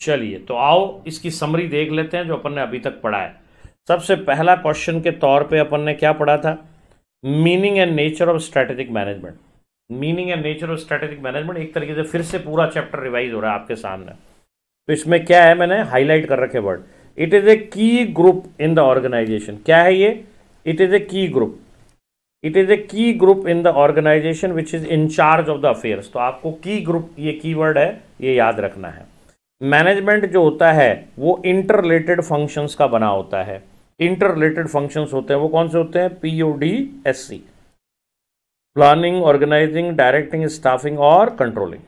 चलिए तो आओ, इसकी समरी देख लेते हैं जो अपन ने अभी तक पढ़ा है। सबसे पहला क्वेश्चन के तौर पे अपन ने क्या पढ़ा था? Meaning and nature of strategic management meaning and nature of strategic management एक तरीके से फिर से पूरा चैप्टर रिवाइज हो रहा है आपके सामने। तो इसमें क्या है? मैंने हाईलाइट कर रखे word it is a key group in the organisation क्या है ये? It is a key group it is a key group in the organization which is in charge of the affairs तो आपको की ग्रुप ये keyword है, ये याद रखना है। मैनेजमेंट जो होता है, वो इंटर रिलेटेड फ़ंक्शंस का बना होता है। इंटर रिलेटेड फ़ंक्शंस होते हैं, वो कौन से होते हैं? P O D S C planning, organizing, directing, staffing और कंट्रोलिंग।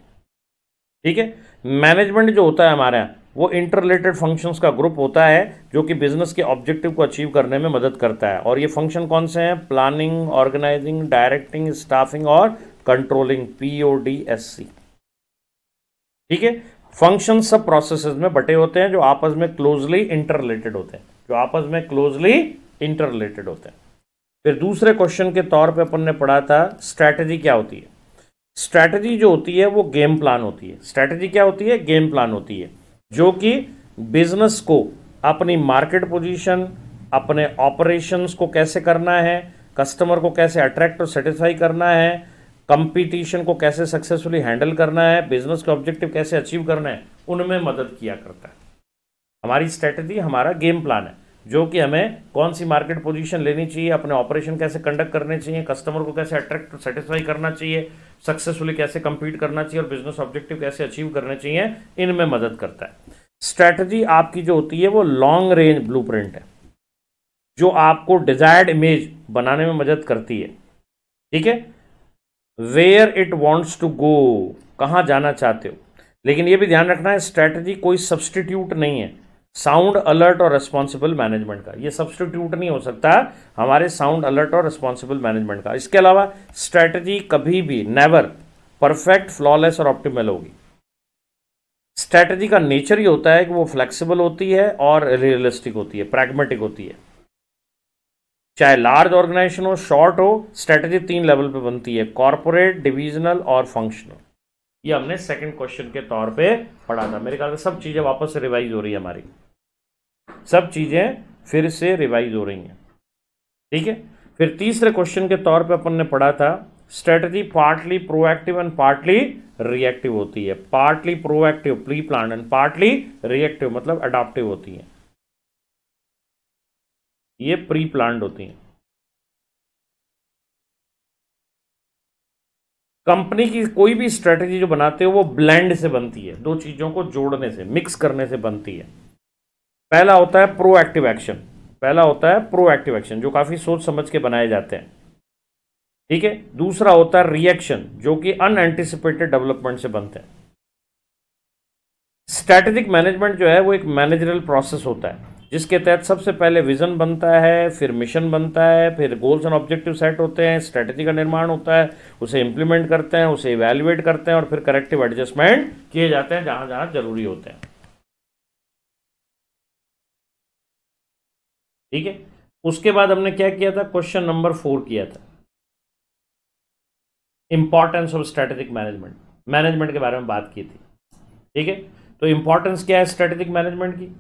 ठीक है? मैनेजमेंट जो होता है हमारे यहाँ, वो इंटर रिलेटेड फ़ंक्शंस का ग्रुप होता है, जो कि बिज़नेस के ऑब्जेक्टिव को अचीव करने में मदद करता है। और ये फ़ंक्शन कौन से हैं? प्लानिंग, ऑर्गेनाइजिंग, डायरेक्टिंग, स्टाफिंग और controlling P O D S C ठीक है? फ़ंक्शन सब प्रोसेसेस में बटे होते हैं जो आपस में क्लोजली इंटर रिलेटेड होते हैं। जो आपस में क्लोजली इंटर रिलेटेड होते हैं। फिर दूसरे क्वेश्चन के तौर पे अपन ने पढ़ा था स्ट्रैटेजी क्या होती है? स्ट्रैटेजी जो होती है, वो गेम प्लान होती है। स्ट्रैटेजी क्या होती है? गेम प्लान होती है। जो कि बिज़नेस को, अपनी मार्केट पोजीशन अपने ऑपरेशंस को कैसे करना है कस्टमर को कैसे अट्रैक्ट और सेटिस्फाई करना है कंपटीशन को कैसे सक्सेसफुली हैंडल करना है बिज़नेस के ऑब्जेक्टिव कैसे अचीव करना है, उनमें मदद किया करता है। हमारी स्ट्रेटजी हमारा गेम प्लान है, जो कि हमें कौन सी मार्केट पोजीशन लेनी चाहिए, अपने ऑपरेशन कैसे कंडक्ट करने चाहिए कस्टमर को कैसे अट्रैक्ट सेटिस्फाई करना चाहिए सक्सेसफुली कैसे कंपीट करना चाहिए और बिज़नेस ऑब्जेक्टिव कैसे अचीव करने चाहिए, इनमें मदद करता है। स्ट्रैटेजी आपकी जो होती है, वो लॉन्ग रेंज ब्लू है, जो आपको डिजायर्ड इमेज बनाने में मदद करती है। ठीक है? Where it wants to go कहाँ जाना चाहते हो। लेकिन ये भी ध्यान रखना है स्ट्रैटेजी कोई सब्सटीट्यूट नहीं है। साउंड अलर्ट और रिस्पॉन्सिबल मैनेजमेंट का। ये सब्सटीट्यूट नहीं हो सकता हमारे साउंड अलर्ट और रिस्पॉन्सिबल मैनेजमेंट का। इसके अलावा स्ट्रैटेजी कभी भी नेवर परफेक्ट फ्लॉलेस और ऑप्टिमल होगी। स्ट्रैटेजी का नेचर ही होता है कि वो फ्लेक्सिबल होती है और रियलिस्टिक होती है प्रैग्मेटिक होती है। चाहे लार्ज ऑर्गेनाइजेशन हो शॉर्ट हो स्ट्रैटेजी तीन लेवल पे बनती है कॉरपोरेट डिविजनल और फंक्शनल ये हमने सेकंड क्वेश्चन के तौर पे पढ़ा था। मेरे ख्याल से सब चीज़ें वापस से रिवाइज हो रही है हमारी। सब चीज़ें फिर से रिवाइज हो रही हैं। ठीक है? फिर तीसरे क्वेश्चन के तौर पे अपन ने पढ़ा था strategy partly proactive and partly reactive होती है। Partly proactive pre plan and partly reactive मतलब अडाप्टिव होती है। ये प्री प्लान होती हैं। कंपनी की कोई भी स्ट्रेटजी जो बनाते हो, वो ब्लेंड से बनती है। दो चीज़ों को जोड़ने से मिक्स करने से बनती है। पहला होता है प्रोएक्टिव एक्शन पहला होता है प्रोएक्टिव एक्शन जो काफ़ी सोच समझ के बनाए जाते हैं। ठीक है? दूसरा होता है रिएक्शन जो कि अनएंटिसिपेटेड डेवलपमेंट से बनते हैं। स्ट्रैटेजिक मैनेजमेंट जो है, वो एक मैनेजरल प्रोसेस होता है। जिसके तहत सबसे पहले विजन बनता है, फिर मिशन बनता है, फिर गोल्स एंड ऑब्जेक्टिव सेट होते हैं, स्ट्रेटजी का निर्माण होता है, उसे इंप्लीमेंट करते हैं, उसे इवेल्युएट करते हैं और फिर करेक्टिव एडजस्टमेंट किए जाते हैं जहाँ जहाँ ज़रूरी होते हैं। ठीक है? उसके बाद हमने क्या किया था? क्वेश्चन नंबर फोर किया था। Importance of strategic management management के बारे में बात की थी। ठीक है? तो इंपॉर्टेंस क्या है स्ट्रेटेजिक मैनेजमेंट की?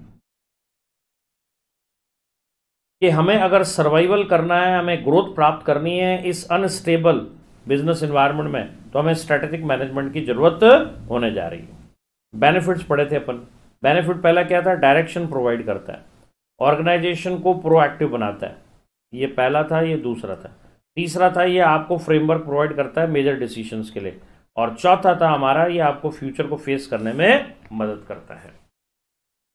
कि हमें अगर सर्वाइवल करना है, हमें ग्रोथ प्राप्त करनी है इस अनस्टेबल बिज़नेस इन्वायरमेंट में तो हमें स्ट्रेटेजिक मैनेजमेंट की ज़रूरत होने जा रही है। बेनिफिट्स पढ़े थे अपन। बेनिफिट पहला क्या था? डायरेक्शन प्रोवाइड करता है। ऑर्गेनाइजेशन को प्रोएक्टिव बनाता है। ये पहला था, ये दूसरा था। तीसरा था, ये आपको फ्रेमवर्क प्रोवाइड करता है मेजर डिसीशंस के लिए। और चौथा था हमारा, ये आपको फ्यूचर को फेस करने में मदद करता है।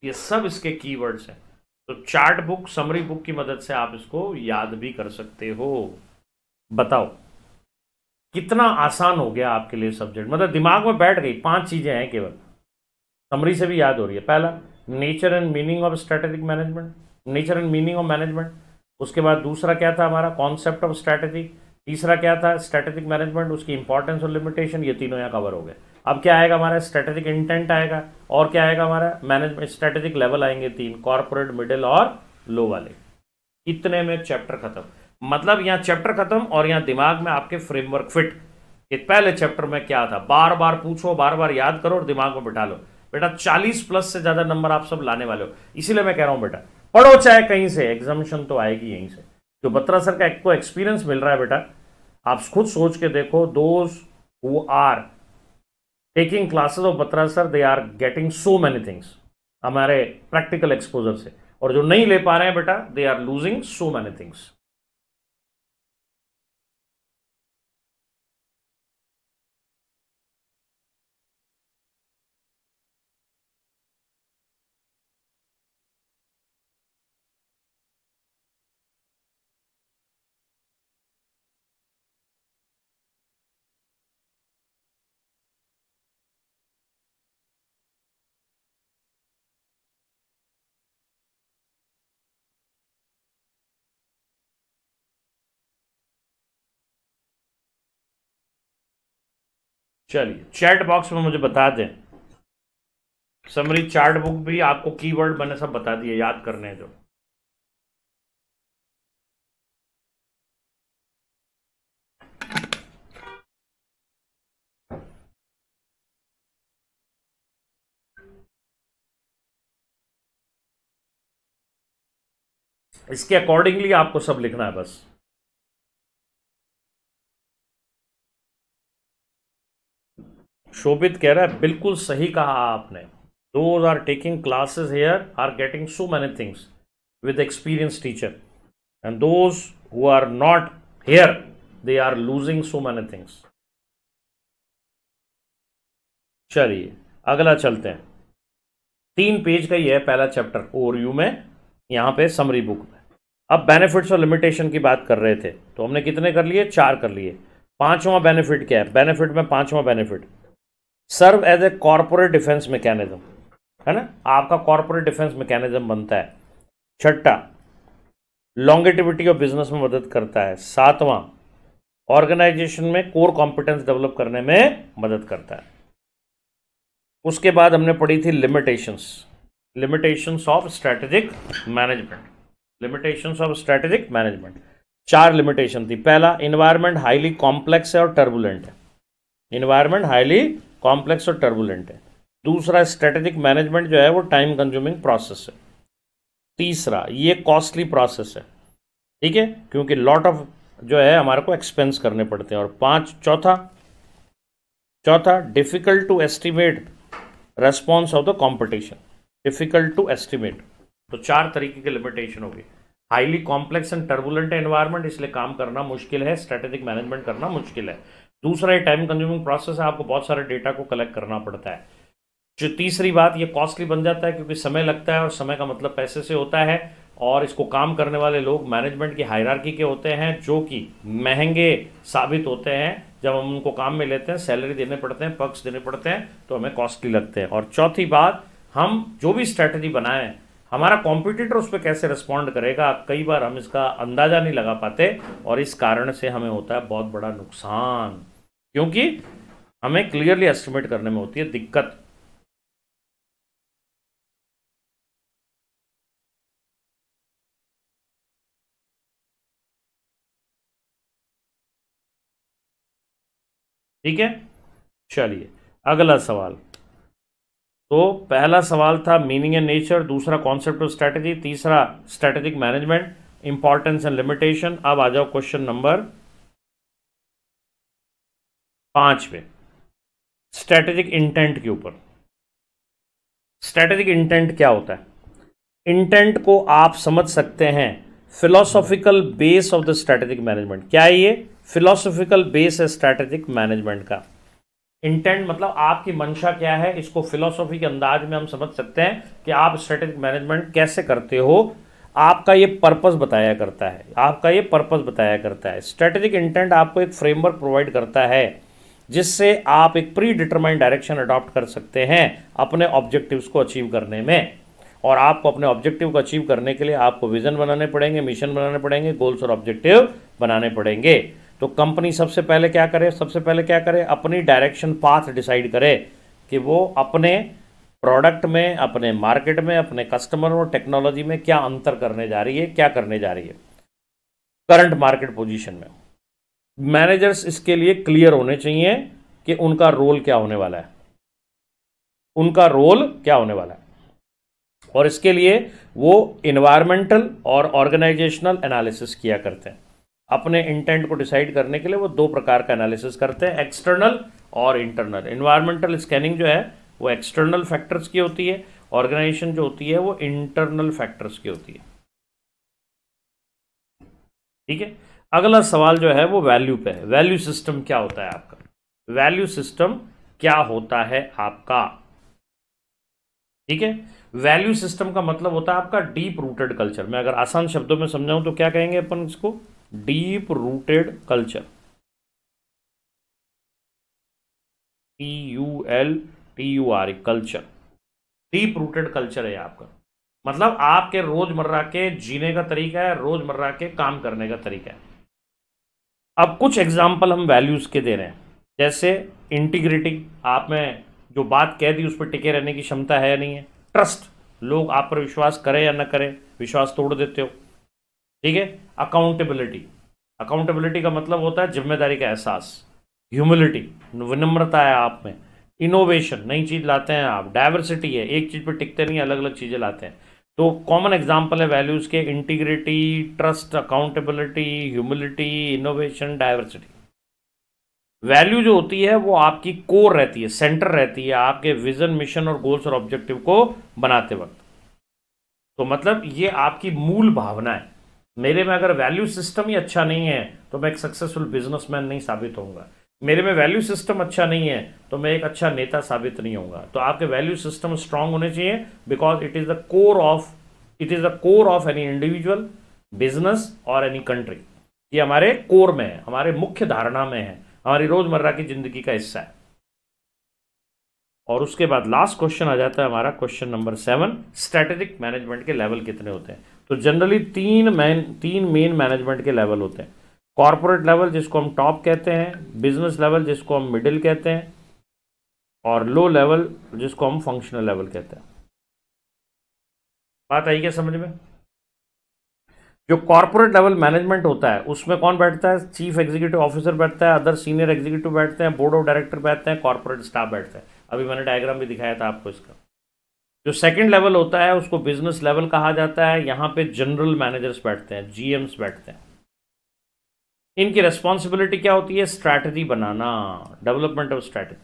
ये सब इसके कीवर्ड्स हैं। तो चार्ट बुक, समरी बुक की मदद से आप इसको याद भी कर सकते हो। बताओ, कितना आसान हो गया आपके लिए सब्जेक्ट मतलब दिमाग में बैठ गई, पाँच चीज़ें हैं केवल। समरी से भी याद हो रही है। पहला nature and meaning of strategic management nature and meaning of management उसके बाद दूसरा क्या था हमारा? कॉन्सेप्ट ऑफ़ स्ट्रेटेजी तीसरा क्या था? स्ट्रेटेजिक मैनेजमेंट उसकी इंपॉर्टेंस और लिमिटेशन ये तीनों यहाँ कवर हो गए। अब क्या आएगा हमारा? स्ट्रेटेजिक इंटेंट आएगा। और क्या आएगा हमारा? मैनेजमेंट स्ट्रेटेजिक लेवल आएँगे तीन। कॉर्पोरेट मिडिल और लो वाले। इतने में चैप्टर खत्म। मतलब यहाँ चैप्टर खत्म और यहाँ दिमाग में आपके फ्रेमवर्क फिट कि पहले चैप्टर में क्या था? बार बार पूछो बार बार याद करो और दिमाग में बिठा लो। बेटा 40 प्लस से ज़्यादा नंबर आप सब लाने वाले हो। इसीलिए मैं कह रहा हूँ बेटा, पढ़ो चाहे कहीं से एग्जामिशन तो आएगी यहीं से। जो बत्रा सर का एक को एक्सपीरियंस मिल रहा है बेटा, आप खुद सोच के देखो those who are taking classes of Batra sir they are getting so many things हमारे प्रैक्टिकल एक्सपोजर से। और जो नहीं ले पा रहे हैं बेटा they are losing so many things चलिए चैट बॉक्स में मुझे बता दें। समरी चार्ट बुक भी आपको कीवर्ड मैंने सब बता दिए, याद करने जो। इसके अकॉर्डिंगली आपको सब लिखना है बस। शोभित कह रहा है, बिल्कुल सही कहा आपने। Those are taking classes here are getting so many things with experience teacher and those who are not here they are losing so many things चलिए, अगला चलते हैं। तीन पेज का ही है पहला चैप्टर ओवरव्यू में, यहाँ पे समरी बुक में। अब बेनिफिट्स और लिमिटेशन की बात कर रहे थे तो हमने कितने कर लिए? चार कर लिए। पांचवा बेनिफिट क्या है? बेनिफिट में पांचवा benefit serve as a corporate defence mechanism है ना? आपका कॉरपोरेट डिफेंस मैकेनिज्म बनता है। छठा लॉन्गेटिविटी ऑफ़ बिज़नेस में मदद करता है। सातवां ऑर्गेनाइजेशन में कोर कॉम्पिटेंस डेवलप करने में मदद करता है। उसके बाद हमने पढ़ी थी limitations limitations of strategic management limitations of strategic management चार लिमिटेशन थी। पहला इन्वायरमेंट हाईली कॉम्प्लेक्स है और टर्बुलेंट है। इन्वायरमेंट हाईली कॉम्प्लेक्स और टर्बुलेंट है। दूसरा स्ट्रेटेजिक मैनेजमेंट जो है वो टाइम कंज्यूमिंग प्रोसेस है। तीसरा, ये कॉस्टली प्रोसेस है। ठीक है? क्योंकि लॉट ऑफ़ जो है हमारे को एक्सपेंस करने पड़ते हैं। और पाँच, चौथा चौथा difficult to estimate response of the competition difficult to estimate तो चार तरीके के लिमिटेशन हो गई highly complex and turbulent environment इसलिए काम करना मुश्किल है। स्ट्रेटेजिक मैनेजमेंट करना मुश्किल है। दूसरा ये टाइम कंज्यूमिंग प्रोसेस है, आपको बहुत सारे डेटा को कलेक्ट करना पड़ता है। जो तीसरी बात, ये कॉस्टली बन जाता है क्योंकि समय लगता है और समय का मतलब पैसे से होता है और इसको काम करने वाले लोग मैनेजमेंट की हायरार्की के होते हैं, जो कि महँगे साबित होते हैं। जब हम उनको काम में लेते हैं सैलरी देने पड़ते हैं पक्ष देने पड़ते हैं तो हमें कॉस्टली लगते हैं। और चौथी बात, हम जो भी स्ट्रैटेजी बनाए हमारा कॉम्पिटिटर उस पर कैसे रिस्पॉन्ड करेगा? कई बार हम इसका अंदाज़ा नहीं लगा पाते और इस कारण से हमें होता है बहुत बड़ा नुकसान। क्योंकि हमें क्लियरली एस्टिमेट करने में होती है दिक्कत। ठीक है? चलिए, अगला सवाल। तो पहला सवाल था मीनिंग एंड नेचर दूसरा कॉन्सेप्ट ऑफ़ स्ट्रेटेजी तीसरा strategic management importance and limitation अब आ जाओ क्वेश्चन नंबर पाँच पे। स्ट्रेटेजिक इंटेंट के ऊपर। स्ट्रेटेजिक इंटेंट क्या होता है? इंटेंट को आप समझ सकते हैं। Philosophical base of the strategic management क्या है ये? फिलोसॉफिकल बेस है स्ट्रेटेजिक मैनेजमेंट का। इंटेंट मतलब आपकी मंशा क्या है, इसको फिलोसॉफी के अंदाज में हम समझ सकते हैं कि आप स्ट्रेटेजिक मैनेजमेंट कैसे करते हो। आपका ये पर्पस बताया करता है, आपका ये पर्पस बताया करता है। स्ट्रेटेजिक इंटेंट आपको एक फ्रेमवर्क प्रोवाइड करता है, जिससे आप एक प्री डिटरमाइंड डायरेक्शन अडॉप्ट कर सकते हैं अपने ऑब्जेक्टिव्स को अचीव करने में। और आपको अपने ऑब्जेक्टिव को अचीव करने के लिए आपको विजन बनाने पड़ेंगे मिशन बनाने पड़ेंगे गोल्स और ऑब्जेक्टिव बनाने पड़ेंगे। तो कंपनी सबसे पहले क्या करे, सबसे पहले क्या करे, अपनी डायरेक्शन पाथ डिसाइड करे कि वो अपने प्रोडक्ट में, अपने मार्केट में, अपने कस्टमर और टेक्नोलॉजी में क्या अंतर करने जा रही है, क्या करने जा रही है, करंट मार्केट पोजीशन में। मैनेजर्स इसके लिए क्लियर होने चाहिए कि उनका रोल क्या होने वाला है। उनका रोल क्या होने वाला है। और इसके लिए वो इन्वायरमेंटल और ऑर्गेनाइजेशनल एनालिसिस किया करते हैं। अपने इंटेंट को डिसाइड करने के लिए वो दो प्रकार का एनालिसिस करते हैं एक्सटर्नल और इंटरनल इन्वायरमेंटल स्कैनिंग जो है, वो एक्सटर्नल फैक्टर्स की होती है ऑर्गेनाइजेशन जो होती है, वो इंटरनल फैक्टर्स की होती है. ठीक है? अगला सवाल जो है, वो वैल्यू पे है. वैल्यू सिस्टम क्या होता है आपका? वैल्यू सिस्टम क्या होता है आपका? ठीक है? वैल्यू सिस्टम का मतलब होता है आपका डीप रूटेड कल्चर मैं अगर आसान शब्दों में समझाऊं तो क्या कहेंगे अपन इसको? Deep rooted culture. T U L T U R culture. Deep rooted culture है आपका। मतलब आपके रोज़मर्रा के जीने का तरीका है, रोज़मर्रा के काम करने का तरीका है। अब कुछ एग्ज़ाम्पल हम वैल्यूज़ के दे रहे हैं। जैसे इंटीग्रिटी आप में जो बात कह दी उस पर टिके रहने की क्षमता है या नहीं है। ट्रस्ट लोग आप पर विश्वास करें या ना करें, विश्वास तोड़ देते हो। ठीक है? अकाउंटेबिलिटी अकाउंटेबिलिटी का मतलब होता है ज़िम्मेदारी का एहसास. ह्यूमिलिटी विनम्रता है आप में. इनोवेशन नई चीज़ लाते हैं आप. डाइवर्सिटी है. एक चीज़ पर टिकते नहीं अलग अलग चीज़ें लाते हैं. तो कॉमन एग्ज़ाम्पल है वैल्यूज़ के. Integrity trust accountability humility innovation diversity value जो होती है वो आपकी कोर रहती है सेंटर रहती है आपके विजन मिशन और गोल्स और ऑब्जेक्टिव को बनाते वक्त. तो मतलब ये आपकी मूल भावना है. मेरे में अगर वैल्यू सिस्टम ही अच्छा नहीं है तो मैं एक सक्सेसफुल बिजनेसमैन नहीं साबित होऊँगा। मेरे में वैल्यू सिस्टम अच्छा नहीं है तो मैं एक अच्छा नेता साबित नहीं होऊँगा। तो आपके वैल्यू सिस्टम स्ट्रांग होने चाहिए because it is the core of it is the core of any individual business और एनी कंट्री ये हमारे कोर में है, हमारे मुख्य धारणा में है, हमारी रोज़मर्रा की ज़िंदगी का हिस्सा है। और उसके बाद लास्ट क्वेश्चन आ जाता है हमारा question number seven strategic management के लेवल कितने होते हैं? तो जनरली तीन मैन तीन मेन मैनेजमेंट के लेवल होते हैं। कॉरपोरेट लेवल जिसको हम टॉप कहते हैं बिज़नेस लेवल जिसको हम मिडिल कहते हैं, और लो लेवल जिसको हम फंक्शनल लेवल कहते हैं। बात आई क्या समझ में? जो कॉरपोरेट लेवल मैनेजमेंट होता है, उसमें कौन बैठता है? चीफ एग्जीक्यूटिव ऑफिसर बैठता है अदर सीनियर एग्जीक्यूटिव बैठते हैं बोर्ड ऑफ़ डायरेक्टर बैठते हैं कॉरपोरेट स्टाफ बैठते हैं। अभी मैंने डायग्राम भी दिखाया था आपको इसका। जो सेकंड लेवल होता है, उसको बिज़नेस लेवल कहा जाता है। यहाँ पे जनरल मैनेजर्स बैठते हैं जीएम्स बैठते हैं। इनकी रेस्पॉन्सिबिलिटी क्या होती है? स्ट्रैटेजी बनाना डेवलपमेंट ऑफ़ स्ट्रैटेजी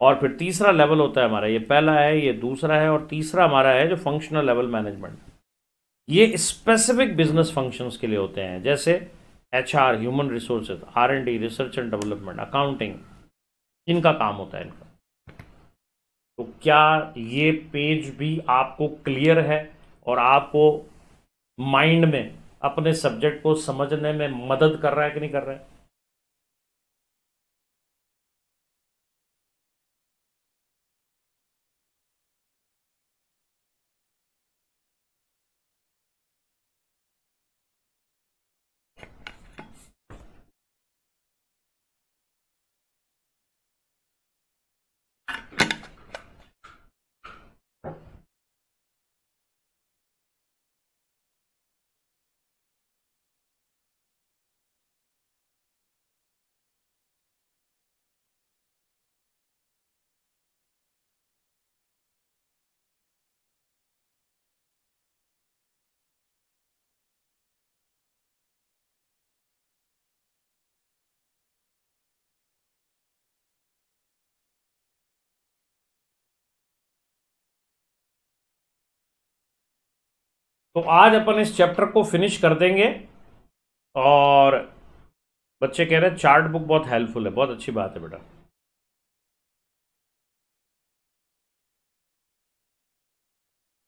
और फिर तीसरा लेवल होता है हमारा, ये पहला है, ये दूसरा है, और तीसरा हमारा है जो फंक्शनल लेवल मैनेजमेंट ये स्पेसिफिक बिज़नेस फ़ंक्शंस के लिए होते हैं, जैसे H R human resources R and D research and development accounting इनका काम होता है इनका। तो क्या ये पेज भी आपको क्लियर है और आपको माइंड में, अपने सब्जेक्ट को समझने में मदद कर रहा है कि नहीं कर रहा है? तो आज अपन इस चैप्टर को फिनिश कर देंगे और बच्चे कह रहे हैं चार्ट बुक बहुत हेल्पफुल है, बहुत अच्छी बात है बेटा।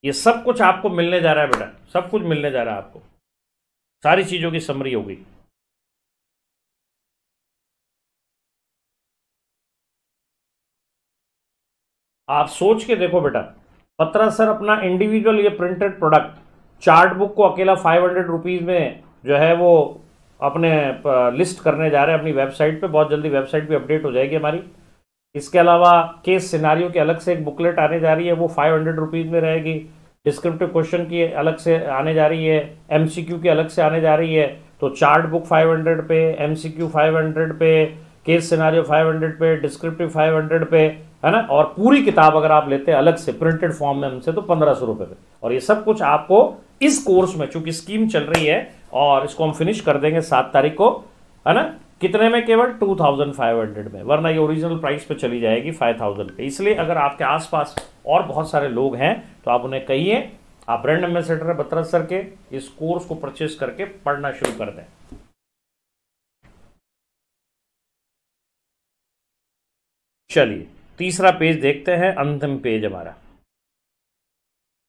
ये सब कुछ आपको मिलने जा रहा है बेटा, सब कुछ मिलने जा रहा है आपको। सारी चीज़ों की समरी होगी आप सोच के देखो बेटा, पत्रा सर अपना इंडिविजुअल ये प्रिंटेड प्रोडक्ट चार्ट बुक को अकेला फाइव हंड्रेड रुपीज़ में जो है वो अपने लिस्ट करने जा रहे हैं अपनी वेबसाइट पे। बहुत जल्दी वेबसाइट भी अपडेट हो जाएगी हमारी। इसके अलावा केस सिनारियों की अलग से एक बुकलेट आने जा रही है, वो फाइव हंड्रेड रुपीज़ में रहेगी। डिस्क्रिप्टिव क्वेश्चन की अलग से आने जा रही है एम सी क्यू की अलग से आने जा रही है। तो चार्ट बुक फाइव हंड्रेड पे M C Q five hundred पे, केस सिनारियो फाइव हंड्रेड पे, डिस्क्रिप्टिव फाइव हंड्रेड पे है ना? और पूरी किताब अगर आप लेते हैं, अलग से प्रिंटेड फॉर्म में हमसे तो पंद्रह सौ रुपए पे। और ये सब कुछ आपको इस कोर्स में, चूँकि स्कीम चल रही है, और इसको हम फिनिश कर देंगे सात तारीख को, है ना? कितने में? केवल टू थाउज़ेंड फाइव हंड्रेड में। वरना ये ओरिजिनल प्राइस पे चली जाएगी फाइव थाउज़ेंड पे। इसलिए अगर आपके आसपास और बहुत सारे लोग हैं तो आप उन्हें कहिए, आप ब्रांड एम्बेसडर बतरस सर के, इस कोर्स को परचेस करके पढ़ना शुरू कर दें। चलिए। तीसरा पेज देखते हैं, अंतिम पेज हमारा।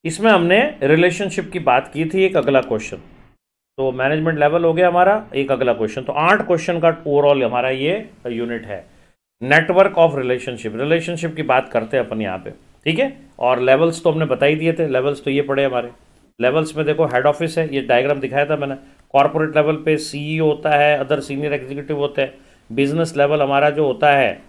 इसमें हमने रिलेशनशिप की बात की थी, एक अगला क्वेश्चन तो मैनेजमेंट लेवल हो गया हमारा, एक अगला क्वेश्चन तो आठ क्वेश्चन का ओवरऑल हमारा ये यूनिट है। नेटवर्क ऑफ़ रिलेशनशिप रिलेशनशिप की बात करते हैं अपन यहाँ पे, ठीक है? और लेवल्स तो हमने बता ही दिए थे लेवल्स तो ये पड़े हमारे। लेवल्स में देखो हेड ऑफ़िस है, ये डायग्राम दिखाया था मैंने। कॉर्पोरेट लेवल पे सीईओ होता है अदर सीनियर एग्जीक्यूटिव होते हैं। बिज़नेस लेवल हमारा जो होता है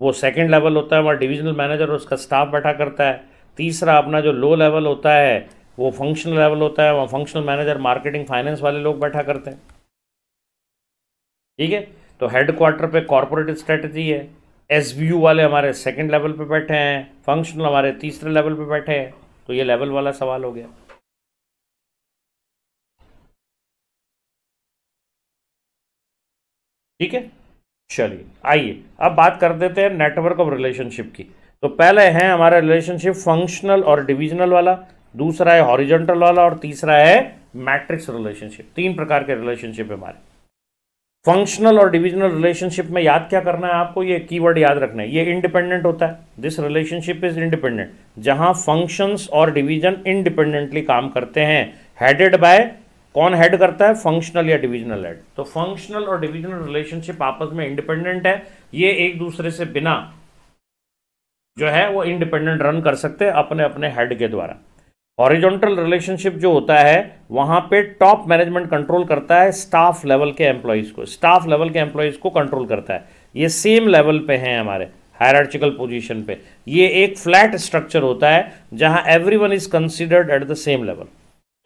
वो सेकंड लेवल होता है, वहाँ डिविजनल मैनेजर और उसका स्टाफ बैठा करता है। तीसरा अपना जो लो लेवल होता है, वो फंक्शनल लेवल होता है, वहाँ फंक्शनल मैनेजर मार्केटिंग फाइनेंस वाले लोग बैठा करते हैं। ठीक है? तो हेड क्वार्टर पे कॉर्पोरेट स्ट्रेटजी है। एस वाले हमारे सेकंड लेवल पे बैठे हैं फंक्शनल हमारे तीसरे लेवल पे बैठे हैं। तो ये लेवल वाला सवाल हो गया। ठीक है? चलिए, आइए, अब बात कर देते हैं नेटवर्क ऑफ़ रिलेशनशिप की। तो पहले है हमारा रिलेशनशिप फंक्शनल और डिविजनल वाला, दूसरा है हॉरिजेंटल वाला और तीसरा है मैट्रिक्स रिलेशनशिप तीन प्रकार के रिलेशनशिप है हमारे। फंक्शनल और डिविजनल रिलेशनशिप में याद क्या करना है आपको? ये कीवर्ड याद रखना है। ये इंडिपेंडेंट होता है। दिस रिलेशनशिप इज़ इंडिपेंडेंट जहाँ फ़ंक्शंस और डिवीज़न इंडिपेंडेंटली काम करते हैं हेडेड बाय कौन हेड करता है? फंक्शनल या डिविजनल हेड तो फंक्शनल और डिविजनल रिलेशनशिप आपस में इंडिपेंडेंट है। ये एक दूसरे से बिना जो है, वो इंडिपेंडेंट रन कर सकते हैं अपने अपने हेड के द्वारा। हॉरिजॉन्टल रिलेशनशिप जो होता है, वहाँ पे टॉप मैनेजमेंट कंट्रोल करता है स्टाफ लेवल के एम्प्लॉयज़ को। स्टाफ लेवल के एम्प्लॉयज़ को कंट्रोल करता है। ये सेम लेवल पे हैं हमारे हायरार्चिकल पोजीशन पे। ये एक फ्लैट स्ट्रक्चर होता है, जहाँ everyone is considered at the same level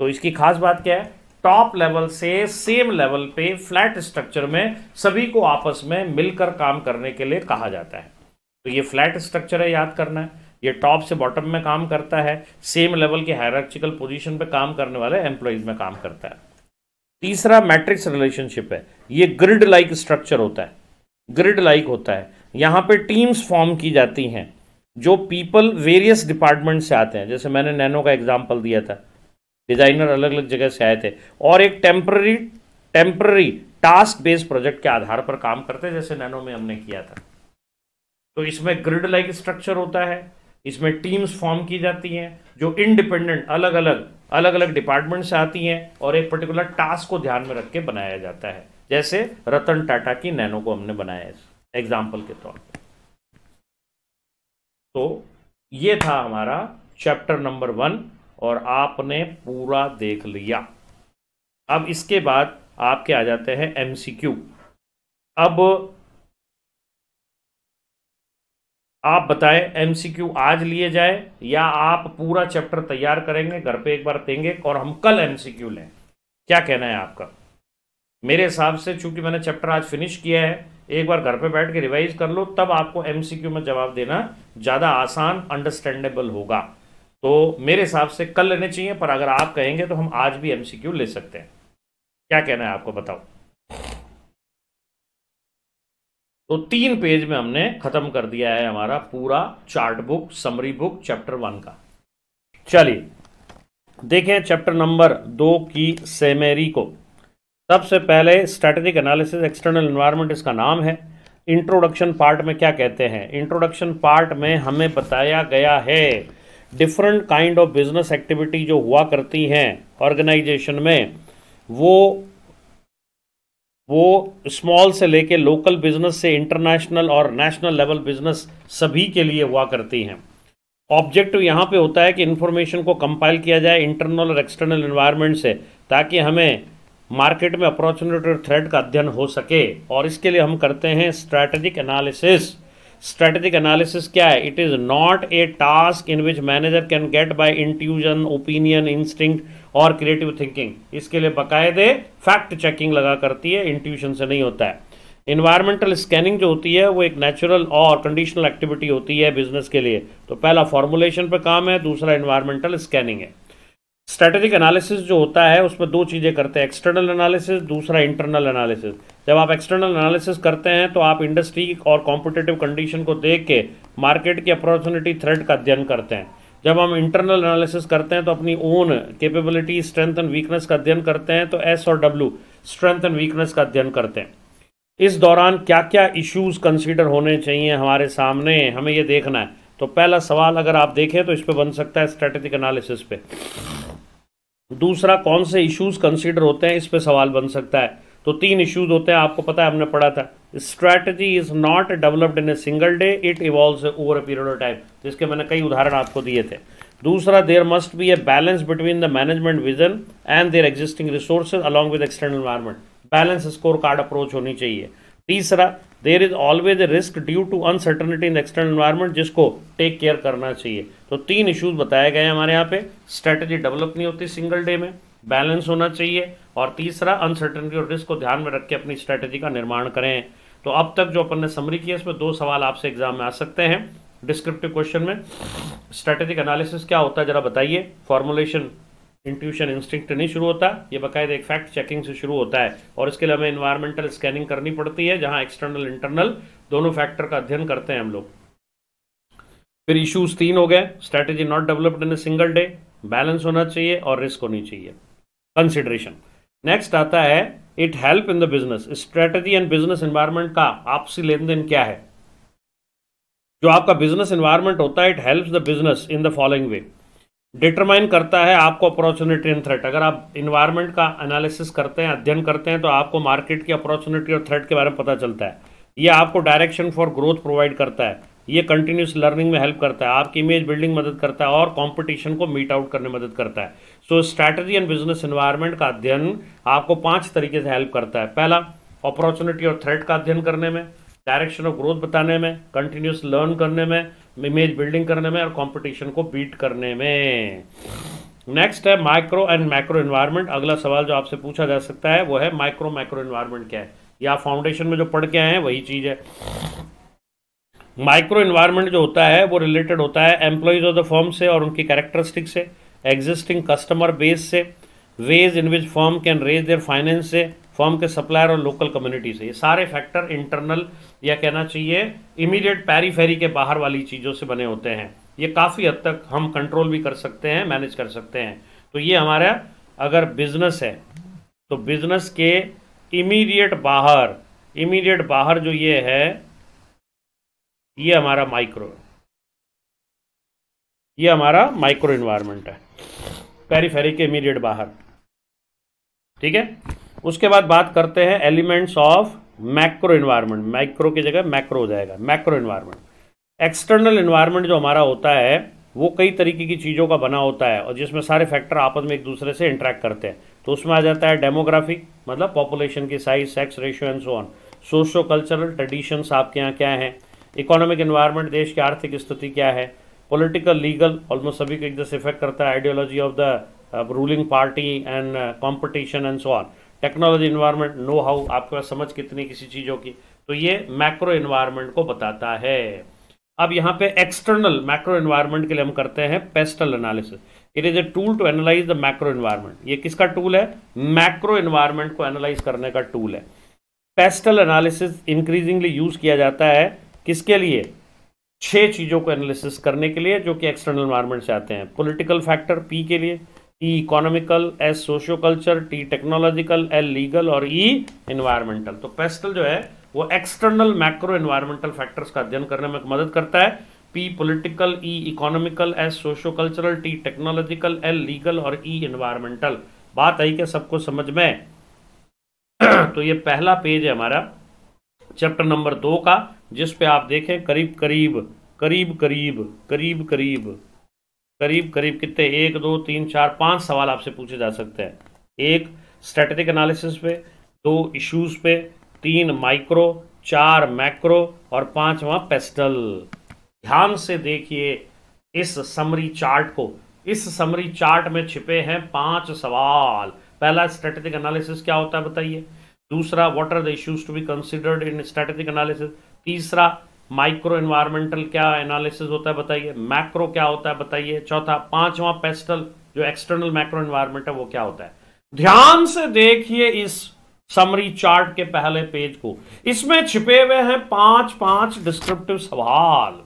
तो इसकी खास बात क्या है? टॉप लेवल से सेम लेवल पे फ्लैट स्ट्रक्चर में सभी को आपस में मिलकर काम करने के लिए कहा जाता है। तो ये फ्लैट स्ट्रक्चर है, याद करना है। ये टॉप से बॉटम में काम करता है सेम लेवल के हायरार्चिकल पोजीशन पे काम करने वाले एम्प्लॉयज़ में काम करता है। तीसरा मैट्रिक्स रिलेशनशिप है। ये ग्रिड लाइक स्ट्रक्चर होता है। ग्रिड लाइक होता है। यहाँ पे टीम्स फॉर्म की जाती हैं, जो पीपल वेरियस डिपार्टमेंट से आते हैं। जैसे मैंने नैनो का एग्ज़ाम्पल दिया था। डिज़ाइनर अलग अलग जगह से आए थे। और एक temporary temporary task based project के आधार पर काम करते हैं, जैसे नैनो में हमने किया था। तो इसमें ग्रिड लाइक स्ट्रक्चर होता है, इसमें टीम्स फॉर्म की जाती हैं, जो इंडिपेंडेंट अलग अलग अलग अलग डिपार्टमेंट से आती हैं, और एक पर्टिकुलर टास्क को ध्यान में रख के बनाया जाता है। जैसे रतन टाटा की नैनो को हमने बनाया एग्ज़ाम्पल के तौर पर तो ये था हमारा चैप्टर नंबर वन और आपने पूरा देख लिया। अब इसके बाद आपके आ जाते हैं एमसीक्यू अब आप बताएँ एमसीक्यू आज लिए जाए या आप पूरा चैप्टर तैयार करेंगे, घर पे एक बार देंगे और हम कल एमसीक्यू लें? क्या कहना है आपका? मेरे हिसाब से चूँकि मैंने चैप्टर आज फिनिश किया है, एक बार घर पे बैठ के रिवाइज कर लो, तब आपको एमसीक्यू में जवाब देना ज़्यादा आसान अंडरस्टैंडेबल होगा। तो मेरे हिसाब से कल लेने चाहिए, पर अगर आप कहेंगे तो हम आज भी एमसीक्यू ले सकते हैं। क्या कहना है आपको, बताओ। तो तीन पेज में हमने खत्म कर दिया है हमारा पूरा chart book summary book chapter one का। चलिए, देखें चैप्टर नंबर दो की सेमेरी को। सबसे पहले स्ट्रेटेजिक एनालिसिस एक्सटर्नल एनवायरनमेंट इसका नाम है। इंट्रोडक्शन पार्ट में क्या कहते हैं? इंट्रोडक्शन पार्ट में हमें बताया गया है different kind of business activity जो हुआ करती हैं ऑर्गेनाइजेशन में, वो वो स्मॉल से लेके लोकल बिज़नेस से इंटरनेशनल और नेशनल लेवल बिज़नेस सभी के लिए हुआ करती हैं। ऑब्जेक्टिव यहाँ पे होता है कि इन्फॉर्मेशन को कंपाइल किया जाए इंटरनल और एक्सटर्नल इन्वायरमेंट से, ताकि हमें मार्केट में अपॉर्चुनिटी और थ्रेड का अध्ययन हो सके, और इसके लिए हम करते हैं स्ट्रैटेजिक एनालिसिस स्ट्रेटेजिक एनालिसिस क्या है? It is not a task in which manager can get by intuition opinion instinct और क्रिएटिव थिंकिंग इसके लिए बाकायदे फैक्ट चेकिंग लगा करती है इंट्यूशन से नहीं होता है। इन्वायरमेंटल स्कैनिंग जो होती है, वो एक नेचुरल और कंडीशनल एक्टिविटी होती है बिज़नेस के लिए। तो पहला फॉर्मुलेशन पर काम है, दूसरा इन्वायरमेंटल स्कैनिंग है। स्ट्रेटेजिक एनालिसिस जो होता है, उसमें दो चीज़ें करते हैं एक्सटर्नल एनालिसिस दूसरा इंटरनल एनालिसिस जब आप एक्सटर्नल एनालिसिस करते हैं तो आप इंडस्ट्री और कॉम्पिटेटिव कंडीशन को देख के मार्केट की अपॉर्चुनिटी थ्रेड का अध्ययन करते हैं। जब हम इंटरनल एनालिसिस करते हैं तो अपनी own capability strength and weakness का अध्ययन करते हैं तो एस और डब्ल्यू स्ट्रेंथ एंड वीकनेस का अध्ययन करते हैं। इस दौरान क्या क्या इश्यूज़ कंसीडर होने चाहिए हमारे सामने, हमें ये देखना है। तो पहला सवाल अगर आप देखें तो इस पर बन सकता है स्ट्रेटेजिक एनालिसिस पे। दूसरा, कौन से इश्यूज़ कंसीडर होते हैं, इस पे सवाल बन सकता है। तो तीन इश्यूज़ होते हैं, आपको पता है, हमने पढ़ा था। Strategy is not developed in a single day it evolve over a period of time जिसके मैंने कई उदाहरण आपको दिए थे। दूसरा there must be a balance between the management vision and their existing resources along with external environment balance score card approach होनी चाहिए। तीसरा there is always a risk due to uncertainty in external environment जिसको take care करना चाहिए। तो तीन issues बताए गए हैं हमारे यहाँ पे। स्ट्रेटेजी डेवलप नहीं होती सिंगल डे में। बैलेंस होना चाहिए। और तीसरा अनसर्टनिटी और रिस्क को ध्यान में रख के अपनी स्ट्रेटेजी का निर्माण करें। तो अब तक जो अपन ने समरी किया इसमें दो सवाल आपसे एग्ज़ाम में आ सकते हैं। डिस्क्रिप्टिव क्वेश्चन में। स्ट्रेटेजिक एनालिसिस क्या होता है, जरा बताइए। फॉर्मुलेशन इंट्यूशन इंस्टिंक्ट नहीं शुरू होता, ये बाकायदा एक फैक्ट चेकिंग से शुरू होता है। और इसके लिए हमें इन्वायरमेंटल स्कैनिंग करनी पड़ती है, जहाँ एक्सटर्नल इंटरनल दोनों फैक्टर का अध्ययन करते हैं हम लोग। फिर इश्यूज़ तीन हो गए। Strategy not developed in a single day balance होना चाहिए और रिस्क होनी चाहिए। कंसिडरेशन नेक्स्ट आता है it help in the business strategy and business environment का आपसी लेन देन क्या है? जो आपका बिज़नेस एनवायरमेंट होता है it help the business in the following way determine करता है आपको अपॉर्चुनिटी एंड थ्रेट अगर आप इन्वायरमेंट का एनालिसिस करते हैं, अध्ययन करते हैं तो आपको मार्केट की अपॉर्चुनिटी और थ्रेट के बारे में पता चलता है। ये आपको डायरेक्शन फॉर ग्रोथ प्रोवाइड करता है। ये कंटिन्यूस लर्निंग में हेल्प करता है। आपकी इमेज बिल्डिंग मदद करता है और कंपटीशन को मीट आउट करने मदद करता है। So strategy and business environment का अध्ययन आपको पाँच तरीके से हेल्प करता है। पहला अपॉर्चुनिटी और थ्रेट का अध्ययन करने में डायरेक्शन ऑफ़ ग्रोथ बताने में कंटिन्यूस लर्न करने में इमेज बिल्डिंग करने में और कंपटीशन को बीट करने में। नेक्स्ट है माइक्रो एंड मैक्रो इन्वायरमेंट अगला सवाल जो आपसे पूछा जा सकता है, वो है माइक्रो मैक्रो इन्वायरमेंट क्या है? या फाउंडेशन में जो पढ़ के आए हैं, वही चीज़ है। माइक्रो इन्वायरमेंट जो होता है, वो रिलेटेड होता है एम्प्लॉयज़ ऑफ़ द फर्म से और उनकी कैरेक्टरिस्टिक से एग्जिस्टिंग कस्टमर बेस से ways in which firm can raise their finance से फर्म के सप्लायर और लोकल कम्युनिटी से ये सारे फैक्टर इंटरनल या कहना चाहिए इमीडिएट पैरीफेरी के बाहर वाली चीज़ों से बने होते हैं। ये काफ़ी हद तक हम कंट्रोल भी कर सकते हैं मैनेज कर सकते हैं। तो ये हमारा अगर बिज़नेस है तो बिज़नेस के इमीडिएट बाहर इमीडिएट बाहर जो ये है, ये हमारा माइक्रो ये हमारा माइक्रो इन्वायरमेंट है। पेरीफेरी के इमीडिएट बाहर। ठीक है? उसके बाद बात करते हैं elements of macro environment micro की जगह मैक्रो हो जाएगा, मैक्रो इन्वायरमेंट एक्सटर्नल इन्वायरमेंट जो हमारा होता है, वो कई तरीके की चीज़ों का बना होता है और जिसमें सारे फैक्टर आपस में एक दूसरे से इंटरेक्ट करते हैं। तो उसमें आ जाता है डेमोग्राफिक मतलब पॉपुलेशन की size, sex ratio and so on. Socio cultural traditions आपके यहाँ क्या हैं? इकोनॉमिक इन्वायरमेंट देश की आर्थिक स्थिति क्या है? पॉलिटिकल, लीगल ऑलमोस्ट सभी को एक जैसे इफ़ेक्ट करता है। Ideology of the ruling party and competition and so on technology environment know how आपके पास समझ कितनी किसी चीज़ों की। तो ये मैक्रो इन्वायरमेंट को बताता है। अब यहाँ पे एक्सटर्नल मैक्रो इन्वायरमेंट के लिए हम करते हैं PESTEL analysis it is a tool to analyse the macro environment ये किसका टूल है? मैक्रो इन्वायरमेंट को एनालाइज करने का टूल है। पेस्टल एनालिसिस इंक्रीजिंगली यूज़ किया जाता है किसके लिए? छह चीज़ों को एनालिसिस करने के लिए जो कि एक्सटर्नल इन्वायरमेंट से आते हैं। पॉलिटिकल फैक्टर पी के लिए E economical S socio culture T technological L legal और ई e इन्वायरमेंटल तो पेस्टल जो है, वो एक्सटर्नल मैक्रो इन्वायरमेंटल फैक्टर्स का अध्ययन करने में मदद करता है। P political E economical S socio cultural T technological L legal और ई इन्वायरमेंटल बात आई कि सबको समझ में? तो ये पहला पेज है हमारा चैप्टर नंबर दो का, जिस पे आप देखें करीब करीब करीब करीब करीब करीब करीब करीब कितने? एक, दो, तीन, चार, पाँच सवाल आपसे पूछे जा सकते हैं। एक स्ट्रेटेजिक एनालिसिस पे, दो इश्यूज़ पे, तीन माइक्रो चार मैक्रो और पांचवा पेस्टल ध्यान से देखिए इस समरी चार्ट को। इस समरी चार्ट में छिपे हैं पाँच सवाल। पहला स्ट्रेटेजिक एनालिसिस क्या होता है बताइए। दूसरा what are the issues to be considered in strategic analysis तीसरा माइक्रो एनवायरमेंटल क्या एनालिसिस होता है बताइए, मैक्रो क्या होता है बताइए। चौथा, पांचवा पेस्टल, जो एक्सटर्नल मैक्रो एनवायरमेंट है, वो क्या होता है? ध्यान से देखिए इस समरी चार्ट के पहले पेज को। इसमें छिपे हुए हैं पाँच पाँच डिस्क्रिप्टिव सवाल।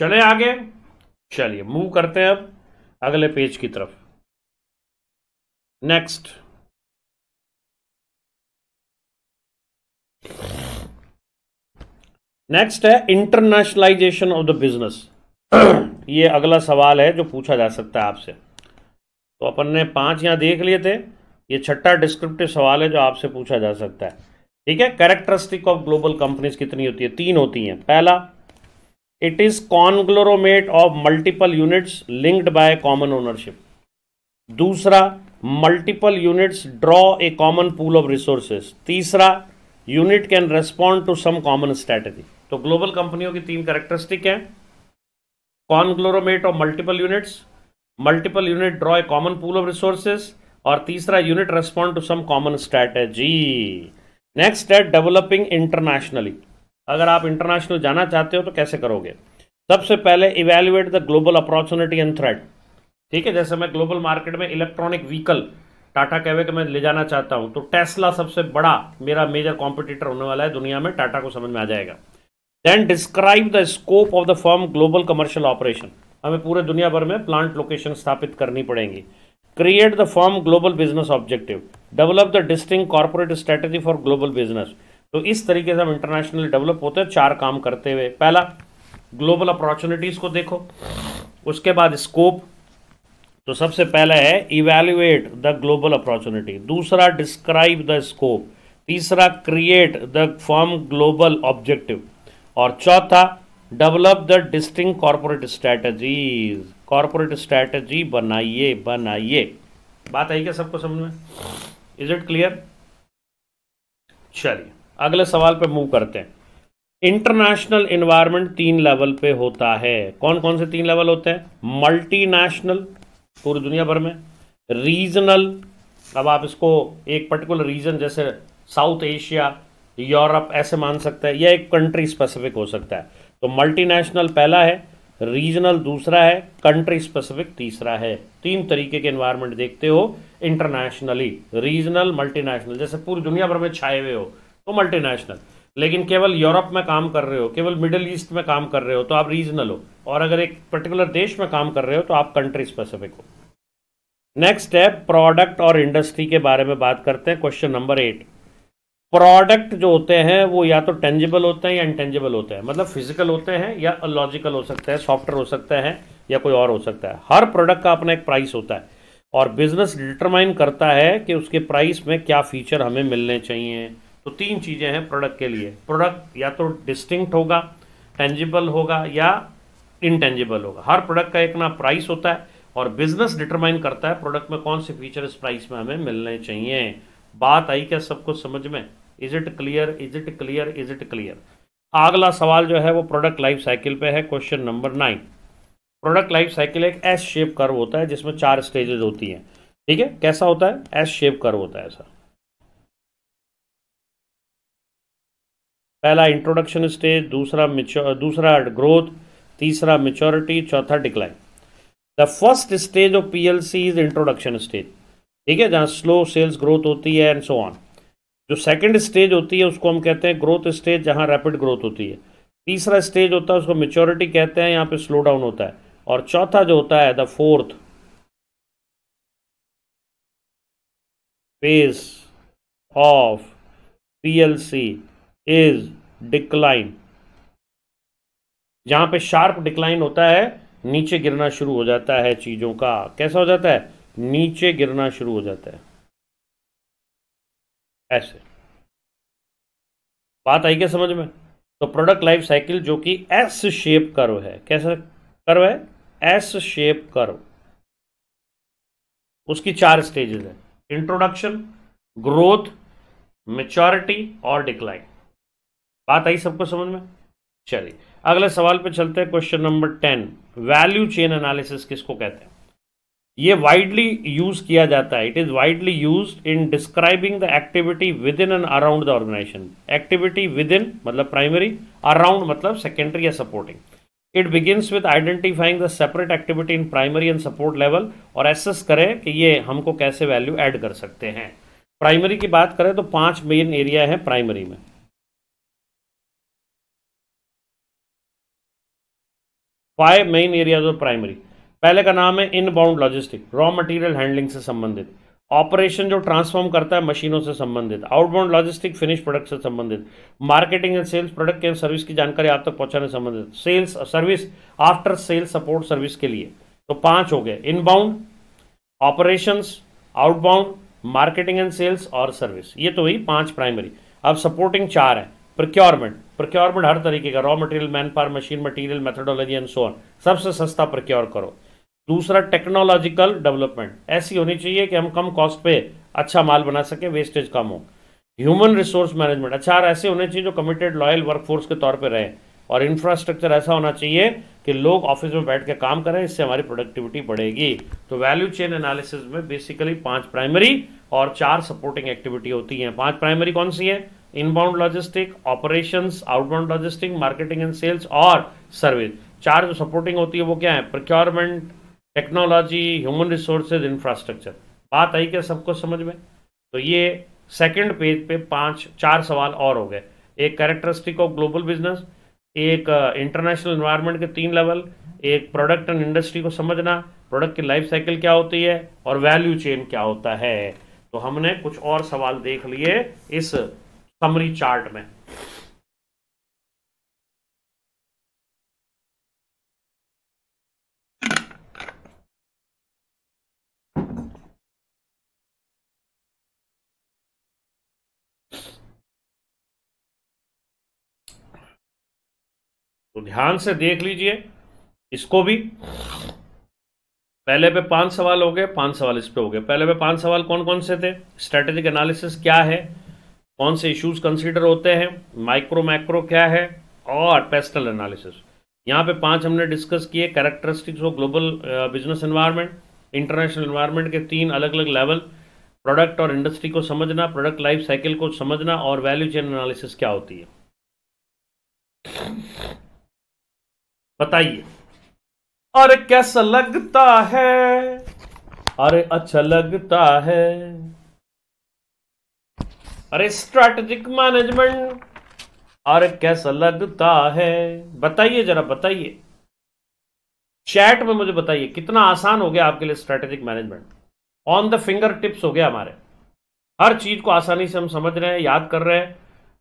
चले आगे। चलिए मूव करते हैं अब अगले पेज की तरफ़। नेक्स्ट नेक्स्ट है इंटरनेशनलाइजेशन ऑफ़ द बिज़नेस ये अगला सवाल है जो पूछा जा सकता है आपसे। तो अपन ने पाँच यहाँ देख लिए थे। ये छठा डिस्क्रिप्टिव सवाल है जो आपसे पूछा जा सकता है। ठीक है? कैरेक्टरिस्टिक ऑफ़ ग्लोबल कंपनीज़ कितनी होती है? तीन होती हैं। पहला it is conglomerate of multiple units linked by common ownership. दूसरा multiple units draw a common pool of resources तीसरा unit can respond to some common strategy तो ग्लोबल कंपनियों की तीन कैरेक्टरिस्टिक है। Conglomerate of multiple units multiple unit draw a common pool of resources और तीसरा unit respond to some common strategy next है developing internationally अगर आप इंटरनेशनल जाना चाहते हो तो कैसे करोगे? सबसे पहले evaluate the global opportunity and threat ठीक है, जैसे मैं ग्लोबल मार्केट में इलेक्ट्रॉनिक व्हीकल टाटा कैवे के मैं ले जाना चाहता हूँ तो टेस्ला सबसे बड़ा मेरा मेजर कॉम्पिटिटर होने वाला है दुनिया में टाटा को समझ में आ जाएगा। Then describe the scope of the firm global commercial operation हमें पूरे दुनिया भर में प्लांट लोकेशन स्थापित करनी पड़ेंगी। Create the firm global business objective develop the distinct corporate strategy for global business तो इस तरीके से हम इंटरनेशनली डेवलप होते हैं, चार काम करते हुए। पहला ग्लोबल अपॉर्चुनिटीज़ को देखो। उसके बाद स्कोप तो सबसे पहला है इवेल्युएट द ग्लोबल अपॉर्चुनिटी दूसरा डिस्क्राइब द स्कोप तीसरा create the form global objective और चौथा develop the distinct corporate strategies corporate strategy बनाइए बनाइए। बात आई क्या सबको समझ में? इज़ इट क्लियर चलिए। अगले सवाल पे मूव करते हैं। इंटरनेशनल इन्वायरमेंट तीन लेवल पे होता है। कौन कौन से तीन लेवल होते हैं? मल्टीनेशनल पूरी दुनिया भर में। रीजनल अब आप इसको एक पर्टिकुलर रीजन जैसे साउथ एशिया यूरोप ऐसे मान सकते हैं, या एक कंट्री स्पेसिफिक हो सकता है। तो मल्टीनेशनल पहला है रीजनल दूसरा है कंट्री स्पेसिफिक तीसरा है। तीन तरीके के एनवायरनमेंट देखते हो इंटरनेशनली रीजनल मल्टीनेशनल जैसे पूरी दुनिया भर में छाए हुए हो। तो मल्टीनेशनल लेकिन केवल यूरोप में काम कर रहे हो, केवल मिडिल ईस्ट में काम कर रहे हो तो आप रीजनल हो। और अगर एक पर्टिकुलर देश में काम कर रहे हो तो आप कंट्री स्पेसिफिक हो। नेक्स्ट है प्रोडक्ट और इंडस्ट्री के बारे में बात करते हैं। क्वेश्चन नंबर एट प्रोडक्ट जो होते हैं, वो या तो टेंजिबल होते हैं या इंटेंजिबल होते हैं। मतलब फ़िज़िकल होते हैं या लॉजिकल हो सकते हैं सॉफ्टवेयर हो सकते हैं या कोई और हो सकता है। हर प्रोडक्ट का अपना एक प्राइस होता है। और बिज़नेस डिटरमाइन करता है कि उसके प्राइस में क्या फीचर हमें मिलने चाहिए। तो तीन चीज़ें हैं प्रोडक्ट के लिए। प्रोडक्ट या तो डिस्टिंक्ट होगा टेंजिबल होगा या इनटेंजिबल होगा। हर प्रोडक्ट का एक ना प्राइस होता है और बिज़नेस डिटरमाइन करता है प्रोडक्ट में कौन से फीचर इस प्राइस में हमें मिलने चाहिए। बात आई क्या सबको समझ में? Is it clear is it clear is it clear अगला सवाल जो है वो प्रोडक्ट लाइफ साइकिल पे है question number nine product life cycle एक एस शेप कर्व होता है जिसमें चार स्टेजेस होती हैं। ठीक है? कैसा होता है? एस शेप कर्व होता है ऐसा। पहला इंट्रोडक्शन स्टेज दूसरा दूसरा ग्रोथ तीसरा मेच्योरिटी चौथा decline the first stage of PLC is introduction stage ठीक है, जहाँ स्लो सेल्स ग्रोथ होती है एंड सो ऑन जो सेकंड स्टेज होती है, उसको हम कहते हैं ग्रोथ स्टेज जहाँ रैपिड ग्रोथ होती है. तीसरा स्टेज होता है, उसको मेच्योरिटी कहते हैं, यहाँ पे स्लो डाउन होता है. और चौथा जो होता है the fourth phase of PLC is decline जहाँ पे शार्प डिक्लाइन होता है, नीचे गिरना शुरू हो जाता है चीज़ों का। कैसा हो जाता है? नीचे गिरना शुरू हो जाता है। ऐसे। बात आई क्या समझ में? तो प्रोडक्ट लाइफ साइकिल जो कि एस शेप कर्व है। कैसा कर्व है? एस शेप कर्व उसकी चार स्टेजेस है। इंट्रोडक्शन ग्रोथ मेचोरिटी और डिक्लाइन बात आई सबको समझ में? चलिए, अगले सवाल पे चलते हैं question number ten value chain analysis किसको कहते हैं? ये वाइडली यूज़ किया जाता है. It is widely use in describing the activity within and around the organisation activity within मतलब प्राइमरी अराउंड मतलब सेकेंडरी या supporting it begins with identifying the separate activity in primary and support level और assess करें कि ये हमको कैसे value add कर सकते हैं. प्राइमरी की बात करें तो पाँच मेन एरिया है प्राइमरी में. Five main areas of primary पहले का नाम है inbound logistic raw material handling से संबंधित। ऑपरेशन जो ट्रांसफॉर्म करता है मशीनों से संबंधित। आउटबाउंड लॉजिस्टिक फिनिश प्रोडक्ट से संबंधित। मार्केटिंग एंड सेल्स प्रोडक्ट के सर्विस की जानकारी आप तक पहुँचाने से संबंधित। Sales service after sales support service के लिए। तो पाँच हो गए। Inbound operations outbound marketing and sales और सर्विस ये तो हुई पाँच प्राइमरी अब सपोर्टिंग चार है। प्रोक्योरमेंट प्रोक्योरमेंट हर तरीके का raw material manpower machine material methodology and so on सबसे सस्ता प्रोक्योर करो। दूसरा टेक्नोलॉजिकल डेवलपमेंट ऐसी होनी चाहिए कि हम कम कॉस्ट पे अच्छा माल बना सके वेस्टेज कम हो। ह्यूमन रिसोर्स मैनेजमेंट अच्छा ऐसे होने चाहिए जो कमिटेड लॉयल वर्कफोर्स के तौर पे रहे। और इंफ्रास्ट्रक्चर ऐसा होना चाहिए कि लोग ऑफ़िस में बैठ के काम करें, इससे हमारी प्रोडक्टिविटी बढ़ेगी। तो वैल्यू चेन एनालिसिस में बेसिकली पाँच प्राइमरी और चार सपोर्टिंग एक्टिविटी होती हैं। पाँच प्राइमरी कौन सी है? Inbound logistic operations outbound logistic marketing and sales और सर्विस चार जो सपोर्टिंग होती है वो क्या है? Procurement technology human resources infrastructure बात आई क्या सबको समझ में? तो ये सेकंड पेज पे पाँच चार सवाल और हो गए. एक कैरेक्टरिस्टिक ऑफ़ ग्लोबल बिज़नेस एक इंटरनेशनल uh, इन्वायरमेंट के तीन लेवल एक प्रोडक्ट एंड इंडस्ट्री को समझना प्रोडक्ट की लाइफ साइकिल क्या होती है और वैल्यू चेन क्या होता है? तो हमने कुछ और सवाल देख लिए इस समरी चार्ट में। तो ध्यान से देख लीजिए, इसको भी। पहले पे पाँच सवाल हो गए, पाँच सवाल इस पे हो गए। पहले पे पाँच सवाल कौन कौन से थे? स्ट्रेटेजिक एनालिसिस क्या है? कौन से इश्यूज़ कंसीडर होते हैं माइक्रो मैक्रो क्या है और पेस्टल एनालिसिस यहाँ पे पाँच हमने डिस्कस किए characteristics of global business environment international environment के तीन अलग अलग लेवल प्रोडक्ट और इंडस्ट्री को समझना प्रोडक्ट लाइफ साइकिल को समझना और वैल्यू चेन एनालिसिस क्या होती है। बताइए। अरे कैसा लगता है? अरे अच्छा लगता है। अरे स्ट्रैटेजिक मैनेजमेंट अरे कैसा लगता है? बताइए जरा, बताइए। चैट में मुझे बताइए, कितना आसान हो गया आपके लिए strategic management on the fingertips हो गया हमारे। हर चीज़ को आसानी से हम समझ रहे हैं, याद कर रहे हैं।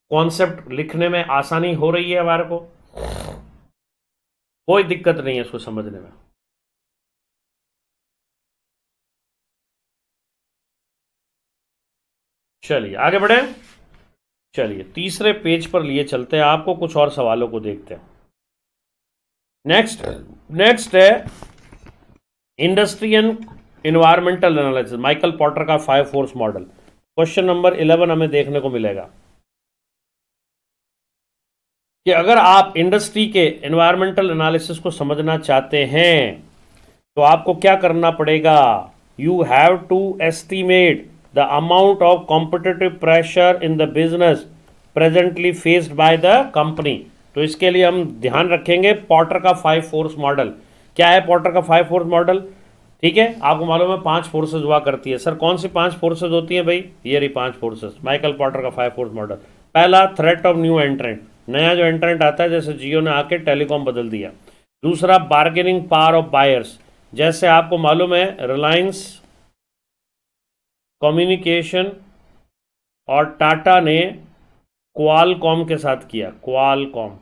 कॉन्सेप्ट लिखने में आसानी हो रही है हमारे को। कोई दिक्कत नहीं है इसको समझने में। चलिए, आगे बढ़े। चलिए, तीसरे पेज पर लिए चलते हैं। आपको कुछ और सवालों को देखते हैं। नेक्स्ट नेक्स्ट है industrial environmental analysis Michael Porter का five force model question number eleven हमें देखने को मिलेगा। कि अगर आप इंडस्ट्री के एनवायरमेंटल एनालिसिस को समझना चाहते हैं तो आपको क्या करना पड़ेगा? You have to estimate the amount of competitive pressure in the business presently faced by the company तो इसके लिए हम ध्यान रखेंगे पॉटर का फाइव फोर्स मॉडल क्या है पॉटर का फाइव फोर्स मॉडल ठीक है, आपको मालूम है पाँच फोर्सेज हुआ करती है। सर, कौन सी पाँच फोर्सेज होती है भाई? ये रही पाँच फोर्सेज माइकल पॉटर का फाइव फोर्स मॉडल पहला थ्रेट ऑफ़ न्यू एंट्रेंट नया जो एंट्रेंट आता है, जैसे जियो ने आके टेलीकॉम बदल दिया। दूसरा बार्गेनिंग पावर ऑफ़ बायर्स जैसे आपको मालूम है रिलायंस कम्युनिकेशन और टाटा ने क्वालकॉम के साथ किया, क्वालकॉम।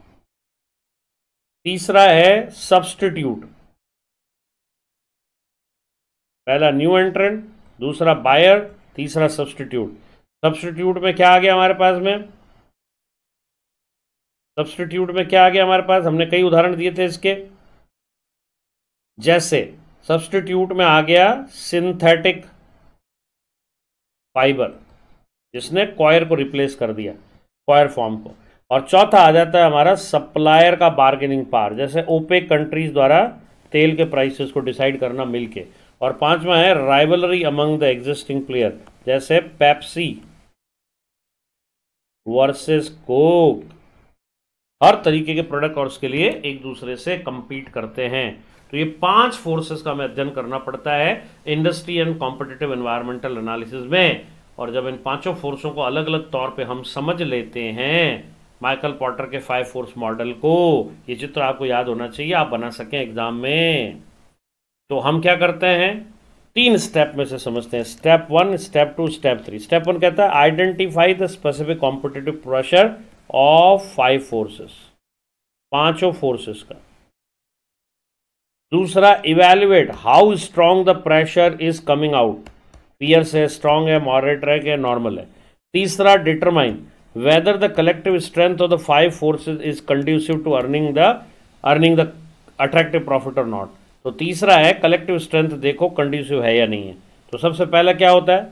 तीसरा है सब्सटीट्यूट। पहला न्यू एंट्रेंट, दूसरा बायर, तीसरा सब्सटीट्यूट। सब्सटीट्यूट में क्या आ गया हमारे पास में? सब्सटीट्यूट में क्या आ गया हमारे पास? हमने कई उदाहरण दिए थे इसके। जैसे, सब्सटीट्यूट में आ गया सिंथेटिक। फाइबर, जिसने क्वायर को रिप्लेस कर दिया, क्वायर फॉर्म को। और चौथा आ जाता है हमारा सप्लायर का बार्गेनिंग पार जैसे ओपेक कंट्रीज़ द्वारा तेल के प्राइसेस को डिसाइड करना मिलके। और पांचवा है rivalry among the existing player जैसे पेप्सी वर्सेस कोक हर तरीके के प्रोडक्ट और उसके लिए एक दूसरे से कंपीट करते हैं। तो ये पाँच फोर्सेस का हमें अध्ययन करना पड़ता है industry and competitive environmental analysis में। और जब इन पाँचों फोर्सों को अलग अलग तौर पे हम समझ लेते हैं माइकल पॉटर के फाइव फोर्स मॉडल को, ये चित्र आपको याद होना चाहिए, आप बना सकें एग्ज़ाम में। तो हम क्या करते हैं? तीन स्टेप में से समझते हैं। Step one step two step three step one कहता है identify the specific competitive pressure of five forces पाँचों फोर्सेस का। दूसरा evaluate how strong the pressure is coming out fierce है स्ट्रॉन्ग है मॉडरेट है नॉर्मल है. तीसरा determine whether the collective strength of the five forces is conducive to earning the earning the attractive profit और not तो तीसरा है collective strength देखो कंड्यूसिव है या नहीं है. तो सबसे पहला क्या होता है?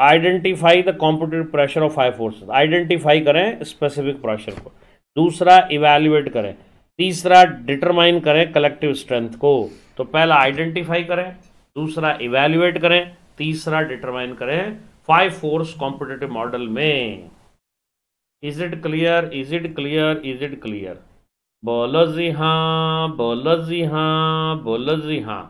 Identify the competitive pressure of five forces identify करें स्पेसिफिक प्रेशर को. दूसरा इवेल्युएट करें. तीसरा डिटरमाइन करें कलेक्टिव स्ट्रेंथ को। तो पहला आइडेंटिफाई करें, दूसरा इवेल्युएट करें, तीसरा डिटरमाइन करें। फाइव फोर्स कॉम्पिटेटिव मॉडल में। Is it clear is it clear is it clear बोलो जी हाँ बोलो जी हाँ बोलो जी हाँ।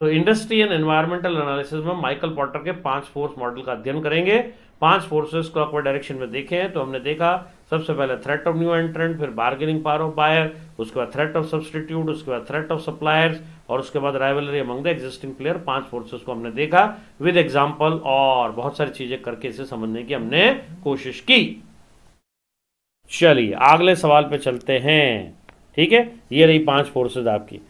तो इंडस्ट्री एंड एनवायरमेंटल एनालिसिस में माइकल पॉटर के पाँच फोर्स मॉडल का अध्ययन करेंगे। पाँच फोर्सेस को अपवर डायरेक्शन में देखें तो हमने देखा सबसे पहले थ्रेट ऑफ़ न्यू एंट्रेंट फिर बार्गेनिंग पावर ऑफ़ बायर उसके बाद थ्रेट ऑफ़ सब्सटीट्यूट उसके बाद थ्रेट ऑफ़ सप्लायर्स और उसके बाद rivalry among the existing player पाँच फोर्सेस को हमने देखा विद एग्ज़ाम्पल और बहुत सारी चीज़ें करके इसे समझने की हमने कोशिश की। चलिए, अगले सवाल पे चलते हैं। ठीक है? ये रही पाँच फोर्सेज आपकी।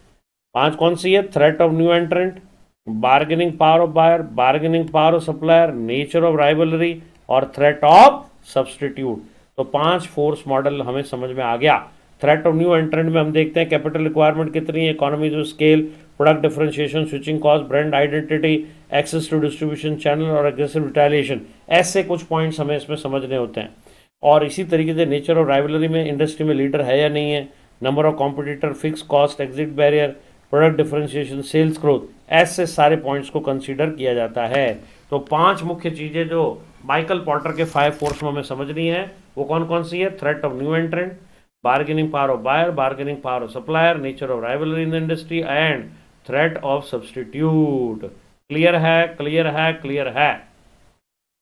पाँच कौन सी है? Threat of new entrant bargaining power of buyer bargaining power of supplier nature of rivalry और थ्रेट ऑफ़ सब्सटीट्यूट तो पाँच फोर्स मॉडल हमें समझ में आ गया। थ्रेट ऑफ़ न्यू एंट्रेंट में हम देखते हैं कैपिटल रिक्वायरमेंट कितनी है economies of scale product differentiation switching cost brand identity access to distribution channel और एग्रेसिव रिटेलिएशन ऐसे कुछ पॉइंट्स हमें इसमें समझने होते हैं। और इसी तरीके से नेचर ऑफ़ राइवलरी में इंडस्ट्री में लीडर है या नहीं है number of competitor fix cost exit barrier product differentiation sales growth ऐसे सारे पॉइंट्स को कंसीडर किया जाता है। तो पाँच मुख्य चीज़ें जो माइकल पॉटर के फाइव फोर्स में हमें समझनी है वो कौन कौन सी है? Threat of new entrant power of buyer, bargaining power of supplier, nature of rivalry in the industry and threat of substitute. Clear है क्लियर है क्लियर है।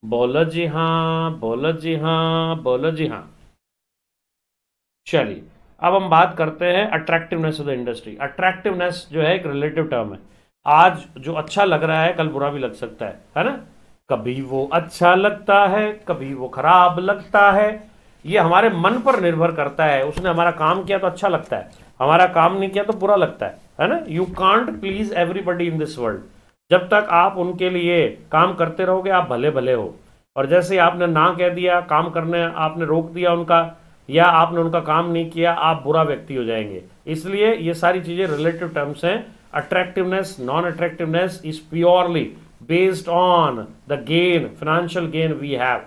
बोलो जी हाँ बोलो जी हाँ बोलो जी हाँ। चलिए अब हम बात करते हैं attractiveness of the industry attractiveness जो है एक रिलेटिव टर्म है। आज जो अच्छा लग रहा है कल बुरा भी लग सकता है है ना? कभी वो अच्छा लगता है, कभी वो खराब लगता है। ये हमारे मन पर निर्भर करता है। उसने हमारा काम किया तो अच्छा लगता है। हमारा काम नहीं किया तो बुरा लगता है है ना? You can't please everybody in this world जब तक आप उनके लिए काम करते रहोगे, आप भले भले हो। और जैसे आपने ना कह दिया, काम करने, आपने रोक दिया उनका, या आपने उनका काम नहीं किया, आप बुरा व्यक्ति हो जाएँगे। इसलिए ये सारी चीज़ें रिलेटिव टर्म्स हैं। Attractiveness non attractiveness is purely based on the gain financial gain we have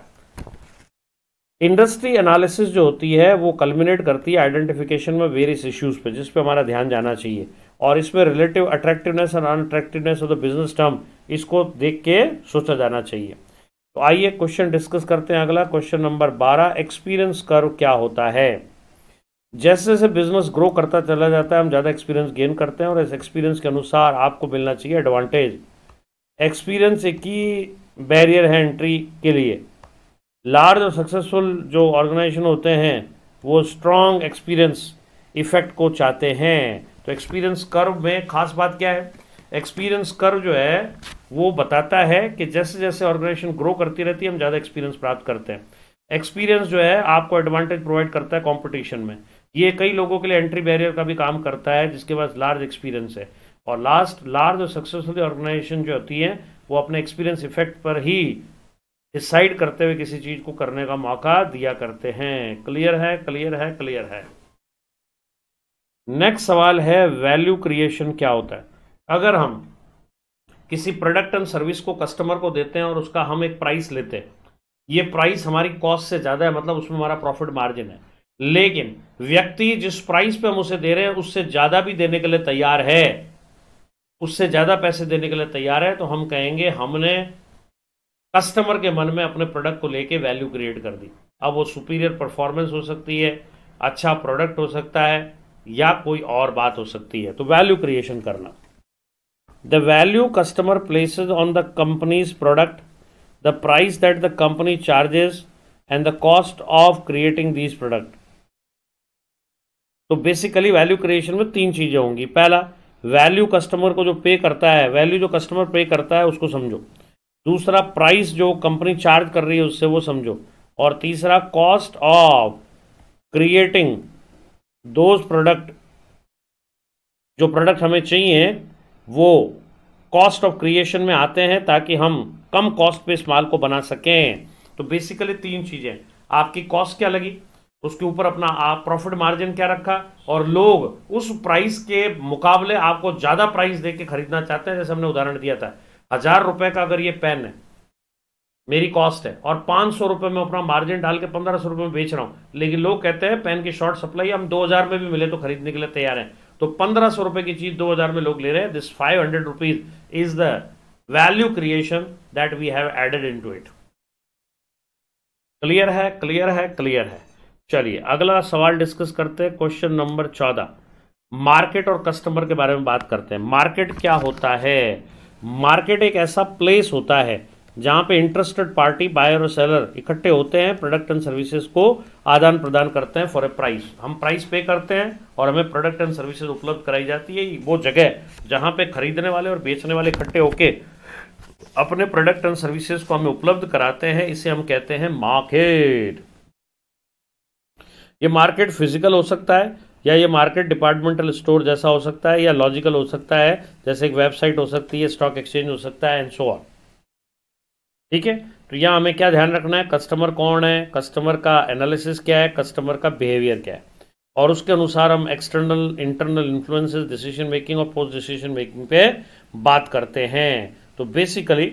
industry analysis जो होती है, वो कल्मिनेट करती है आइडेंटिफिकेशन में वेरियस इश्यूज़ पे, जिस पे हमारा ध्यान जाना चाहिए। और इसमें relative attractiveness and unattractiveness of the business term इसको देख के सोचा जाना चाहिए। तो आइए क्वेश्चन डिस्कस करते हैं अगला। क्वेश्चन नंबर बारह एक्सपीरियंस कर्व क्या होता है? जैसे जैसे बिज़नेस ग्रो करता चला जाता है, हम ज़्यादा एक्सपीरियंस गेन करते हैं और इस एक्सपीरियंस के अनुसार आपको मिलना चाहिए एडवांटेज एक्सपीरियंस एक ही बैरियर है एंट्री के लिए। लार्ज और सक्सेसफुल जो ऑर्गेनाइजेशन होते हैं, वो स्ट्रॉन्ग एक्सपीरियंस इफ़ेक्ट को चाहते हैं। तो एक्सपीरियंस कर्व में खास बात क्या है? एक्सपीरियंस कर्व जो है, वो बताता है कि जैसे जैसे ऑर्गेनाइजेशन ग्रो करती रहती है, हम ज़्यादा एक्सपीरियंस प्राप्त करते हैं। एक्सपीरियंस जो है, आपको एडवांटेज प्रोवाइड करता है कॉम्पिटिशन में। ये कई लोगों के लिए एंट्री बैरियर का भी काम करता है, जिसके पास लार्ज एक्सपीरियंस है। और लास्ट लार्ज और सक्सेसफुल ऑर्गेनाइजेशन जो होती है, वो अपने एक्सपीरियंस इफ़ेक्ट पर ही डिसाइड करते हुए किसी चीज़ को करने का मौका दिया करते हैं। क्लियर है क्लियर है क्लियर है। नेक्स्ट सवाल है वैल्यू क्रिएशन क्या होता है? अगर हम किसी प्रोडक्ट एंड सर्विस को कस्टमर को देते हैं और उसका हम एक प्राइस लेते हैं, ये प्राइस हमारी कॉस्ट से ज़्यादा है मतलब उसमें हमारा प्रॉफिट मार्जिन है। लेकिन व्यक्ति जिस प्राइस पे हम उसे दे रहे हैं, उससे ज़्यादा भी देने के लिए तैयार है। उससे ज़्यादा पैसे देने के लिए तैयार है तो हम कहेंगे हमने कस्टमर के मन में अपने प्रोडक्ट को लेके वैल्यू क्रिएट कर दी। अब वो सुपीरियर परफॉर्मेंस हो सकती है अच्छा प्रोडक्ट हो सकता है, या कोई और बात हो सकती है। तो वैल्यू क्रिएशन करना। The value customer places on the company's product the price that the company charges and the cost of creating these product तो बेसिकली वैल्यू क्रिएशन में तीन चीज़ें होंगी। पहला वैल्यू कस्टमर को जो पे करता है, वैल्यू जो कस्टमर पे करता है, उसको समझो। दूसरा प्राइस जो कंपनी चार्ज कर रही है, उससे वो समझो। और तीसरा cost of creating those product, जो प्रोडक्ट हमें चाहिए, वो कॉस्ट ऑफ़ क्रिएशन में आते हैं ताकि हम कम कॉस्ट पे इस माल को बना सकें। तो बेसिकली तीन चीज़ें आपकी कॉस्ट क्या लगी? उसके ऊपर अपना आप प्रॉफिट मार्जिन क्या रखा? और लोग उस प्राइस के मुकाबले आपको ज़्यादा प्राइस दे के खरीदना चाहते हैं, जैसे हमने उदाहरण दिया था। हज़ार रुपए का अगर ये पेन है, मेरी कॉस्ट है, और पाँच सौ रुपए में अपना मार्जिन डाल के पंद्रह सौ रुपए में बेच रहा हूँ, लेकिन लोग कहते हैं पेन की शॉर्ट सप्लाई हम दो हज़ार में भी मिले तो खरीदने के लिए तैयार हैं। तो पंद्रह सौ रुपए की चीज़ दो हज़ार में लोग ले रहे हैं। This five hundred rupees is the value creation that we have added into it clear है? क्लियर है? क्लियर है? चलिए, अगला सवाल डिस्कस करते हैं क्वेश्चन नंबर चौदह। मार्केट और कस्टमर के बारे में बात करते हैं। मार्केट क्या होता है? मार्केट एक ऐसा प्लेस होता है जहाँ पे इंटरेस्टेड पार्टी बायर और सेलर इकट्ठे होते हैं प्रोडक्ट एंड सर्विसेज़ को आदान प्रदान करते हैं फॉर ए प्राइस हम प्राइस पे करते हैं और हमें प्रोडक्ट एंड सर्विसेज़ उपलब्ध कराई जाती है। वो जगह जहाँ पे खरीदने वाले और बेचने वाले इकट्ठे होके अपने प्रोडक्ट एंड सर्विसेज़ को हमें उपलब्ध कराते हैं, इसे हम कहते हैं मार्केट ये मार्केट फ़िज़िकल हो सकता है, या ये मार्केट डिपार्टमेंटल स्टोर जैसा हो सकता है, या लॉजिकल हो सकता है, जैसे एक वेबसाइट हो सकती है स्टॉक एक्सचेंज हो सकता है एंड सो ऑन ठीक है? तो यहाँ हमें क्या ध्यान रखना है? कस्टमर कौन है? कस्टमर का एनालिसिस क्या है? कस्टमर का बिहेवियर क्या है? और उसके अनुसार हम external internal influences decision making और पोस्ट डिसीज़न मेकिंग पे बात करते हैं। तो बेसिकली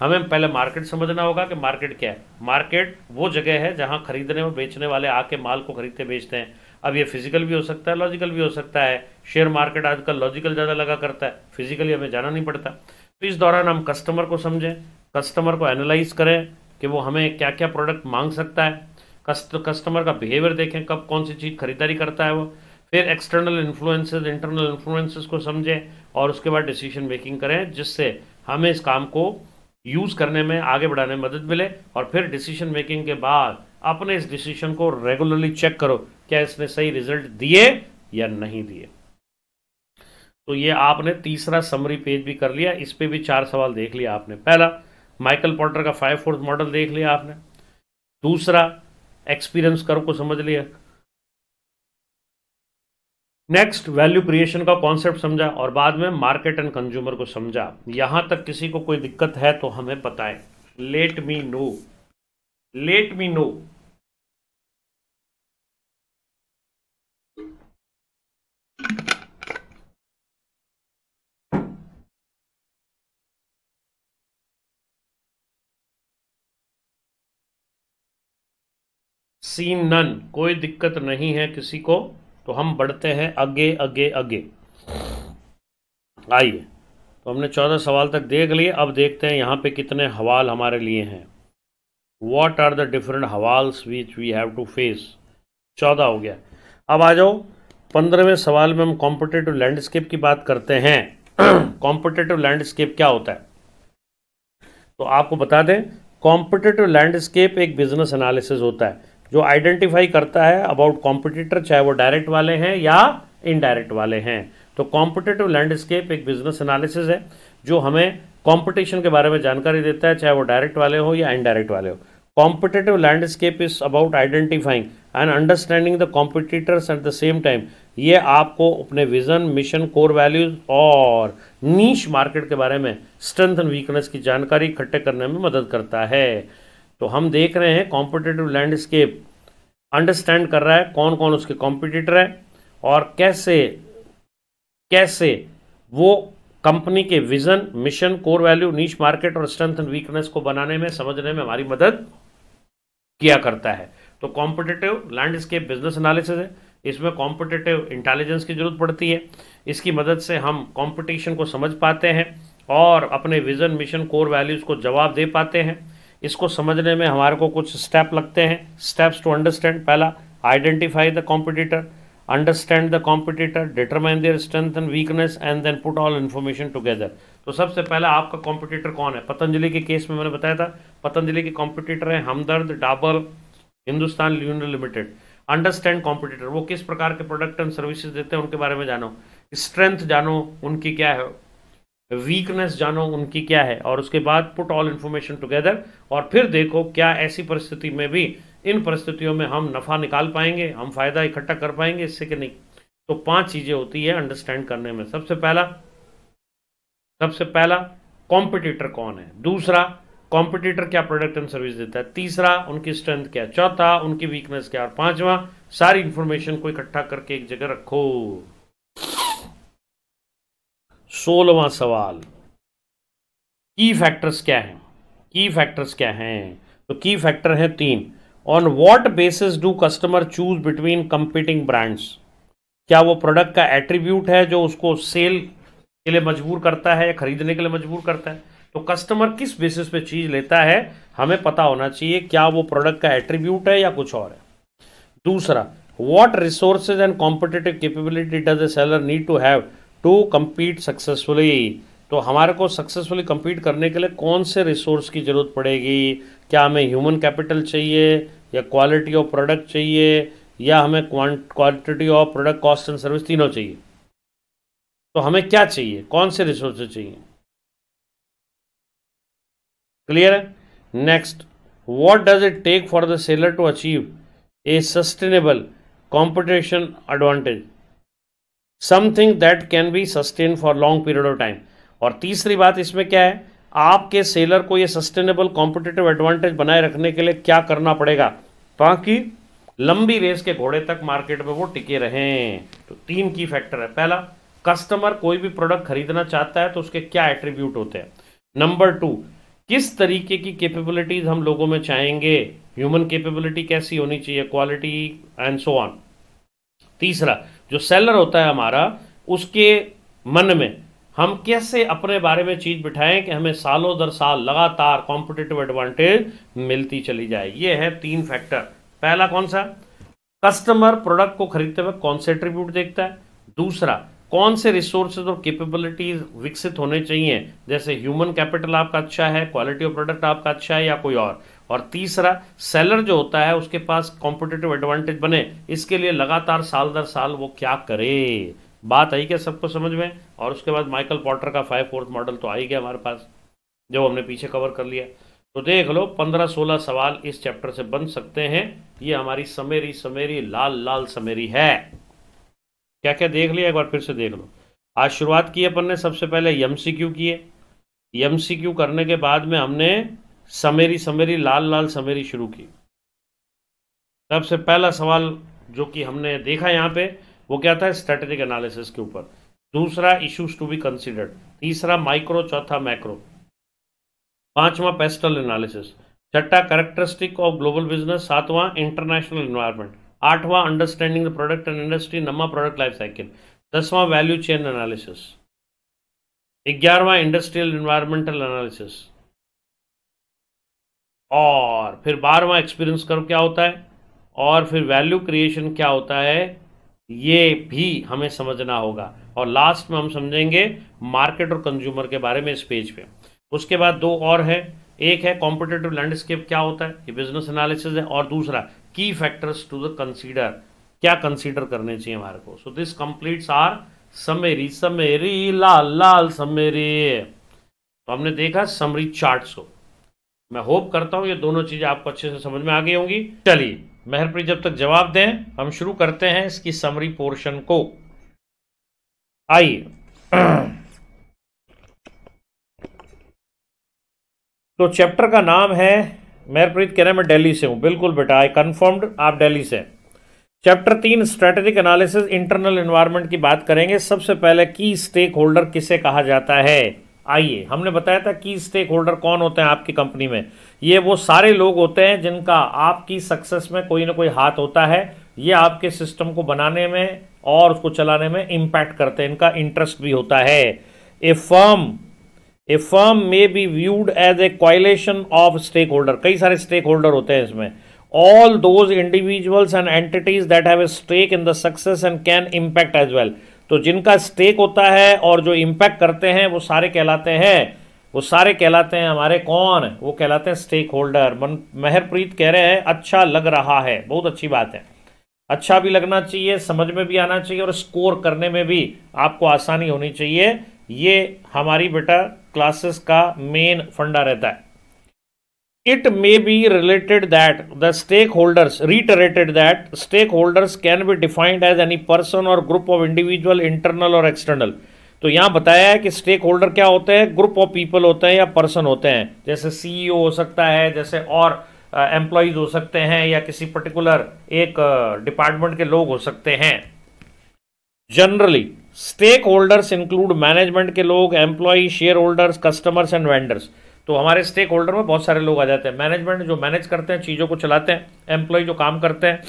हमें पहले मार्केट समझना होगा कि मार्केट क्या है। मार्केट वो जगह है जहाँ खरीदने और बेचने वाले आके माल को खरीदते बेचते हैं। अब ये फ़िज़िकल भी हो सकता है, लॉजिकल भी हो सकता है। शेयर मार्केट आजकल लॉजिकल ज़्यादा लगा करता है, फिजिकली हमें जाना नहीं पड़ता। तो इस दौरान हम कस्टमर को समझें, कस्टमर को एनालाइज करें कि वो हमें क्या क्या प्रोडक्ट मांग सकता है। कस्ट, कस्टमर का बिहेवियर देखें, कब कौन सी चीज़ खरीदारी करता है वो। फिर एक्सटर्नल इन्फ्लुएंसेस इंटरनल इन्फ्लुएंसेस को समझें और उसके बाद डिसीज़न मेकिंग करें, जिससे हमें इस काम को यूज़ करने में, आगे बढ़ाने में मदद मिले और फिर डिसीज़न मेकिंग के बाद अपने इस डिसीज़न को रेगुलरली चेक करो, क्या इसने सही रिज़ल्ट दिए या नहीं दिए। तो ये आपने तीसरा समरी पेज भी कर लिया, इस पर भी चार सवाल देख लिया आपने। पहला माइकल पॉटर का फाइव फोर्थ मॉडल देख लिया आपने। दूसरा एक्सपीरियंस कर्व को समझ लिया। नेक्स्ट वैल्यू क्रिएशन का कॉन्सेप्ट समझा और बाद में मार्केट एंड कंज्यूमर को समझा। यहाँ तक किसी को कोई दिक्कत है तो हमें बताएँ। Let me know let me know seen none कोई दिक्कत नहीं है किसी को। तो हम बढ़ते हैं आगे आगे आगे। आइए। तो हमने चौदह सवाल तक देख लिए, अब देखते हैं यहाँ पे कितने हवाल हमारे लिए हैं। What are the different hurdles which we have to face चौदह हो गया। अब आ जाओ, पंद्रहवें सवाल में हम कॉम्पिटेटिव लैंडस्केप की बात करते हैं। कॉम्पिटेटिव लैंडस्केप क्या होता है? तो आपको बता दें कॉम्पिटेटिव लैंडस्केप एक बिज़नेस एनालिसिस होता है। जो आइडेंटिफाई करता है अबाउट कॉम्पिटिटर चाहे वो डायरेक्ट वाले हैं या इनडायरेक्ट वाले हैं। तो कॉम्पिटेटिव लैंडस्केप एक बिज़नेस एनालिसिस है, जो हमें कॉम्पिटिशन के बारे में जानकारी देता है, चाहे वो डायरेक्ट वाले हो या इनडायरेक्ट वाले हो। Competitive landscape is about identifying and understanding the competitors at the same time ये आपको अपने विजन मिशन कोर वैल्यूज़ और नीच मार्केट के बारे में स्ट्रेंथ एंड वीकनेस की जानकारी इकट्ठे करने में मदद करता है। तो हम देख रहे हैं कॉम्पिटेटिव लैंडस्केप अंडरस्टैंड कर रहा है कौन कौन उसके कॉम्पिटिटर है और कैसे कैसे वो कंपनी के vision mission core value niche market और स्ट्रेंथ एंड वीकनेस को बनाने में, समझने में हमारी मदद किया करता है। तो कॉम्पिटेटिव लैंडस्केप बिज़नेस एनालिसिस है। इसमें कॉम्पिटेटिव इंटेलिजेंस की ज़रूरत पड़ती है। इसकी मदद से हम कंपटीशन को समझ पाते हैं और अपने विजन मिशन कोर वैल्यूज़ को जवाब दे पाते हैं। इसको समझने में हमारे को कुछ स्टेप लगते हैं। स्टेप्स टू अंडरस्टैंड पहला identify the competitor understand the competitor determine their strength and weakness and then put all information together तो सबसे पहला, आपका कॉम्पिटिटर कौन है? पतंजलि के केस में मैंने बताया था, पतंजलि के कॉम्पिटिटर है Hamdard, Dabur, Hindustan union limited. Understand competitor वो किस प्रकार के प्रोडक्ट एंड सर्विसेज़ देते हैं, उनके बारे में जानो। स्ट्रेंथ जानो, उनकी क्या है वीकनेस जानो उनकी क्या है, और उसके बाद पुट ऑल इन्फॉर्मेशन टुगेदर और फिर देखो क्या ऐसी परिस्थिति में भी इन परिस्थितियों में हम नफ़ा निकाल पाएँगे, हम फ़ायदा इकट्ठा कर पाएँगे इससे कि नहीं। तो पाँच चीज़ें होती है अंडरस्टैंड करने में। सबसे पहला सबसे पहला कॉम्पिटिटर कौन है? दूसरा कॉम्पिटिटर क्या प्रोडक्ट एंड सर्विस देता है? तीसरा, उनकी स्ट्रेंथ क्या चौथा, उनकी वीकनेस क्या और पांचवा, सारी इंफॉर्मेशन को इकट्ठा करके एक जगह रखो। सोलवा सवाल। की फैक्टर्स क्या हैं? की फैक्टर्स क्या हैं? तो की फैक्टर है तीन। On what basis do customer choose between competing brands क्या वो प्रोडक्ट का एट्रीब्यूट है जो उसको सेल के लिए मजबूर करता है या खरीदने के लिए मजबूर करता है? तो कस्टमर किस बेसिस पे चीज़ लेता है? हमें पता होना चाहिए क्या वो प्रोडक्ट का एट्रीब्यूट है या कुछ और है। दूसरा what resources and competitive capability does a seller need to have to compete successfully तो हमारे को सक्सेसफुली कम्पीट करने के लिए कौन से रिसोर्स की ज़रूरत पड़ेगी? क्या हमें ह्यूमन कैपिटल चाहिए, या क्वालिटी ऑफ़ प्रोडक्ट चाहिए, या हमें quantity of product cost and service तीनों चाहिए? तो हमें क्या चाहिए? कौन से रिसोर्सेज चाहिए? क्लियर है? Next what does it take for the seller to achieve a sustainable competition advantage something that can be sustain for long period of time और तीसरी बात इसमें क्या है? आपके सेलर को ये सस्टेनेबल कॉम्पिटेटिव एडवांटेज बनाए रखने के लिए क्या करना पड़ेगा? ताकि लंबी रेस के घोड़े तक मार्केट में वो टिके रहें। तो तीन की फैक्टर है। पहला कस्टमर कोई भी प्रोडक्ट खरीदना चाहता है तो उसके क्या एट्रीब्यूट होते हैं? नंबर टू किस तरीके की कैपेबिलिटीज हम लोगों में चाहेंगे? ह्यूमन कैपेबिलिटी कैसी होनी चाहिए? क्वालिटी एंड सो ऑन तीसरा, जो सेलर होता है हमारा, उसके मन में हम कैसे अपने बारे में चीज़ बिठाएँ कि हमें सालों दर साल लगातार कॉम्पिटेटिव एडवांटेज मिलती चली जाए? ये है तीन फैक्टर पहला कौन सा? कस्टमर प्रोडक्ट को खरीदते वक्त कौन से एट्रीब्यूट देखता है? दूसरा, कौन से रिसोर्सेज और कैपेबिलिटीज विकसित होने चाहिए? जैसे ह्यूमन कैपिटल आपका अच्छा है क्वालिटी ऑफ़ प्रोडक्ट आपका अच्छा है या कोई और? और तीसरा सेलर जो होता है, उसके पास कॉम्पिटेटिव एडवांटेज बने, इसके लिए लगातार साल दर साल वो क्या करे? बात आई क्या सबको समझ में? और उसके बाद माइकल पॉटर का फाइव फोर्थ मॉडल तो आ ही गया हमारे पास, जो हमने पीछे कवर कर लिया। तो देख लो, पंद्रह सोलह सवाल इस चैप्टर से बन सकते हैं। ये हमारी समेरी समेरी, लाल लाल समेरी है। क्या क्या देख लिया? एक बार फिर से देख लो। आज शुरुआत की अपन ने सबसे पहले एम सी क्यू किए एम सी क्यू करने के बाद में हमने समेरी समेरी, लाल लाल समेरी शुरू की। सबसे पहला सवाल जो कि हमने देखा यहाँ पे, वो क्या था? स्ट्रेटेजिक एनालिसिस के ऊपर। दूसरा इश्यूज़ टू बी कंसिडर्ड तीसरा माइक्रो चौथा मैक्रो पांचवा पेस्टल एनालिसिस छठा करेक्टरिस्टिक ऑफ़ ग्लोबल बिज़नेस सातवां इंटरनेशनल इन्वायरमेंट आठवां understanding the product and industry नवा प्रोडक्ट लाइफ साइकिल दसवां वैल्यू चेन एनालिसिस ग्यारहवा इंडस्ट्रियल इन्वायरमेंटल एनालिसिस और फिर बारहवा एक्सपीरियंस कर्व क्या होता है? और फिर वैल्यू क्रिएशन क्या होता है? ये भी हमें समझना होगा। और लास्ट में हम समझेंगे मार्केट और कंज्यूमर के बारे में इस पेज पे। उसके बाद दो और है। एक है कॉम्पिटेटिव लैंडस्केप क्या होता है? ये बिज़नेस एनालिसिस है। और दूसरा key factors to the consider क्या कंसीडर करने चाहिए हमारे को? So this completes our summary summary लाल लाल समेरी तो हमने देखा समरी चार्ट को। मैं होप करता हूँ ये दोनों चीज़ें आपको अच्छे से समझ में आ गई होंगी। चलिए, मेहरप्रीत, जब तक जवाब दें, हम शुरू करते हैं इसकी समरी पोर्शन को। आइए। तो चैप्टर का नाम है, मेहरप्रीत, कह रहे हैं मैं दिल्ली से हूँ। बिल्कुल बेटा आई कंफर्म्ड आप दिल्ली से चैप्टर तीन स्ट्रेटेजिक एनालिसिस इंटरनल एनवायरनमेंट की बात करेंगे। सबसे पहले की स्टेक होल्डर किसे कहा जाता है? आइए, हमने बताया था की स्टेक होल्डर कौन होते हैं आपकी कंपनी में। ये वो सारे लोग होते हैं जिनका आपकी सक्सेस में कोई ना कोई हाथ होता है। ये आपके सिस्टम को बनाने में और उसको चलाने में इंपैक्ट करते हैं। इनका इंटरेस्ट भी होता है। A firm a firm may be viewed as a coalition of stakeholder कई सारे स्टेक होल्डर होते हैं इसमें। All those individuals and entities that have a stake in the success and can impact as well तो जिनका stake होता है और जो इम्पैक्ट करते हैं, वो सारे कहलाते हैं। वो सारे कहलाते हैं हमारे कौन? वो कहलाते हैं स्टेक होल्डर मन, मेहरप्रीत कह रहे हैं अच्छा लग रहा है। बहुत अच्छी बात है। अच्छा भी लगना चाहिए, समझ में भी आना चाहिए और स्कोर करने में भी आपको आसानी होनी चाहिए। ये हमारी बेटा क्लासेस का मेन फंडा रहता है। It may be related that the stakeholders, reiterated that stakeholders can be defined as any person or group of individual, internal or external. तो यहाँ बताया है कि स्टेक होल्डर क्या होते हैं? ग्रुप ऑफ़ पीपल होते हैं या पर्सन होते हैं। जैसे सीईओ हो सकता है, जैसे और एम्प्लॉयज़ हो सकते हैं या किसी पर्टिकुलर एक डिपार्टमेंट के लोग हो सकते हैं। Generally stakeholders include management के लोग employ shareholders customers and vendors तो हमारे स्टेक होल्डर में बहुत सारे लोग आ जाते हैं। मैनेजमेंट जो मैनेज करते हैं, चीज़ों को चलाते हैं एम्प्लॉय जो काम करते हैं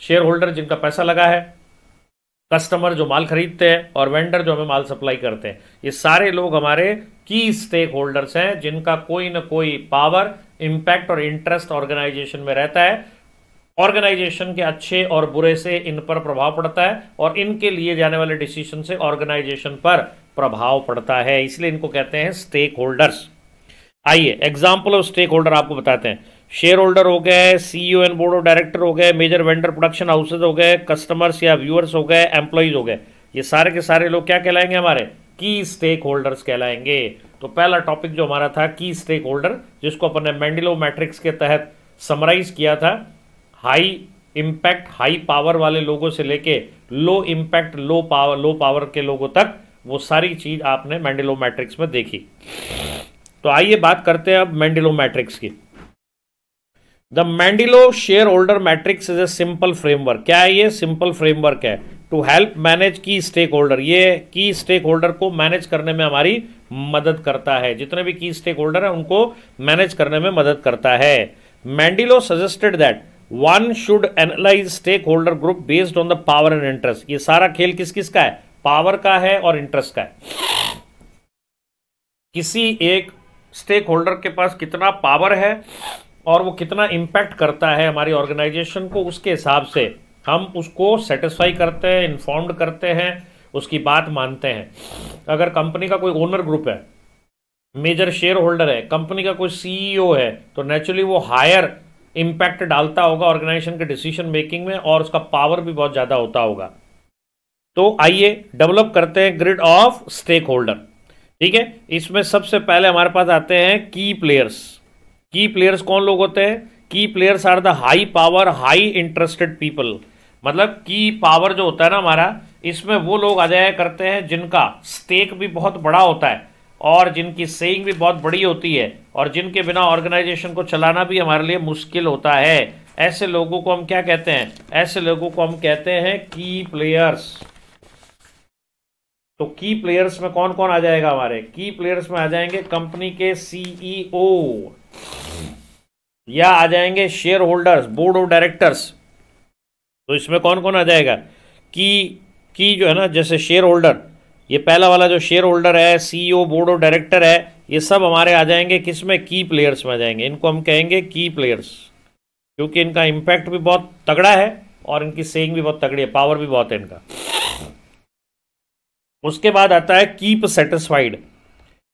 शेयर होल्डर जिनका पैसा लगा है कस्टमर जो माल खरीदते हैं, और वेंडर जो हमें माल सप्लाई करते हैं। ये सारे लोग हमारे की स्टेक होल्डर्स हैं, जिनका कोई ना कोई पावर इंपैक्ट और इंटरेस्ट ऑर्गेनाइजेशन में रहता है। ऑर्गेनाइजेशन के अच्छे और बुरे से इन पर प्रभाव पड़ता है, और इनके लिए जाने वाले डिसीज़न से ऑर्गेनाइजेशन पर प्रभाव पड़ता है। इसलिए इनको कहते हैं स्टेक होल्डर्स आइए एग्ज़ाम्पल ऑफ़ स्टेक होल्डर आपको बताते हैं। शेयर होल्डर हो गए CEO and board of director हो गए मेजर वेंडर प्रोडक्शन हाउसेज हो गए कस्टमर्स या व्यूअर्स हो गए एम्प्लॉयज़ हो गए। ये सारे के सारे लोग क्या कहलाएँगे हमारे? की स्टेक होल्डर्स कहलाएँगे। तो पहला टॉपिक जो हमारा था की स्टेक होल्डर जिसको अपन ने मैंडिलो मैट्रिक्स के तहत समराइज किया था हाई इंपैक्ट हाई पावर वाले लोगों से लेके low impact low power low power के लोगों तक, वो सारी चीज़ आपने मैंडिलो मैट्रिक्स में देखी। तो आइए बात करते हैं अब मैंडिलो मैट्रिक्स की। The Mendelow shareholder matrix is a simple framework क्या है ये सिंपल फ्रेमवर्क है? To help manage key stakeholder ये की स्टेक होल्डर को मैनेज करने में हमारी मदद करता है। जितने भी की स्टेक होल्डर है, उनको मैनेज करने में मदद करता है। Mendelow suggested that one should analyse stakeholder group based on the power and interest ये सारा खेल किस किस का है? पावर का है और इंटरेस्ट का है। किसी एक स्टेक होल्डर के पास कितना पावर है और वो कितना इम्पैक्ट करता है हमारी ऑर्गेनाइजेशन को, उसके हिसाब से हम उसको सेटिस्फाई करते हैं इन्फॉर्म्ड करते हैं, उसकी बात मानते हैं। अगर कंपनी का कोई ओनर ग्रुप है मेजर शेयर होल्डर है कंपनी का कोई सीईओ है तो नेचुरली वो हायर इम्पैक्ट डालता होगा ऑर्गेनाइजेशन के डिसीज़न मेकिंग में और उसका पावर भी बहुत ज़्यादा होता होगा। तो आइए डेवलप करते हैं ग्रिड ऑफ़ स्टेक होल्डर ठीक है? इसमें सबसे पहले हमारे पास आते हैं की प्लेयर्स की प्लेयर्स कौन लोग होते हैं? Key players are the high power high interested people मतलब की पावर जो होता है ना हमारा, इसमें वो लोग आ जाया करते हैं जिनका स्टेक भी बहुत बड़ा होता है और जिनकी सेइंग भी बहुत बड़ी होती है और जिनके बिना ऑर्गेनाइजेशन को चलाना भी हमारे लिए मुश्किल होता है। ऐसे लोगों को हम क्या कहते हैं? ऐसे लोगों को हम कहते हैं की प्लेयर्स तो की प्लेयर्स में कौन कौन आ जाएगा हमारे? की प्लेयर्स में आ जाएँगे कंपनी के सीईओ e या आ जाएँगे shareholders board of directors तो इसमें कौन कौन आ जाएगा? की की जो है ना, जैसे शेयर होल्डर ये पहला वाला जो शेयर होल्डर है सीईओ बोर्ड ऑफ़ डायरेक्टर है, ये सब हमारे आ जाएँगे किसमें? की प्लेयर्स में आ जाएँगे। इनको हम कहेंगे की प्लेयर्स क्योंकि इनका इम्पैक्ट भी बहुत तगड़ा है और इनकी सेइंग भी बहुत तगड़ी है पावर भी बहुत है इनका। उसके बाद आता है कीप सेटिस्फाइड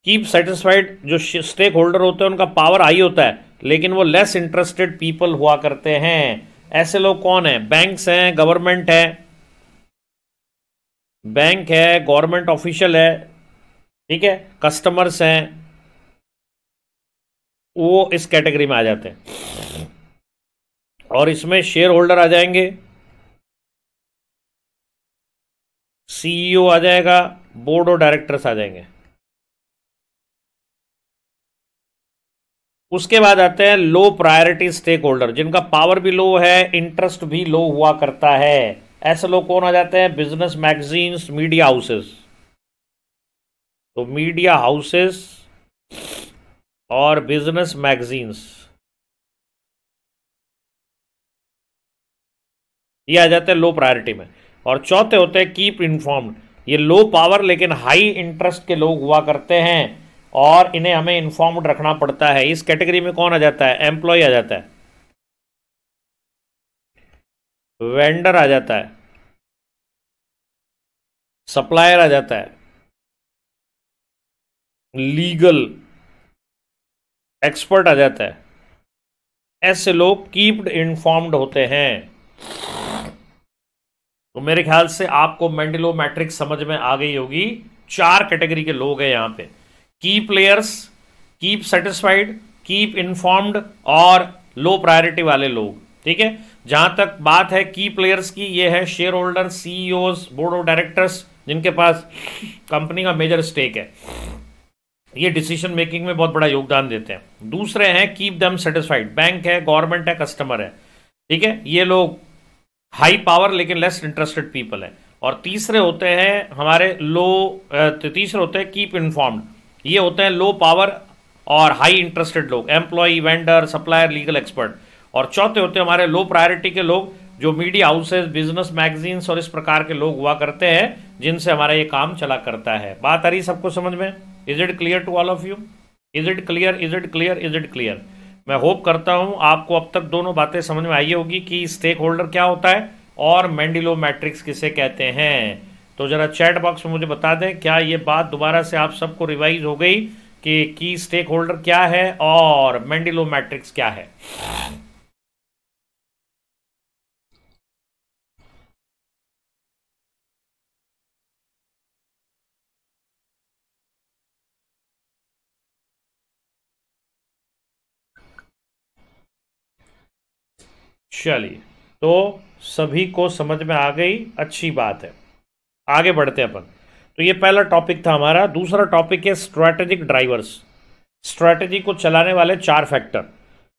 कीप सेटिस्फाइड जो स्टेक होल्डर होते हैं, उनका पावर हाई होता है, लेकिन वो लेस इंटरेस्टेड पीपल हुआ करते हैं। ऐसे लोग कौन है? बैंक्स हैं गवर्नमेंट है। बैंक है गवर्नमेंट ऑफिशियल है। ठीक है? कस्टमर्स हैं। वो इस कैटेगरी में आ जाते हैं। और इसमें शेयर होल्डर आ जाएँगे। सीईओ आ जाएगा बोर्ड ऑफ़ डायरेक्टर्स आ जाएँगे। उसके बाद आते हैं लो प्रायोरिटी स्टेक होल्डर जिनका पावर भी लो है इंटरेस्ट भी लो हुआ करता है। ऐसे लोग कौन आ जाते हैं? बिज़नेस मैगजीन्स मीडिया हाउसेस तो मीडिया हाउसेस और बिज़नेस मैगजीन्स ये आ जाते हैं लो प्रायोरिटी में। और चौथे होते हैं कीप इन्फॉर्म्ड ये लो पावर लेकिन हाई इंटरेस्ट के लोग हुआ करते हैं और इन्हें हमें इन्फॉर्म्ड रखना पड़ता है। इस कैटेगरी में कौन आ जाता है? एम्प्लॉय आ जाता है। वेंडर आ जाता है। सप्लायर आ जाता है। लीगल एक्सपर्ट आ जाता है। ऐसे लोग कीप्ड इन्फॉर्म्ड होते हैं। तो मेरे ख्याल से आपको मेंडिलो मैट्रिक्स समझ में आ गई होगी। चार कैटेगरी के लोग हैं यहाँ पे। Key players keep satisfied keep informed और लो प्रायोरिटी वाले लोग। ठीक है? जहाँ तक बात है की प्लेयर्स की, ये है shareholder CEO board of directors जिनके पास कंपनी का मेजर स्टेक है। ये डिसीज़न मेकिंग में बहुत बड़ा योगदान देते हैं। दूसरे हैं कीप दम सेटिस्फाइड बैंक है गवर्नमेंट है कस्टमर है। ठीक है? ये लोग हाई पावर लेकिन लेस इंटरेस्टेड पीपल है। और तीसरे होते हैं हमारे लो तीसरे होते हैं कीप इन्फॉर्म्ड ये होते हैं लो पावर और हाई इंटरेस्टेड लोग employ vendor supplier legal expert और चौथे होते हैं हमारे लो प्रायोरिटी के लोग, जो मीडिया हाउसेज बिज़नेस मैगजीन्स और इस प्रकार के लोग हुआ करते हैं, जिनसे हमारा ये काम चला करता है। बात आ रही सबको समझ में? Is it clear to all of you is it clear is it clear is it clear मैं होप करता हूँ आपको अब तक दोनों बातें समझ में आई होगी कि स्टेक होल्डर क्या होता है और मैंडिलो मैट्रिक्स किसे कहते हैं। तो ज़रा चैट बॉक्स में मुझे बता दें, क्या ये बात दोबारा से आप सबको रिवाइज हो गई कि की स्टेक होल्डर क्या है और मैंडिलो मैट्रिक्स क्या है? चलिए तो सभी को समझ में आ गई, अच्छी बात है। आगे बढ़ते हैं अपन। तो ये पहला टॉपिक था हमारा, दूसरा टॉपिक है स्ट्रैटेजिक ड्राइवर्स स्ट्रैटेजी को चलाने वाले चार factor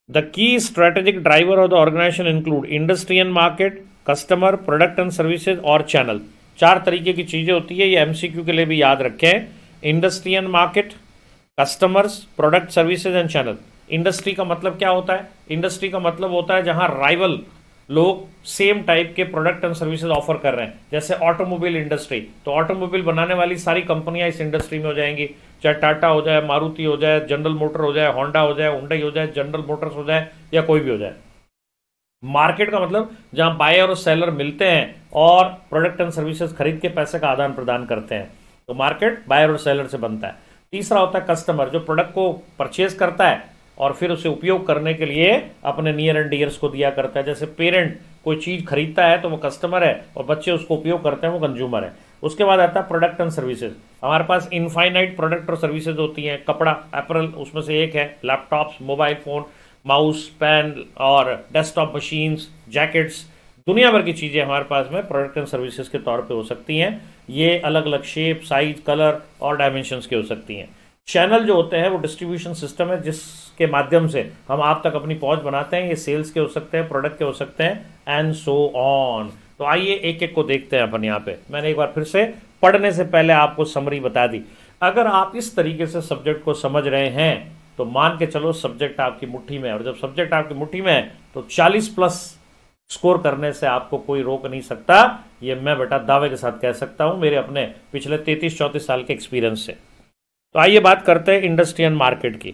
the key strategic driver of the organization include industry and market customer product and services और चैनल चार तरीके की चीज़ें होती है, ये एमसीक्यू के लिए भी याद रखें। Industry and market customers product services and channel industry का मतलब क्या होता है? इंडस्ट्री का मतलब होता है जहाँ राइवल लोग सेम टाइप के प्रोडक्ट एंड सर्विसेज़ ऑफ़र कर रहे हैं। जैसे ऑटोमोबाइल इंडस्ट्री तो ऑटोमोबाइल बनाने वाली सारी कंपनियाँ इस इंडस्ट्री में हो जाएँगी। चाहे टाटा हो जाए मारुति हो जाए जनरल मोटर हो जाए होंडा हो जाए हुंडई हो जाए जनरल मोटर्स हो जाए, या कोई भी हो जाए। मार्केट का मतलब जहाँ बायर और सेलर मिलते हैं और प्रोडक्ट एंड सर्विसेज़ खरीद के पैसे का आदान प्रदान करते हैं। तो मार्केट बायर और सेलर से बनता है। तीसरा होता है कस्टमर जो प्रोडक्ट को परचेज करता है। और फिर उसे उपयोग करने के लिए अपने नियर एंड डियर्स को दिया करता है। जैसे पेरेंट कोई चीज़ खरीदता है तो वो कस्टमर है और बच्चे उसको उपयोग करते हैं, वो कंज्यूमर है। उसके बाद आता है प्रोडक्ट एंड सर्विसेज़ हमारे पास इनफाइनाइट प्रोडक्ट और सर्विसेज़ होती हैं। कपड़ा एपरल उसमें से एक है laptops mobile phone mouse pen और डेस्कटॉप मशीन्स जैकेट्स दुनिया भर की चीज़ें हमारे पास में प्रोडक्ट एंड सर्विसेज़ के तौर पे हो सकती हैं। ये अलग अलग शेप साइज़ कलर और डायमेंशंस के हो सकती हैं। चैनल जो होते हैं वो डिस्ट्रीब्यूशन सिस्टम है जिसके माध्यम से हम आप तक अपनी पहुँच बनाते हैं, ये सेल्स के हो सकते हैं प्रोडक्ट के हो सकते हैं एंड सो ऑन तो आइए एक एक को देखते हैं अपन यहाँ पे। मैंने एक बार फिर से पढ़ने से पहले आपको समरी बता दी। अगर आप इस तरीके से सब्जेक्ट को समझ रहे हैं तो मान के चलो सब्जेक्ट आपकी मुट्ठी में है। और जब सब्जेक्ट आपकी मुट्ठी में है तो 40 प्लस स्कोर करने से आपको कोई रोक नहीं सकता। ये मैं बेटा दावे के साथ कह सकता हूँ, मेरे अपने पिछले 33 चौंतीस साल के एक्सपीरियंस से। तो आइए बात करते हैं इंडस्ट्री एंड मार्केट की।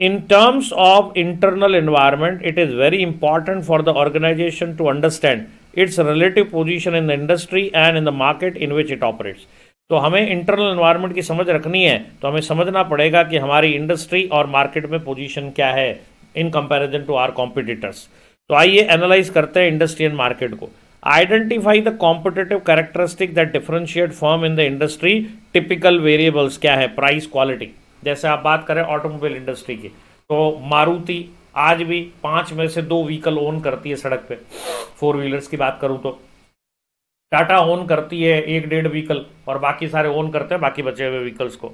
In terms of internal environment it is very important for the organisation to understand its relative position in the industry and in the market in which it operates तो हमें internal environment की समझ रखनी है तो हमें समझना पड़ेगा कि हमारी इंडस्ट्री और मार्केट में पोजीशन क्या है in comparison to our competitors तो आइए एनालाइज करते हैं इंडस्ट्री एंड मार्केट को. Identify the competitive characteristic that differentiate firm in the industry typical variables क्या है? प्राइस क्वालिटी जैसे आप बात करें ऑटोमोबाइल इंडस्ट्री की तो मारुति आज भी पाँच में से दो व्हीकल ओन करती है सड़क पे। फोर व्हीलर्स की बात करूँ तो। टाटा ओन करती है एक डेढ़ व्हीकल और बाकी सारे ओन करते हैं, बाकी बचे हुए व्हीकल्स को।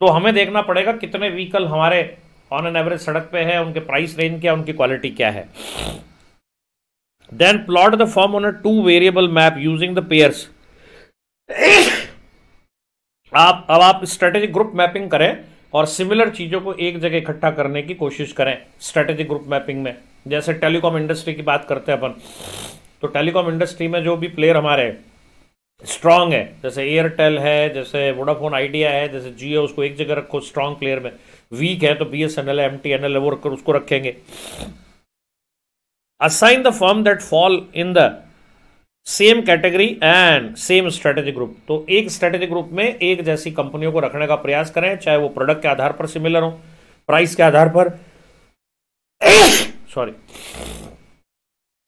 तो हमें देखना पड़ेगा कितने व्हीकल हमारे ऑन एन एवरेज सड़क पे है, उनके प्राइस रेंज क्या उनकी क्वालिटी क्या है। Then plot the firm on a two variable map using the pairs आप, अब आप स्ट्रेटेजिक ग्रुप मैपिंग करें और सिमिलर चीज़ों को एक जगह इकट्ठा करने की कोशिश करें स्ट्रेटेजिक ग्रुप मैपिंग में। जैसे टेलीकॉम इंडस्ट्री की बात करते हैं अपन तो टेलीकॉम इंडस्ट्री में जो भी प्लेयर हमारे स्ट्रांग है, जैसे एयरटेल है, जैसे वोडाफोन आइडिया है, जैसे जियो उसको एक जगह रखो स्ट्रांग प्लेयर में। वीक है तो B S N L M T N L वो उसको रखेंगे। Assign the firm that fall in the same category and same strategy group. तो एक स्ट्रेटेजी ग्रुप में एक जैसी कंपनियों को रखने का प्रयास करें, चाहे वो प्रोडक्ट के आधार पर सिमिलर हो, प्राइस के आधार पर। सॉरी।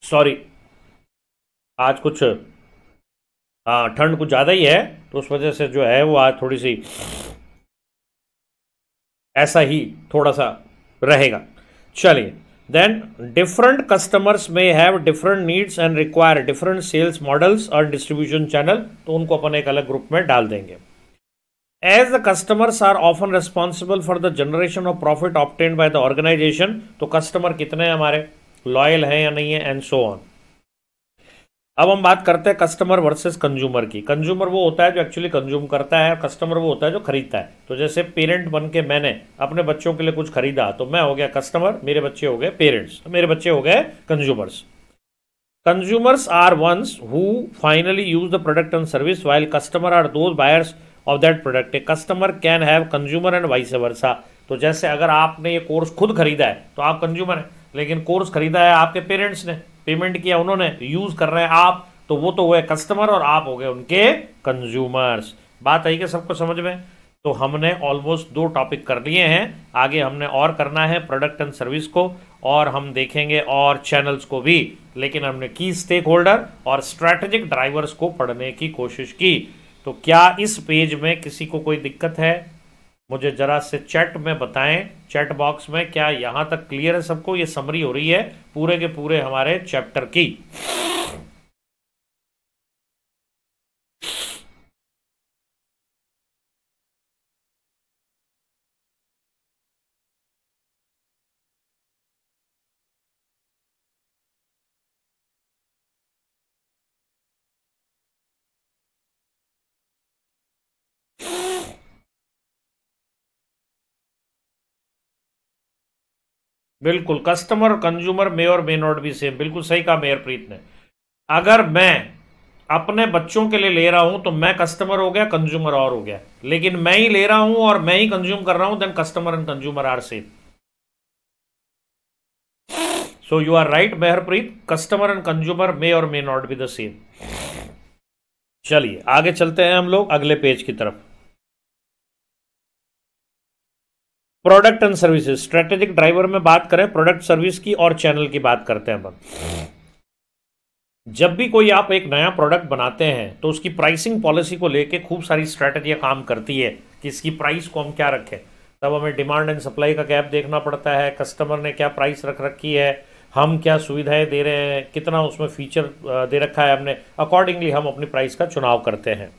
सॉरी। आज कुछ हाँ ठंड कुछ ज़्यादा ही है तो उस वजह से जो है वो आज थोड़ी सी ऐसा ही थोड़ा सा रहेगा। चलिए। Then different customers may have different needs and require different sales models और डिस्ट्रीब्यूशन चैनल तो उनको अपन एक अलग ग्रुप में डाल देंगे। As the customers are often responsible for the generation of profit obtained by the organisation तो कस्टमर कितने हमारे? लॉयल हैं या नहीं है? एंड सो ऑन अब हम बात करते हैं कस्टमर वर्सेस कंज्यूमर की। कंज्यूमर वो होता है जो एक्चुअली कंज्यूम करता है और कस्टमर वो होता है जो खरीदता है। तो जैसे पेरेंट बन के मैंने अपने बच्चों के लिए कुछ खरीदा तो मैं हो गया कस्टमर मेरे बच्चे हो गए पेरेंट्स तो मेरे बच्चे हो गए consumers consumers are ones who finally use the product and service while customer are those buyers of that product a customer can have consumer and vice versa तो जैसे अगर आपने ये कोर्स खुद खरीदा है तो आप कंज्यूमर हैं, लेकिन कोर्स खरीदा है आपके पेरेंट्स ने। पेमेंट किया उन्होंने, यूज़ कर रहे हैं आप तो वो तो हुए कस्टमर और आप हो गए उनके कंज्यूमर्स बात आई कि सबको समझ में? तो हमने ऑलमोस्ट दो टॉपिक कर लिए हैं। आगे हमने और करना है प्रोडक्ट एंड सर्विस को, और हम देखेंगे और चैनल्स को भी। लेकिन हमने की स्टेक होल्डर और स्ट्रैटेजिक ड्राइवर्स को पढ़ने की कोशिश की। तो क्या इस पेज में किसी को कोई दिक्कत है? मुझे जरा से चैट में बताएँ चैट बॉक्स में क्या यहाँ तक क्लियर है सबको? ये समरी हो रही है पूरे के पूरे हमारे चैप्टर की। बिल्कुल customer consumer may or may not B same बिल्कुल सही कहा मेयर प्रीत ने। अगर मैं अपने बच्चों के लिए ले रहा हूँ तो मैं कस्टमर हो गया कंज्यूमर और हो गया। लेकिन मैं ही ले रहा हूँ और मैं ही कंज्यूम कर रहा हूँ then customer and consumer are same so you are right Mehrpreet customer and consumer may or may not be the same चलिए, आगे चलते हैं हम लोग अगले पेज की तरफ़। Product and services. Strategic driver में बात करें, प्रोडक्ट, सर्विस की और चैनल की बात करते हैं अपन जब भी कोई आप एक नया प्रोडक्ट बनाते हैं तो उसकी प्राइसिंग पॉलिसी को लेके खूब सारी स्ट्रैटेजियाँ काम करती है कि इसकी प्राइस को हम क्या रखें। तब हमें डिमांड एंड सप्लाई का गैप देखना पड़ता है कस्टमर ने क्या प्राइस रख रखी है, हम क्या सुविधाएँ दे रहे हैं, कितना उसमें फीचर दे रखा है हमने। अकॉर्डिंगली हम अपनी प्राइस का चुनाव करते हैं।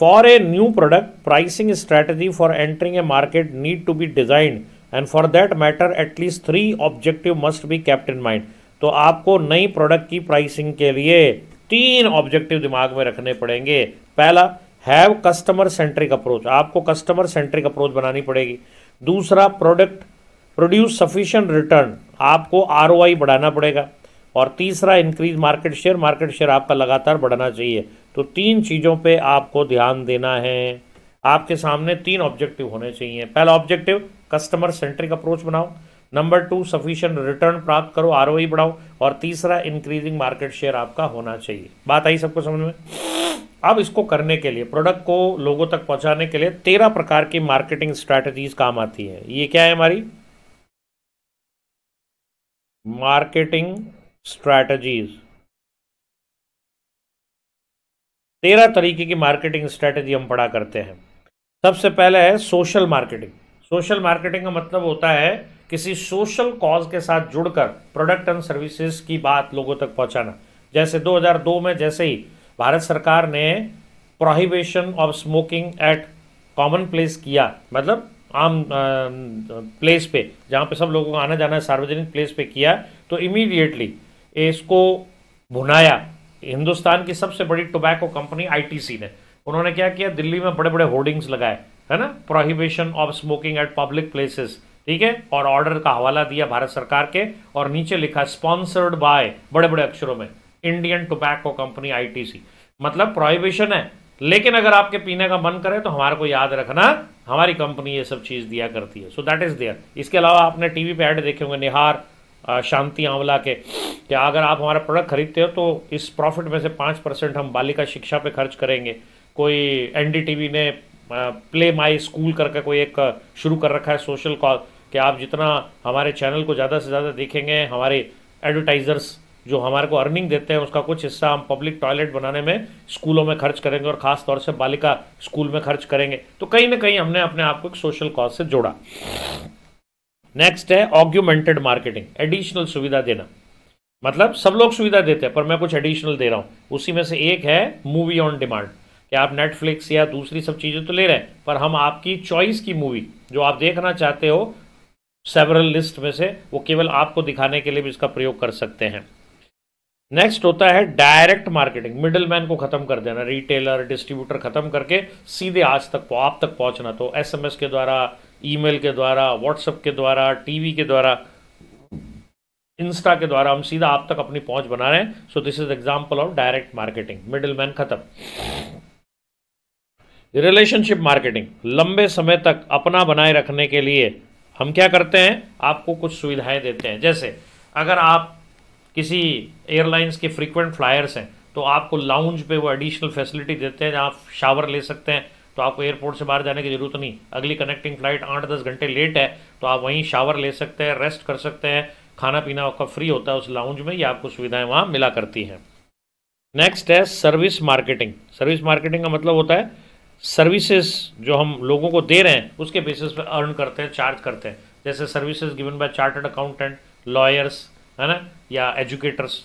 A new product, pricing strategy for entering a market need to be designed. And for that matter at least three objective must be kept in mind. तो आपको नई प्रोडक्ट की प्राइसिंग के लिए तीन ऑब्जेक्टिव दिमाग में रखने पड़ेंगे। पहला हैव कस्टमर सेंट्रिक अप्रोच आपको कस्टमर सेंट्रिक अप्रोच बनानी पड़ेगी। दूसरा प्रोडक्ट प्रोड्यूस सफिशियंट रिटर्न आपको आर बढ़ाना पड़ेगा। और तीसरा increase market share market share आपका लगातार बढ़ना चाहिए। तो तीन चीज़ों पे आपको ध्यान देना है। आपके सामने तीन ऑब्जेक्टिव होने चाहिए। पहला ऑब्जेक्टिव कस्टमर सेंट्रिक अप्रोच बनाओ। नंबर टू सफिशियंट रिटर्न प्राप्त करो आर बढ़ाओ। और तीसरा इंक्रीजिंग मार्केट शेयर आपका होना चाहिए। बात आई सबको समझ में? अब इसको करने के लिए प्रोडक्ट को लोगों तक पहुँचाने के लिए तेरह प्रकार की मार्केटिंग स्ट्रैटेजीज काम आती है। ये क्या है हमारी? मार्केटिंग स्ट्रैटेजीज तेरह तरीके की मार्केटिंग स्ट्रेटेजी हम पढ़ा करते हैं। सबसे पहले है सोशल मार्केटिंग सोशल मार्केटिंग का मतलब होता है किसी सोशल कॉज के साथ जुड़कर प्रोडक्ट एंड सर्विसेज़ की बात लोगों तक पहुंचाना। जैसे 2002 में जैसे ही भारत सरकार ने prohibition of smoking at common place किया मतलब आम प्लेस पे, जहाँ पे सब लोगों को आना जाना सार्वजनिक प्लेस पे किया तो इमीडिएटली इसको भुनाया। हिंदुस्तान की सबसे बड़ी टोबैको कंपनी आईटीसी ने। उन्होंने क्या किया? दिल्ली में बड़े बड़े होर्डिंग्स लगाए, है ना? Prohibition of smoking at public places ठीक है? और ऑर्डर का हवाला दिया भारत सरकार के, और नीचे लिखा स्पॉन्सर्ड बाय बड़े बड़े अक्षरों में। इंडियन टोबैको कंपनी आईटीसी मतलब प्रोहिबिशन है। लेकिन अगर आपके पीने का मन करे तो हमारे को याद रखना, हमारी कंपनी ये सब चीज़ दिया करती है। सो दैट इज़ देयर इसके अलावा आपने टीवी पे ऐड देखे होंगे निहार शांति आंवला के, कि अगर आप हमारा प्रोडक्ट खरीदते हो तो इस प्रॉफिट में से पाँच परसेंट हम बालिका शिक्षा पे खर्च करेंगे। कोई एनडीटीवी ने प्ले माई स्कूल करके कोई एक शुरू कर रखा है सोशल कॉल कि आप जितना हमारे चैनल को ज़्यादा से ज़्यादा देखेंगे, हमारे एडवर्टाइज़र्स जो हमारे को अर्निंग देते हैं, उसका कुछ हिस्सा हम पब्लिक टॉयलेट बनाने में स्कूलों में खर्च करेंगे और ख़ास तौर से बालिका स्कूल में खर्च करेंगे। तो कहीं ना कहीं हमने अपने आप को एक सोशल कॉज से जोड़ा। नेक्स्ट है ऑग्यूमेंटेड मार्केटिंग एडिशनल सुविधा देना। मतलब सब लोग सुविधा देते हैं, पर मैं कुछ एडिशनल दे रहा हूँ। उसी में से एक है मूवी ऑन डिमांड कि आप नेटफ्लिक्स या दूसरी सब चीज़ें तो ले रहे हैं, पर हम आपकी चॉइस की मूवी जो आप देखना चाहते हो सेवरल लिस्ट में से, वो केवल आपको दिखाने के लिए भी इसका प्रयोग कर सकते हैं। नेक्स्ट होता है डायरेक्ट मार्केटिंग मिडिल मैन को खत्म कर देना रिटेलर डिस्ट्रीब्यूटर खत्म करके सीधे आज तक आप तक पहुँचना तो एसएमएस के द्वारा ईमेल के द्वारा, व्हाट्सएप के द्वारा, टीवी के द्वारा, इंस्टा के द्वारा हम सीधा आप तक अपनी पहुँच बना रहे हैं। So this is example of direct marketing middle man खत्म। रिलेशनशिप मार्केटिंग लंबे समय तक अपना बनाए रखने के लिए हम क्या करते हैं? आपको कुछ सुविधाएँ देते हैं। जैसे, अगर आप किसी एयरलाइंस के फ्रीक्वेंट फ्लायर्स हैं तो आपको लाउंज पे वो एडिशनल फैसिलिटी देते हैं जहाँ आप शावर ले सकते हैं। तो आपको एयरपोर्ट से बाहर जाने की ज़रूरत नहीं। अगली कनेक्टिंग फ़्लाइट आठ दस घंटे लेट है तो आप वहीं शावर ले सकते हैं रेस्ट कर सकते हैं। खाना पीना आपका फ्री होता है उस लाउंज में, ये आपको सुविधाएँ वहाँ मिला करती हैं। नेक्स्ट है सर्विस मार्केटिंग सर्विस मार्केटिंग का मतलब होता है सर्विसेज़ जो हम लोगों को दे रहे हैं, उसके बेसिस पे अर्न करते हैं चार्ज करते हैं। जैसे services given by chartered accountant lawyers है ना, या एजुकेटर्स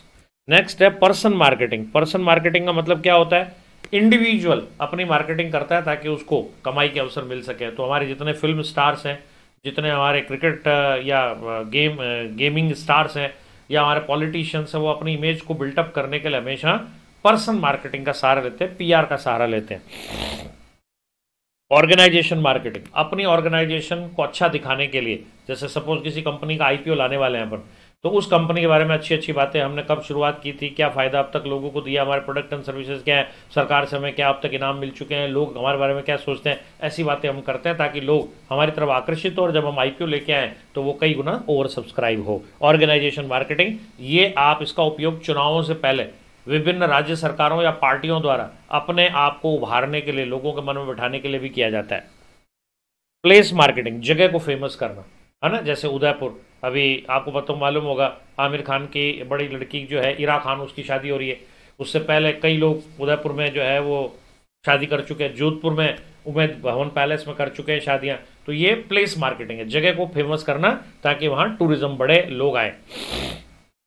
नेक्स्ट है पर्सन मार्केटिंग पर्सन मार्केटिंग का मतलब क्या होता है? इंडिविजुअल अपनी मार्केटिंग करता है ताकि उसको कमाई के अवसर मिल सके। तो हमारे जितने फ़िल्म स्टार्स हैं, जितने हमारे क्रिकेट या गेम गेमिंग स्टार्स हैं, या हमारे पॉलिटिशियंस हैं, वो अपनी इमेज को बिल्टअप करने के लिए हमेशा पर्सन मार्केटिंग का सहारा लेते हैं पीआर का सहारा लेते हैं। ऑर्गेनाइजेशन मार्केटिंग अपनी ऑर्गेनाइजेशन को अच्छा दिखाने के लिए, जैसे सपोज़ किसी कंपनी का आईपीओ लाने वाले हैं अपन तो उस कंपनी के बारे में अच्छी अच्छी बातें हमने कब शुरुआत की थी, क्या फ़ायदा अब तक लोगों को दिया, हमारे प्रोडक्ट एंड सर्विसेज़ क्या है, सरकार से हमें क्या अब तक इनाम मिल चुके हैं, लोग हमारे बारे में क्या सोचते हैं, ऐसी बातें हम करते हैं ताकि लोग हमारी तरफ़ आकर्षित हो और जब हम आई लेके आए तो वो कई गुना ओवर सब्सक्राइब हो। ऑर्गेनाइजेशन मार्केटिंग ये आप इसका उपयोग चुनावों से पहले विभिन्न राज्य सरकारों या पार्टियों द्वारा अपने आप को उभारने के लिए, लोगों के मन में बैठाने के लिए भी किया जाता है। प्लेस मार्केटिंग जगह को फ़ेमस करना, है ना? जैसे उदयपुर अभी आपको पता मालूम होगा, आमिर खान की बड़ी लड़की जो है, इरा खान, उसकी शादी हो रही है। उससे पहले कई लोग उदयपुर में जो है, वो शादी कर चुके हैं। जोधपुर में उमेद भवन पैलेस में कर चुके हैं शादियाँ। तो ये प्लेस मार्केटिंग है। जगह को फ़ेमस करना ताकि वहाँ टूरिज़्म बड़े लोग आए।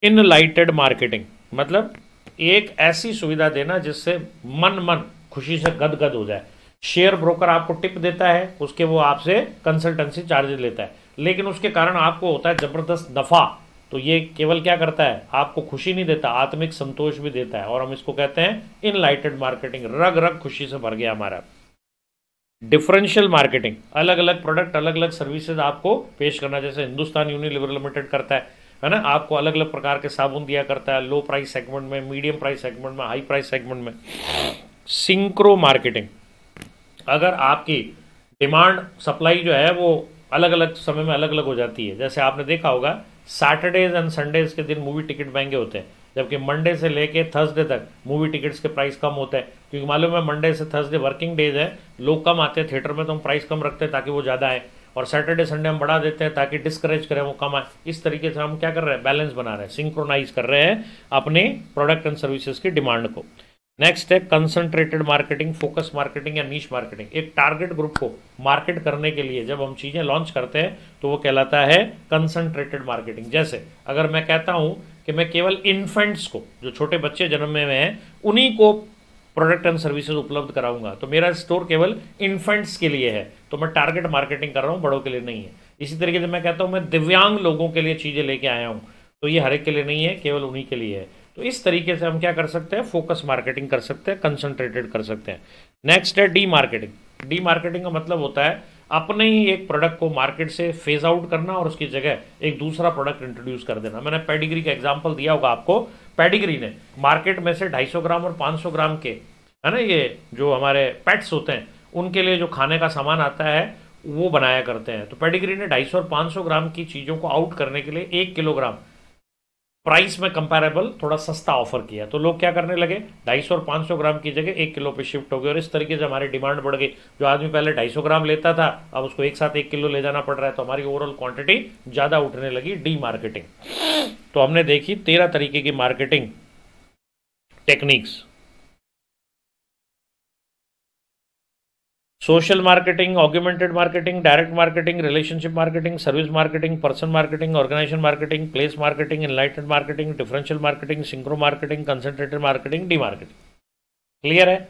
इन लाइटेड मार्केटिंग मतलब एक ऐसी सुविधा देना जिससे मन मन खुशी से गदगद हो जाए। शेयर ब्रोकर आपको टिप देता है, उसके वो आपसे कंसल्टेंसी चार्जेस लेता है। लेकिन उसके कारण आपको होता है ज़बरदस्त नफ़ा। तो ये केवल क्या करता है? आपको खुशी नहीं देता, आत्मिक संतोष भी देता है। और हम इसको कहते हैं इनलाइटेड मार्केटिंग रग रग खुशी से भर गया हमारा। डिफरेंशियल मार्केटिंग अलग अलग प्रोडक्ट अलग अलग सर्विसेज़ आपको पेश करना जैसे हिंदुस्तान यूनिलिवर लिमिटेड करता है है ना? आपको अलग अलग प्रकार के साबुन दिया करता है। लो प्राइस सेगमेंट में मीडियम प्राइस सेगमेंट में हाई प्राइस सेगमेंट में। सिंक्रो मार्केटिंग अगर आपकी डिमांड सप्लाई जो है वो अलग अलग समय में अलग अलग हो जाती है। जैसे आपने देखा होगा सैटरडेज एंड संडेज के दिन मूवी टिकट महँगे होते हैं, जबकि मंडे से लेके थर्सडे तक मूवी टिकट्स के प्राइस कम होते हैं। क्योंकि मालूम है मंडे से थर्सडे वर्किंग डेज़ है, लोग कम आते हैं थिएटर में तो हम प्राइस कम रखते हैं ताकि वो ज़्यादा आए। और सैटरडे संडे हम बढ़ा देते हैं ताकि डिस्करेज करें, वो कम आए। इस तरीके से हम क्या कर रहे हैं? बैलेंस बना रहे हैं सिंक्रोनाइज कर रहे हैं अपने प्रोडक्ट एंड सर्विसेज़ की डिमांड को। नेक्स्ट है कंसंट्रेटेड मार्केटिंग फोकस मार्केटिंग या नीच मार्केटिंग एक टारगेट ग्रुप को मार्केट करने के लिए जब हम चीज़ें लॉन्च करते हैं तो वो कहलाता है कंसंट्रेटेड मार्केटिंग जैसे अगर मैं कहता हूँ कि मैं केवल इन्फेंट्स को, जो छोटे बच्चे जन्म में हैं, उन्हीं को प्रोडक्ट एंड सर्विसेज़ उपलब्ध कराऊँगा। तो मेरा स्टोर केवल इन्फेंट्स के लिए है। तो मैं टारगेट मार्केटिंग कर रहा हूँ, बड़ों के लिए नहीं है। इसी तरीके से मैं कहता हूँ, मैं दिव्यांग लोगों के लिए चीज़ें लेके आया हूँ। तो ये हर एक के लिए नहीं है, केवल उन्हीं के लिए है। तो इस तरीके से हम क्या कर सकते हैं? फोकस मार्केटिंग कर सकते हैं कंसंट्रेटेड कर सकते हैं। नेक्स्ट है डी मार्केटिंग डी मार्केटिंग का मतलब होता है अपने ही एक प्रोडक्ट को मार्केट से फ़ेज़ आउट करना और उसकी जगह एक दूसरा प्रोडक्ट इंट्रोड्यूस कर देना। मैंने पेडिग्री का एग्ज़ाम्पल दिया होगा आपको। पेडिग्री ने मार्केट में से 250 ग्राम और 500 ग्राम के, है ना, ये जो हमारे पेट्स होते हैं, उनके लिए जो खाने का सामान आता है, वो बनाया करते हैं। तो पेडिग्री ने 250 और 500 ग्राम की चीज़ों को आउट करने के लिए एक किलोग्राम प्राइस में कंपेरेबल थोड़ा सस्ता ऑफ़र किया। तो लोग क्या करने लगे? 250 और 500 ग्राम की जगह एक किलो पे शिफ्ट हो गए और इस तरीके से हमारी डिमांड बढ़ गई। जो आदमी पहले 250 ग्राम लेता था, अब उसको एक साथ एक किलो ले जाना पड़ रहा है। तो हमारी ओवरऑल क्वांटिटी ज़्यादा उठने लगी डी मार्केटिंग तो हमने देखी तेरह तरीके की marketing techniques social marketing augmented marketing direct marketing relationship marketing service marketing person marketing organisation marketing place marketing enlightened marketing differential marketing synchro marketing concentrated marketing demarketing clear है?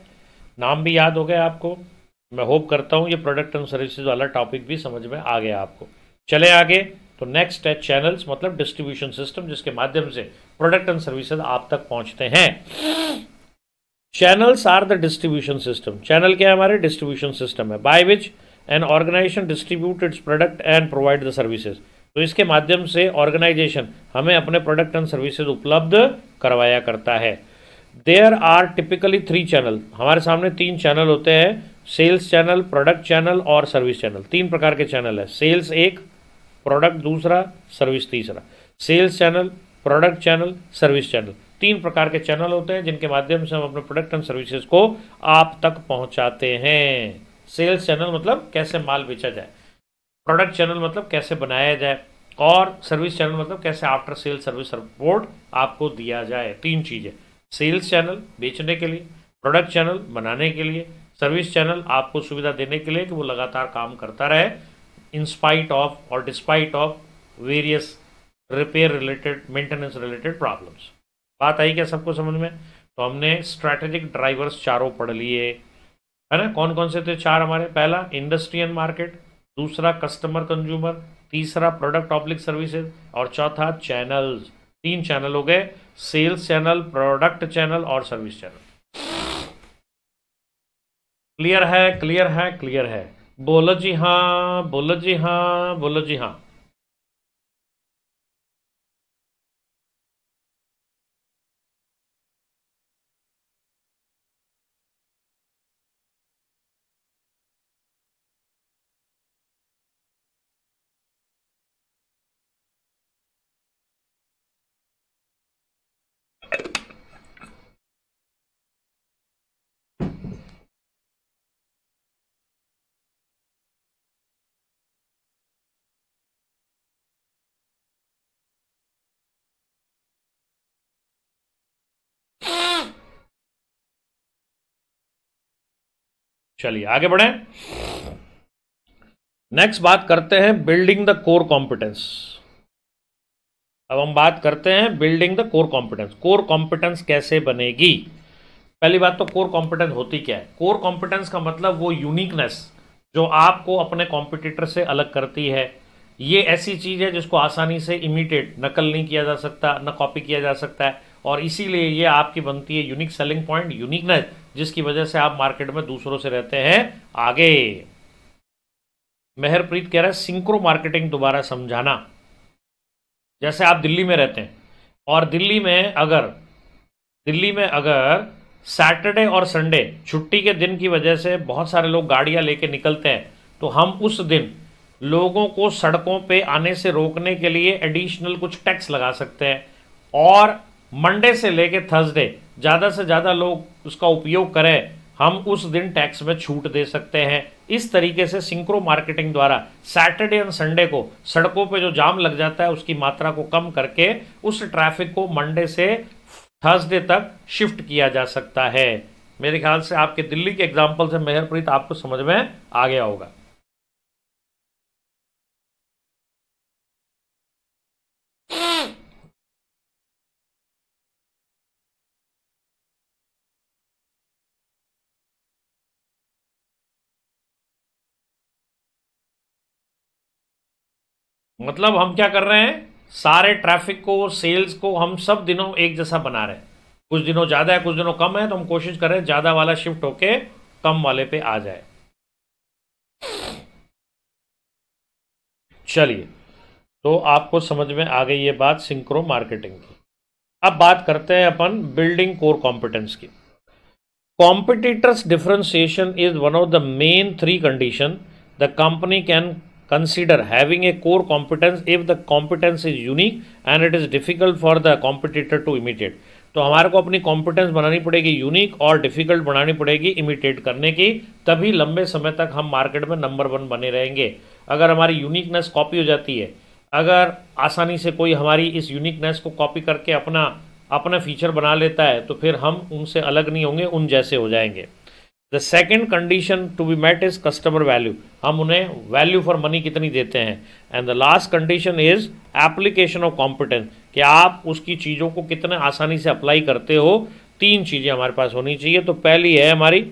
नाम भी याद हो गया आपको। मैं होप करता हूँ ये प्रोडक्ट एंड सर्विसेज़ वाला टॉपिक भी समझ में आ गया आपको। चले आगे तो नेक्स्ट है चैनल्स मतलब डिस्ट्रीब्यूशन सिस्टम जिसके माध्यम से प्रोडक्ट एंड सर्विसेज़ आप तक पहुँचते हैं। Channels are the distribution system channel क्या है हमारे? डिस्ट्रीब्यूशन सिस्टम है by which an organisation distribute its product and provide the services तो इसके माध्यम से ऑर्गेनाइजेशन हमें अपने प्रोडक्ट एंड सर्विसेज़ उपलब्ध करवाया करता है। There are typically three channel हमारे सामने तीन चैनल होते हैं सेल्स चैनल प्रोडक्ट चैनल और सर्विस चैनल तीन प्रकार के चैनल है। सेल्स एक प्रोडक्ट दूसरा सर्विस तीसरा। Sales channel product channel service channel तीन प्रकार के चैनल होते हैं, जिनके माध्यम से हम अपने प्रोडक्ट एंड सर्विसेज़ को आप तक पहुंचाते हैं। सेल्स चैनल मतलब कैसे माल बेचा जाए। प्रोडक्ट चैनल मतलब कैसे बनाया जाए। और सर्विस चैनल मतलब कैसे आफ्टर सेल सर्विस सपोर्ट आपको दिया जाए। तीन चीज़ें। सेल्स चैनल बेचने के लिए प्रोडक्ट चैनल बनाने के लिए सर्विस चैनल आपको सुविधा देने के लिए कि वो लगातार काम करता रहे इंस्पाइट ऑफ़ और despite of various repair related maintenance related problems बात आई क्या सबको समझ में? तो हमने स्ट्रैटेजिक ड्राइवर्स चारों पढ़ लिए। है ना? कौन कौन से थे चार हमारे? पहला इंडस्ट्री एंड मार्केट दूसरा कस्टमर कंज्यूमर तीसरा प्रोडक्ट ऑब्लिक सर्विसेज़ और चौथा चैनल्स तीन चैनल हो गए सेल्स चैनल प्रोडक्ट चैनल और सर्विस चैनल क्लियर है क्लियर है क्लियर है। बोलो जी हाँ बोलो जी हाँ बोलो जी हाँ। चलिए आगे बढ़े। नेक्स्ट बात करते हैं बिल्डिंग द कोर कॉम्पिटेंस अब हम बात करते हैं building the core competence core competence कैसे बनेगी? पहली बात तो कोर कॉम्पिटेंस होती क्या है? कोर कॉम्पिटेंस का मतलब वो यूनिकनेस जो आपको अपने कॉम्पिटिटर से अलग करती है। ये ऐसी चीज़ है जिसको आसानी से इमिटेट नकल नहीं किया जा सकता, न कॉपी किया जा सकता है। और इसीलिए ये आपकी बनती है यूनिक सेलिंग पॉइंट यूनिकनेस जिसकी वजह से आप मार्केट में दूसरों से रहते हैं आगे। मेहरप्रीत कह रहा है सिंक्रो मार्केटिंग दोबारा समझाना। जैसे आप दिल्ली में रहते हैं, और दिल्ली में अगर, दिल्ली में अगर सैटरडे और संडे छुट्टी के दिन की वजह से बहुत सारे लोग गाड़ियाँ लेके निकलते हैं तो हम उस दिन लोगों को सड़कों पे आने से रोकने के लिए एडिशनल कुछ टैक्स लगा सकते हैं, और मंडे से लेके थर्सडे ज़्यादा से ज़्यादा लोग उसका उपयोग करें। हम उस दिन टैक्स में छूट दे सकते हैं। इस तरीके से सिंक्रो मार्केटिंग द्वारा सैटरडे एंड संडे को सड़कों पे जो जाम लग जाता है, उसकी मात्रा को कम करके उस ट्रैफ़िक को मंडे से थर्सडे तक शिफ्ट किया जा सकता है। मेरे ख्याल से आपके दिल्ली के एग्ज़ाम्पल से मेहरप्रीत आपको समझ में आ गया होगा। मतलब हम क्या कर रहे हैं? सारे ट्रैफ़िक को सेल्स को हम सब दिनों एक जैसा बना रहे हैं। कुछ दिनों ज़्यादा है, कुछ दिनों कम है तो हम कोशिश कर रहे हैं ज़्यादा वाला शिफ्ट होके कम वाले पे आ जाए। चलिए तो आपको समझ में आ गई ये बात सिंक्रो मार्केटिंग की। अब बात करते हैं अपन बिल्डिंग कोर कॉम्पिटेंस की। Competitors differentiation is one of the main three condition the company can consider having a core competence if the competence is unique and it is difficult for the competitor to imitate तो हमारे को अपनी competence बनानी पड़ेगी unique और difficult बनानी पड़ेगी imitate करने की। तभी लंबे समय तक हम मार्केट में नंबर वन बने रहेंगे। अगर हमारी यूनिकनेस कॉपी हो जाती है, अगर आसानी से कोई हमारी इस यूनिकनेस को कॉपी करके अपना अपना फीचर बना लेता है तो फिर हम उनसे अलग नहीं होंगे, उन जैसे हो जाएँगे। The second condition to be met is customer value हम उन्हें वैल्यू फॉर मनी कितनी देते हैं? And the last condition is application of competence कि आप उसकी चीज़ों को कितने आसानी से अप्लाई करते हो? तीन चीज़ें हमारे पास होनी चाहिए। तो पहली है हमारी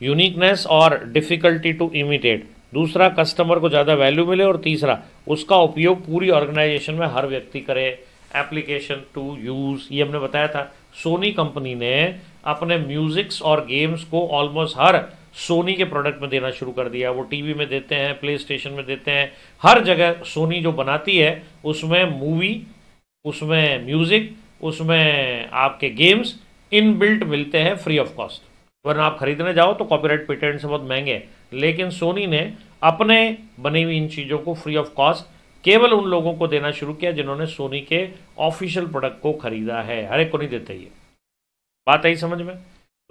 यूनिकनेस और डिफ़िकल्टी टू इमिटेट दूसरा कस्टमर को ज़्यादा वैल्यू मिले और तीसरा उसका उपयोग पूरी ऑर्गेनाइजेशन में हर व्यक्ति करे। एप्लीकेशन टू यूज़ ये हमने बताया था। सोनी कंपनी ने अपने म्यूजिक्स और गेम्स को ऑलमोस्ट हर सोनी के प्रोडक्ट में देना शुरू कर दिया। वो टीवी में देते हैं प्ले स्टेशन में देते हैं। हर जगह सोनी जो बनाती है, उसमें मूवी उसमें म्यूज़िक उसमें आपके गेम्स इन बिल्ट मिलते हैं फ्री ऑफ़ कॉस्ट वरना आप खरीदने जाओ तो कॉपीराइट पेटेंट से बहुत महँगे लेकिन सोनी ने अपने बनी हुई इन चीज़ों को फ्री ऑफ़ कॉस्ट केवल उन लोगों को देना शुरू किया जिन्होंने सोनी के ऑफिशियल प्रोडक्ट को खरीदा है। हर एक को नहीं देते ये। बात आई समझ में?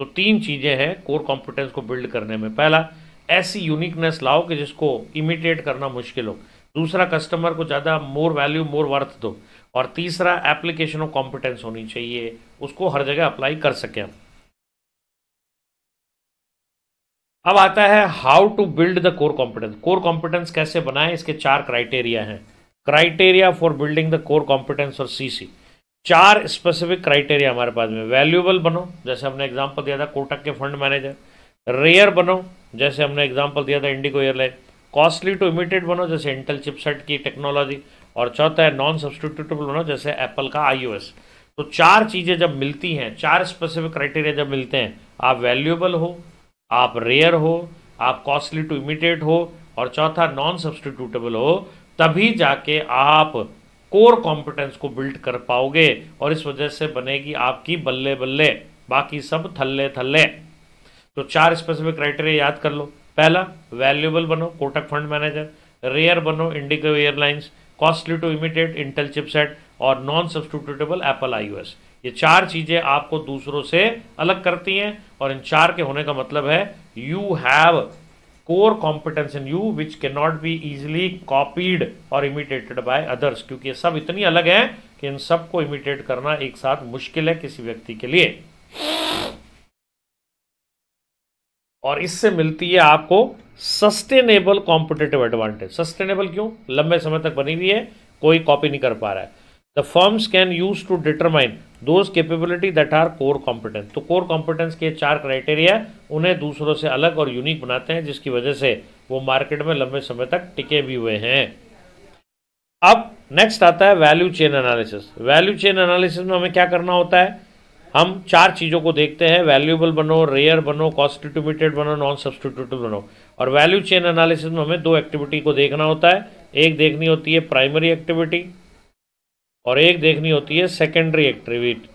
तो तीन चीज़ें हैं कोर कॉम्पिटेंस को बिल्ड करने में। पहला, ऐसी यूनिकनेस लाओ कि जिसको इमिटेट करना मुश्किल हो। दूसरा कस्टमर को ज़्यादा मोर वैल्यू मोर वर्थ दो। और तीसरा एप्लीकेशन ऑफ़ कॉम्पिटेंस होनी चाहिए। उसको हर जगह अप्लाई कर सकें हम। अब आता है how to build the core competence core competence कैसे बनाए? इसके चार क्राइटेरिया हैं. Criteria for building the core competence और सीसी चार स्पेसिफिक क्राइटेरिया हमारे पास में. वैल्यूएबल बनो, जैसे हमने एग्जांपल दिया था कोटक के फंड मैनेजर रेयर बनो, जैसे हमने एग्जांपल दिया था IndiGo airline costly to imitate बनो, जैसे इंटेल चिपसेट की टेक्नोलॉजी और चौथा है नॉन सब्सटीट्यूटेबल बनो, जैसे एप्पल का आई तो चार चीज़ें जब मिलती हैं, चार स्पेसिफिक क्राइटेरिया जब मिलते हैं, आप वैल्यूएबल हो आप रेयर हो, आप कॉस्टली टू इमिटेट हो और चौथा नॉन सब्सटीट्यूटेबल हो, तभी जाके आप कोर कॉम्पिटेंस को बिल्ड कर पाओगे और इस वजह से बनेगी आपकी बल्ले बल्ले बाकी सब थल्ले थल्ले तो चार स्पेसिफिक क्राइटेरिया याद कर लो। पहला वैल्यूएबल बनो, कोटक फंड मैनेजर रेयर बनो IndiGo airlines costly to imitate Intel chipset और नॉन सब्सटीट्यूटेबल एप्पल आई ये चार चीज़ें आपको दूसरों से अलग करती हैं, और इन चार के होने का मतलब है you have core competence in you which can not be easily copied और इमिटेटेड बाय अदर्स क्योंकि ये सब इतनी अलग है कि इन सबको इमिटेट करना एक साथ मुश्किल है किसी व्यक्ति के लिए। और इससे मिलती है आपको सस्टेनेबल कॉम्पिटेटिव एडवांटेज सस्टेनेबल क्यों? लंबे समय तक बनी हुई है, कोई कॉपी नहीं कर पा रहा है। The firms can use to determine those capability that are core competence तो कोर कॉम्पिटेंस के चार क्राइटेरिया उन्हें दूसरों से अलग और यूनिक बनाते हैं, जिसकी वजह से वो मार्केट में लंबे समय तक टिके भी हुए हैं। अब नेक्स्ट आता है value chain analysis value chain analysis में हमें क्या करना होता है? हम चार चीज़ों को देखते हैं। वैल्यूएबल बनो रेयर बनो कॉस्टिट्यूटेड बनो नॉन सब्सटीट्यूटेड बनो। और वैल्यू चेन एनालिसिस में हमें दो एक्टिविटी को देखना होता है। एक देखनी होती है प्राइमरी एक्टिविटी और एक देखनी होती है सेकेंडरी एक्टिविटी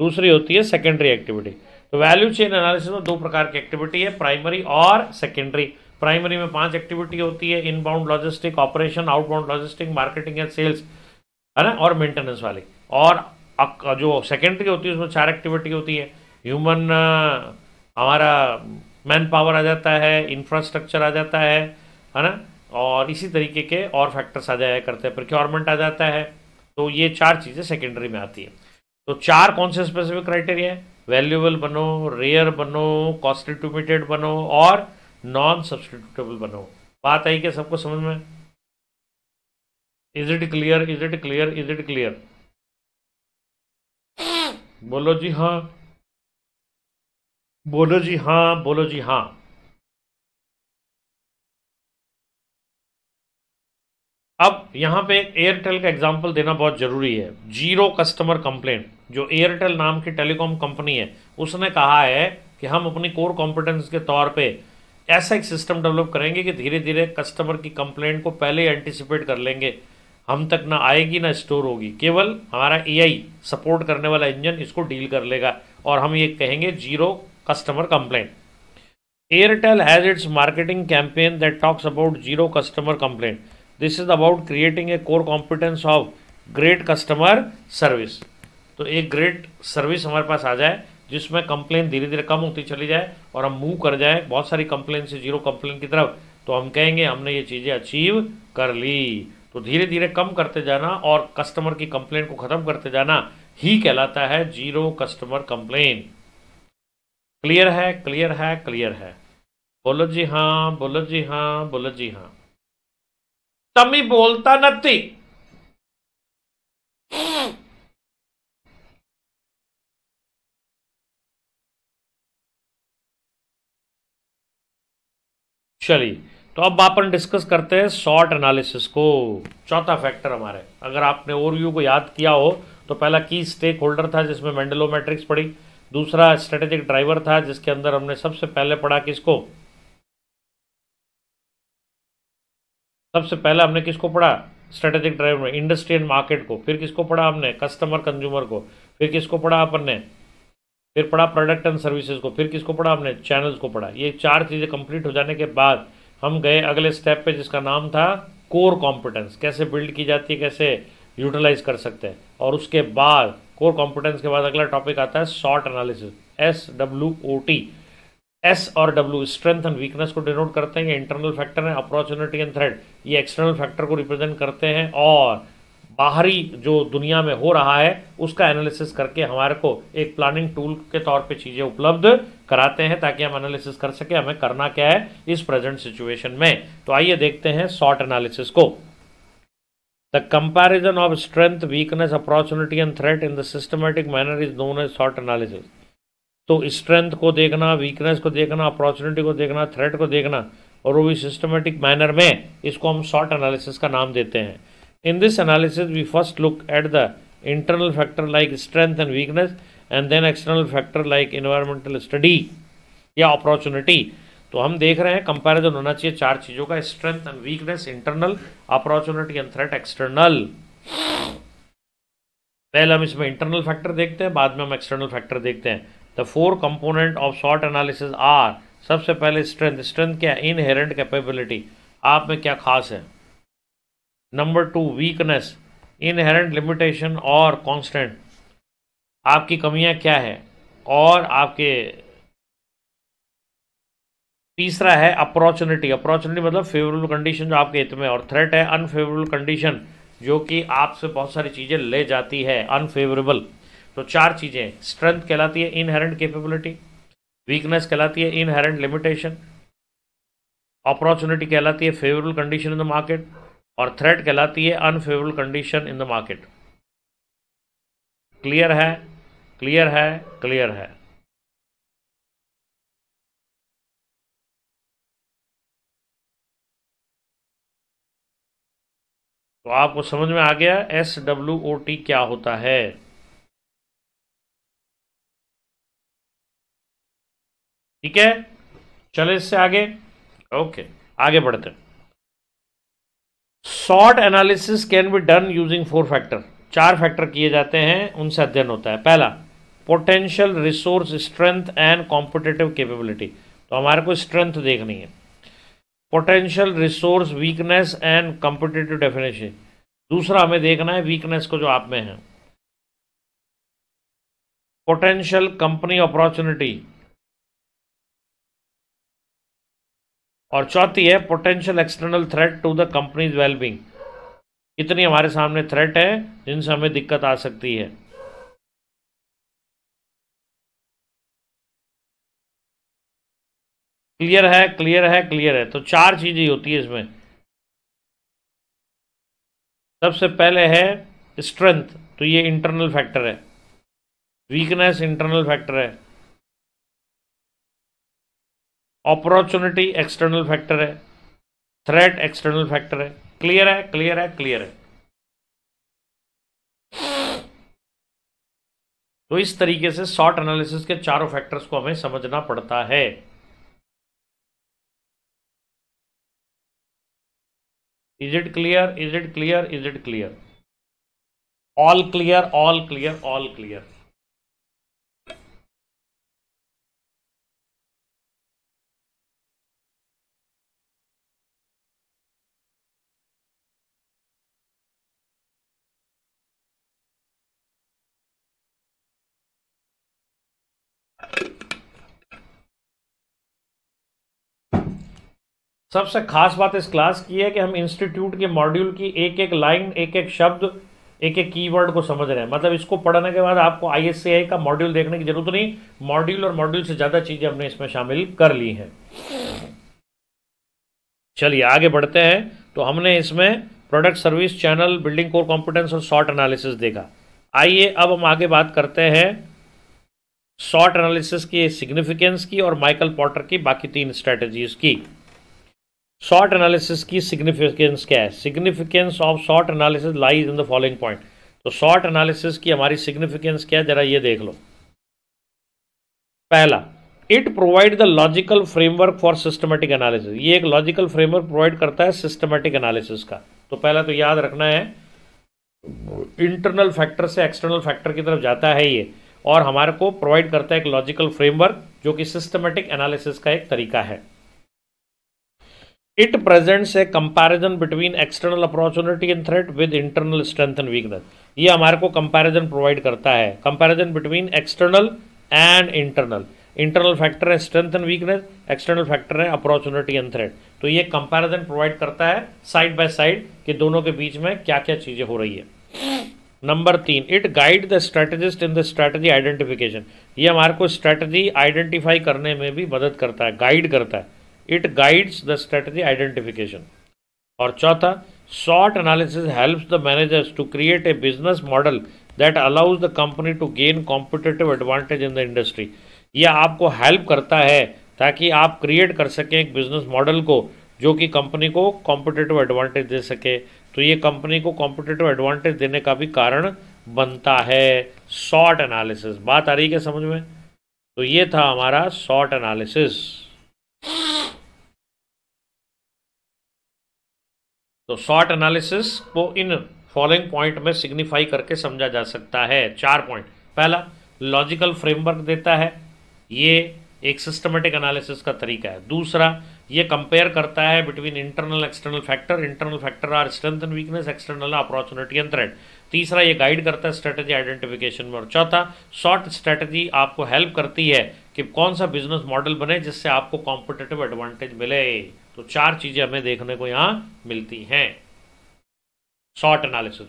दूसरी होती है सेकेंडरी एक्टिविटी तो वैल्यू चेन एनालिसिस में दो प्रकार की एक्टिविटी है प्राइमरी और सेकेंडरी प्राइमरी में पाँच एक्टिविटी होती है inbound logistic operation outbound logistic marketing and sales है ना? और मेंटेनेंस वाली. और जो सेकेंडरी होती है, उसमें चार एक्टिविटी होती है. ह्यूमन हमारा मैन पावर आ जाता है इंफ्रास्ट्रक्चर आ जाता है है ना? और इसी तरीके के और फैक्टर्स आ जाया करते हैं. प्रिक्योरमेंट आ जाता है. तो ये चार चीज़ें सेकेंडरी में आती है। तो चार कौन से स्पेसिफिक क्राइटेरिया है? वैल्यूएबल बनो रेयर बनो कॉस्टिट्यूटेड बनो और नॉन सब्सटीट्यूटेबल बनो। बात आई क्या सबको समझ में? Is it clear is it clear is it clear बोलो जी हाँ। बोलो जी हाँ बोलो जी हाँ, अब यहाँ पे एयरटेल का एग्ज़ाम्पल देना बहुत ज़रूरी है। ज़ीरो कस्टमर कंप्लेंट जो एयरटेल नाम की टेलीकॉम कंपनी है, उसने कहा है कि हम अपनी कोर कॉम्पिटेंस के तौर पे ऐसा एक सिस्टम डेवलप करेंगे कि धीरे धीरे कस्टमर की कंप्लेंट को पहले एंटिसिपेट कर लेंगे। हम तक ना आएगी, ना स्टोर होगी। केवल हमारा एआई सपोर्ट करने वाला इंजन इसको डील कर लेगा और हम ये कहेंगे zero customer complaint Airtel has its marketing campaign that talks about zero customer complaint this is about creating a core competence of great customer service तो एक ग्रेट सर्विस हमारे पास आ जाए, जिसमें कंप्लेन धीरे धीरे कम होती चली जाए और हम मूव कर जाए, बहुत सारी कंप्लेन से ज़ीरो कंप्लेन की तरफ़ तो हम कहेंगे, हमने ये चीज़ें अचीव कर ली। तो धीरे धीरे कम करते जाना और कस्टमर की कंप्लेन को ख़त्म करते जाना ही कहलाता है ज़ीरो कस्टमर कंप्लेन क्लियर है क्लियर है क्लियर है। बोलो जी हाँ बोलो जी हाँ बोलो जी हाँ। तमी बोलता नती चलिए तो अब अपन डिस्कस करते हैं शॉर्ट एनालिसिस को। चौथा फैक्टर हमारे। अगर आपने ओवरव्यू को याद किया हो तो पहला की स्टेक होल्डर था जिसमें मेंडलो मैट्रिक्स पढ़ी दूसरा स्ट्रेटेजिक ड्राइवर था जिसके अंदर हमने सबसे पहले पढ़ा किसको? सबसे पहले हमने किसको पढ़ा? स्ट्रेटेजिक ड्राइवर में इंडस्ट्री एंड मार्केट को। फिर किसको पढ़ा हमने? कस्टमर कंज्यूमर को। फिर किसको पढ़ा अपन? ने फिर पढ़ा प्रोडक्ट एंड सर्विसेज़ को। फिर किसको पढ़ा हमने? चैनल्स को पढ़ा। ये चार चीज़ें कंप्लीट हो जाने के बाद हम गए अगले स्टेप पे, जिसका नाम था कोर कॉम्पिटेंस कैसे बिल्ड की जाती है, कैसे यूटिलाइज कर सकते हैं। और उसके बाद कोर कॉम्पिटेंस के बाद अगला टॉपिक आता है SWOT analysis S W O T S और डब्ल्यू स्ट्रेंथ एंड वीकनेस को डिनोट करते हैं, ये इंटरनल फैक्टर है अपॉर्चुनिटी एंड थ्रेड ये एक्सटर्नल फैक्टर को रिप्रेजेंट करते हैं और बाहरी जो दुनिया में हो रहा है, उसका एनालिसिस करके हमारे को एक प्लानिंग टूल के तौर पे चीज़ें उपलब्ध कराते हैं ताकि हम एनालिसिस कर सके, हमें करना क्या है इस प्रेजेंट सिचुएशन में। तो आइए देखते हैं शॉर्ट एनालिसिस को। The comparison of strength weakness opportunity and threat in the systematic manner is known as SWOT analysis तो स्ट्रेंथ को देखना वीकनेस को देखना अपॉर्चुनिटी को देखना थ्रेट को देखना और वो भी सिस्टमेटिक मैनर में इसको हम शॉर्ट एनालिसिस का नाम देते हैं। In this analysis, we first look at the internal factor like strength and weakness and then external factor like environmental study या अपॉर्चुनिटी तो हम देख रहे हैं कंपैरिजन होना चाहिए चार चीज़ों का strength and weakness internal opportunity and threat external पहले हम इसमें इंटरनल फैक्टर देखते हैं बाद में हम एक्सटर्नल फैक्टर देखते हैं। The four component of SWOT analysis are सबसे पहले स्ट्रेंथ स्ट्रेंथ क्या है? इनहेरेंट कैपेबिलिटी आप में क्या खास है? Number two weakness inherent limitation और कांस्टेंट आपकी कमियाँ क्या है? और आपके तीसरा है अपॉर्चुनिटी अपॉर्चुनिटी मतलब फेवरेबल कंडीशन जो आपके हित में और थ्रेट है अनफेवरेबल कंडीशन जो कि आपसे बहुत सारी चीज़ें ले जाती है अनफेवरेबल तो चार चीज़ें स्ट्रेंथ कहलाती है इनहेरेंट कैपेबिलिटी वीकनेस कहलाती है इनहेरेंट लिमिटेशन अपॉर्चुनिटी कहलाती है favourable condition in the market और थ्रेट कहलाती है unfavourable condition in the market clear है? क्लियर है? क्लियर है। तो आपको समझ में आ गया एस डब्ल्यू ओ टी क्या होता है? ठीक है? चले इससे आगे। ओके आगे बढ़ते हैं। SWOT analysis can be done using four factor चार फैक्टर किए जाते हैं, उनसे अध्ययन होता है। पहला potential resource strength and competitive capability तो हमारे को स्ट्रेंथ देखनी है। Potential resource weakness and competitive definition दूसरा हमें देखना है वीकनेस को जो आप में है। पोटेंशियल कंपनी अपॉर्चुनिटी और चौथी है potential external threat to the company's wellbeing इतनी हमारे सामने थ्रेट है, जिनसे हमें दिक्कत आ सकती है। क्लियर है क्लियर है क्लियर है। तो चार चीज़ें होती है इसमें। सबसे पहले है स्ट्रेंथ तो ये इंटरनल फैक्टर है। वीकनेस इंटरनल फैक्टर है। अपॉर्चुनिटी एक्सटर्नल फैक्टर है थ्रेट एक्सटर्नल फैक्टर है क्लियर है क्लियर है क्लियर है। तो इस तरीके से शॉर्ट एनालिसिस के चारों फैक्टर्स को हमें समझना पड़ता है। Is it clear is it clear is it clear all clear all clear all clear सबसे खास बात इस क्लास की है कि हम इंस्टीट्यूट के मॉड्यूल की एक एक लाइन एक एक शब्द, एक एक कीवर्ड को समझ रहे हैं। मतलब इसको पढ़ने के बाद आपको आई का मॉड्यूल देखने की ज़रूरत नहीं। मॉड्यूल और मॉड्यूल से ज़्यादा चीज़ें हमने इसमें शामिल कर ली हैं। चलिए, आगे बढ़ते हैं। तो हमने इसमें product service channel building core competence और शॉर्ट एनालिसिस देखा। आइए, अब हम आगे बात करते हैं शॉर्ट एनालिसिस की, सिग्निफिकेंस की और माइकल पॉटर की बाकी तीन स्ट्रेटजीज की। शॉर्ट एनालिसिस की सिग्निफिकेंस क्या है? Significance of SWOT analysis lies in the following point. तो शॉर्ट एनालिसिस की हमारी सिग्निफिकेंस क्या है? जरा ये देख लो। पहला, it provide the logical framework for systematic analysis. ये एक लॉजिकल फ्रेमवर्क प्रोवाइड करता है सिस्टमेटिक एनालिसिस का। तो पहला तो याद रखना है, इंटरनल फैक्टर से एक्सटर्नल फैक्टर की तरफ़ जाता है ये। और हमारे को प्रोवाइड करता है एक लॉजिकल फ्रेमवर्क जो कि सिस्टमेटिक एनालिसिस का एक तरीका है। It presents a comparison between external opportunity and threat with internal strength and weakness ये हमारे को कंपैरिजन प्रोवाइड करता है। Comparison between external and internal internal factor है strength and weakness external factor है अपॉर्चुनिटी एंड थ्रेट तो ये comparison provide करता है साइड बाय साइड कि दोनों के बीच में क्या क्या चीज़ें हो रही है। नंबर तीन it guide the strategist in the strategy identification ये हमारे को स्ट्रेटजी आइडेंटिफाई करने में भी मदद करता है गाइड करता है। It guides the strategy identification और चौथा SWOT analysis helps the managers to create a business model that allows the company to gain competitive advantage in the industry यह आपको हेल्प करता है ताकि आप क्रिएट कर सकें एक बिज़नेस मॉडल को, जो कि कंपनी को कॉम्पिटेटिव एडवांटेज दे सके। तो ये कंपनी को कॉम्पिटेटिव एडवांटेज देने का भी कारण बनता है। शॉर्ट एनालिसिस बात आ रही है समझ में? तो ये था हमारा शॉर्ट एनालिसिस तो शॉर्ट एनालिसिस को इन फॉलोइंग पॉइंट में सिग्निफाई करके समझा जा सकता है। चार पॉइंट पहला लॉजिकल फ्रेमवर्क देता है। ये एक सिस्टमेटिक एनालिसिस का तरीका है। दूसरा ये कंपेयर करता है between internal external factor internal factor are strength and weakness external opportunity and threat तीसरा ये गाइड करता है स्ट्रेटजी आइडेंटिफिकेशन में। और चौथा शॉर्ट स्ट्रेटजी आपको हेल्प करती है कि कौन सा बिज़नेस मॉडल बने जिससे आपको कॉम्पिटेटिव एडवांटेज मिले। तो चार चीज़ें हमें देखने को यहाँ मिलती हैं। शॉर्ट एनालिसिस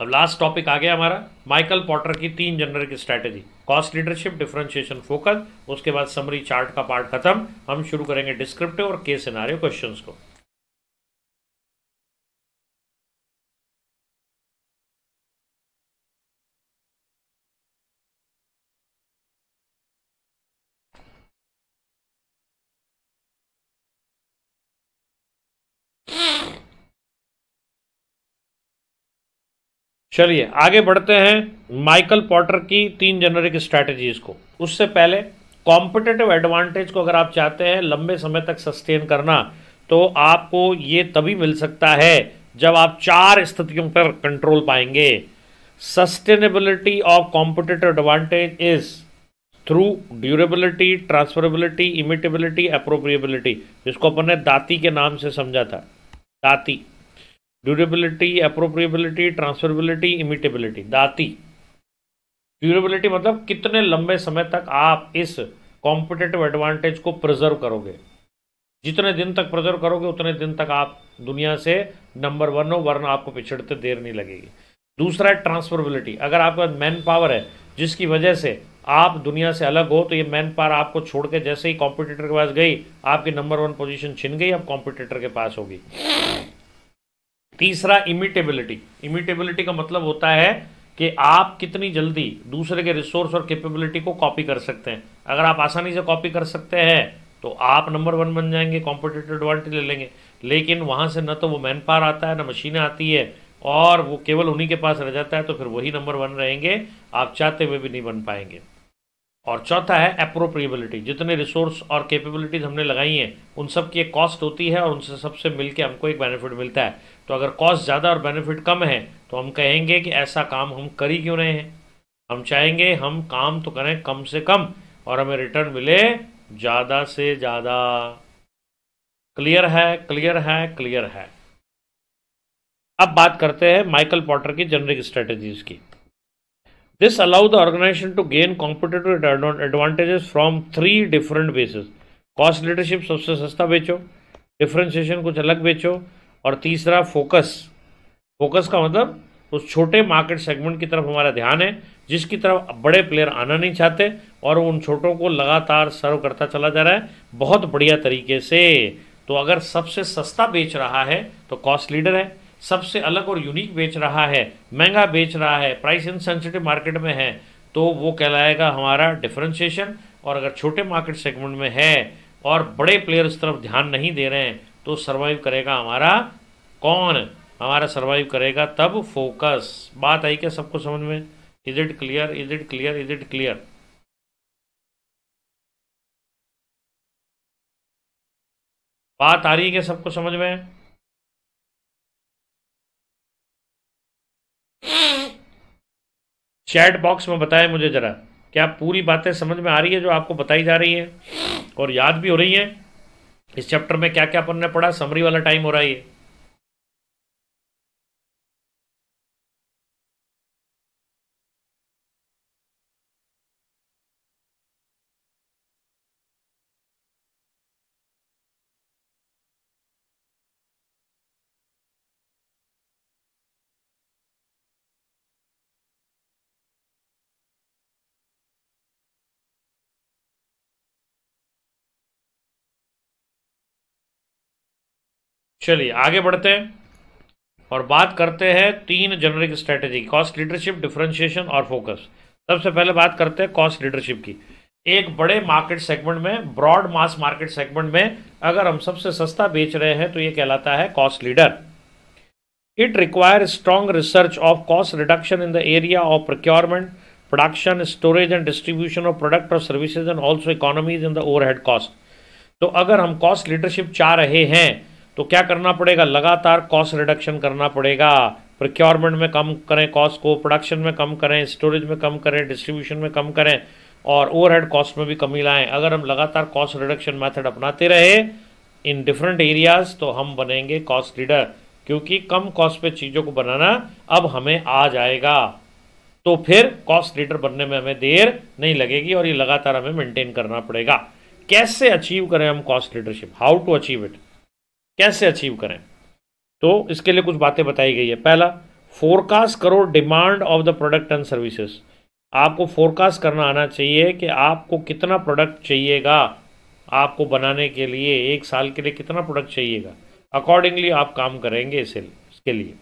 अब लास्ट टॉपिक आ गया हमारा माइकल पॉटर की तीन जनरल की strategy cost leadership differentiation focus उसके बाद समरी चार्ट का पार्ट खत्म। हम शुरू करेंगे डिस्क्रिप्टिव और के सिनारियो क्वेश्चंस को। चलिए, आगे बढ़ते हैं माइकल पॉटर की तीन जनरिक स्ट्रैटेजीज को। उससे पहले कॉम्पिटेटिव एडवांटेज को अगर आप चाहते हैं, लंबे समय तक सस्टेन करना तो आपको ये तभी मिल सकता है जब आप चार स्थितियों पर कंट्रोल पाएँगे। Sustainability of competitive advantage is through durability transferability imitability appropriability जिसको अपन ने दाती के नाम से समझा था। दाती। ड्यूरेबिलिटी अप्रोप्रिएबिलिटी ट्रांसफरेबिलिटी इमिटेबिलिटी दाती। ड्यूरेबिलिटी मतलब कितने लंबे समय तक आप इस कॉम्पिटेटिव एडवांटेज को प्रिजर्व करोगे। जितने दिन तक प्रिजर्व करोगे, उतने दिन तक आप दुनिया से नंबर वन हो, वरना आपको पिछड़ते देर नहीं लगेगी। दूसरा है ट्रांसफरेबिलिटी अगर आपके पास मैन पावर है, जिसकी वजह से आप दुनिया से अलग हो तो ये मैन पावर आपको छोड़ के जैसे ही कॉम्पिटिटर के पास गई, आपकी नंबर वन पोजीशन छिन गई, अब कॉम्पिटिटर के पास होगी। तीसरा इमिटेबिलिटी इमिटेबिलिटी का मतलब होता है कि आप कितनी जल्दी दूसरे के रिसोर्स और कैपेबिलिटी को कॉपी कर सकते हैं। अगर आप आसानी से कॉपी कर सकते हैं तो आप नंबर वन बन जाएँगे कॉम्पिटेटिव एडवांटेज ले लेंगे। लेकिन वहाँ से न तो वो मैन पावर आता है, ना मशीनें आती है, और वो केवल उन्हीं के पास रह जाता है तो फिर वही नंबर वन रहेंगे। आप चाहते हुए भी नहीं बन पाएँगे। और चौथा है अप्रोप्रिएबिलिटी जितने रिसोर्स और कैपेबिलिटीज हमने लगाई हैं, उन सब की एक कॉस्ट होती है, और उनसे सबसे मिलके हमको एक बेनिफिट मिलता है। तो अगर कॉस्ट ज़्यादा और बेनिफिट कम है तो हम कहेंगे कि ऐसा काम हम कर ही क्यों रहे हैं? हम चाहेंगे हम काम तो करें कम से कम और हमें रिटर्न मिले ज़्यादा से ज़्यादा। क्लियर है क्लियर है क्लियर है। अब बात करते हैं माइकल पॉटर की जनरिक स्ट्रेटजीज की। This allow the organisation to gain competitive advantages from three different basis cost leadership सबसे सस्ता बेचो। डिफ्रेंशिएशन कुछ अलग बेचो। और तीसरा फोकस फोकस का मतलब उस छोटे मार्केट सेगमेंट की तरफ़ हमारा ध्यान है, जिसकी तरफ़ बड़े प्लेयर आना नहीं चाहते और उन छोटों को लगातार सर्व करता चला जा रहा है, बहुत बढ़िया तरीके से। तो अगर सबसे सस्ता बेच रहा है तो कॉस्ट लीडर है। सबसे अलग और यूनिक बेच रहा है, महँगा बेच रहा है प्राइस इनसेंसिटिव मार्केट में है तो वो कहलाएगा हमारा डिफ्रेंशिएशन और अगर छोटे मार्केट सेगमेंट में है और बड़े प्लेयर इस तरफ़ ध्यान नहीं दे रहे हैं तो सर्वाइव करेगा हमारा। कौन हमारा सर्वाइव करेगा? तब फोकस बात आई क्या सबको समझ में? Is it clear is it clear is it clear बात आ रही है क्या सबको समझ में? चैट बॉक्स में बताएँ मुझे ज़रा। क्या पूरी बातें समझ में आ रही है जो आपको बताई जा रही है? और याद भी हो रही है? इस चैप्टर में क्या क्या अपन ने पढ़ा? समरी वाला टाइम हो रहा है चलिए, आगे बढ़ते हैं और बात करते हैं तीन generic strategy cost leadership differentiation और फोकस सबसे पहले बात करते हैं कॉस्ट लीडरशिप की। एक बड़े मार्केट सेगमेंट में ब्रॉड मास मार्केट सेगमेंट में अगर हम सबसे सस्ता बेच रहे हैं तो ये कहलाता है cost leader it require strong research of cost reduction in the area of procurement production storage and distribution of product और services and also economies in the overhead cost तो अगर हम कॉस्ट लीडरशिप चाह रहे हैं तो क्या करना पड़ेगा? लगातार कॉस्ट रिडक्शन करना पड़ेगा। प्रोक्योरमेंट में कम करें कॉस्ट को प्रोडक्शन में कम करें स्टोरेज में कम करें डिस्ट्रीब्यूशन में कम करें और ओवरहेड कॉस्ट में भी कमी लाएँ। अगर हम लगातार कॉस्ट रिडक्शन मेथड अपनाते रहे इन डिफरेंट एरियाज़ तो हम बनेंगे कॉस्ट लीडर क्योंकि कम कॉस्ट पे चीज़ों को बनाना अब हमें आ जाएगा। तो फिर कॉस्ट लीडर बनने में हमें देर नहीं लगेगी और ये लगातार हमें मेंटेन करना पड़ेगा। कैसे अचीव करें हम cost leadership how to achieve it कैसे अचीव करें? तो इसके लिए कुछ बातें बताई गई है। पहला फोरकास्ट करो demand of the product and services आपको फोरकास्ट करना आना चाहिए कि आपको कितना प्रोडक्ट चाहिएगा। आपको बनाने के लिए एक साल के लिए कितना प्रोडक्ट चाहिएगा। अकॉर्डिंगली आप काम करेंगे इसे, इसके लिए।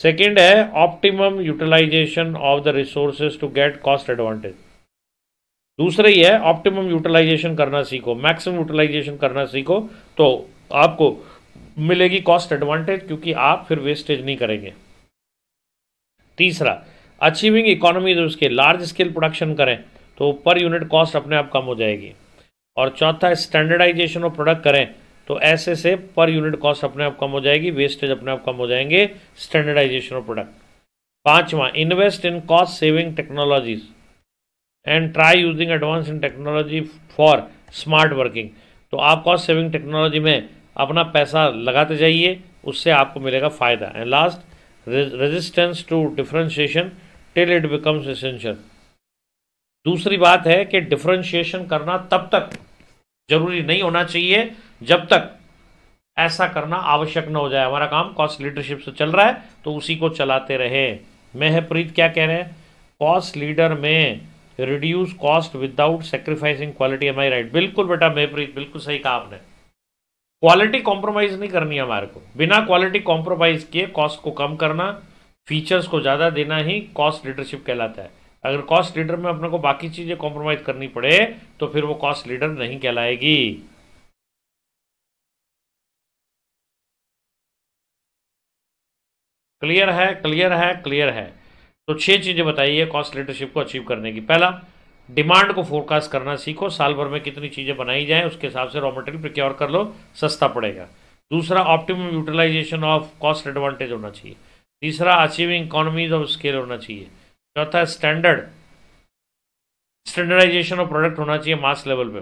सेकेंड है optimum utilisation of the resources to get cost advantage दूसरा ही है ऑप्टिमम यूटिलाइजेशन करना सीखो। मैक्सिमम यूटिलाइजेशन करना सीखो तो आपको मिलेगी कॉस्ट एडवांटेज क्योंकि आप फिर वेस्टेज नहीं करेंगे। तीसरा अचीविंग इकोनॉमी उसके लार्ज स्केल प्रोडक्शन करें तो पर यूनिट कॉस्ट अपने आप कम हो जाएगी। और चौथा स्टैंडर्डाइजेशन ऑफ़ प्रोडक्ट करें तो ऐसे से पर यूनिट कॉस्ट अपने आप कम हो जाएगी वेस्टेज अपने आप कम हो जाएँगे स्टैंडर्डाइजेशन ऑफ़ प्रोडक्ट पांचवा invest in cost saving technologies and try using advance in technology for smart working तो आप कॉस्ट सेविंग टेक्नोलॉजी में अपना पैसा लगाते जाइए, उससे आपको मिलेगा फ़ायदा। And last resistance to differentiation till it becomes essential दूसरी बात है कि डिफ्रेंशिएशन करना तब तक ज़रूरी नहीं होना चाहिए जब तक ऐसा करना आवश्यक न हो जाए। हमारा काम कॉस्ट लीडरशिप से चल रहा है तो उसी को चलाते रहे। मैं मेहप्रीत क्या कह रहे हैं? कॉस्ट लीडर में reduce cost without sacrificing quality am I right बिल्कुल बेटा मेहप्रीत बिल्कुल सही कहा आपने। क्वालिटी कॉम्प्रोमाइज नहीं करनी हमारे को। बिना क्वालिटी कॉम्प्रोमाइज किए कॉस्ट को कम करना फीचर्स को ज़्यादा देना ही कॉस्ट लीडरशिप कहलाता है। अगर कॉस्ट लीडर में अपने को बाकी चीज़ें कॉम्प्रोमाइज करनी पड़े तो फिर वो कॉस्ट लीडर नहीं कहलाएगी। क्लियर है क्लियर है क्लियर है। तो छह चीज़ें बताइए कॉस्ट लीडरशिप को अचीव करने की। पहला डिमांड को फोरकास्ट करना सीखो, साल भर में कितनी चीज़ें बनाई जाए, उसके हिसाब से रॉ मटेरियल प्रिक्योर कर लो, सस्ता पड़ेगा। दूसरा optimum utilisation of cost advantage होना चाहिए। तीसरा अचीविंग इकोनॉमीज ऑफ़ स्केल होना चाहिए। चौथा स्टैंडर्ड स्टैंडर्डाइजेशन ऑफ़ प्रोडक्ट होना चाहिए मास लेवल पे।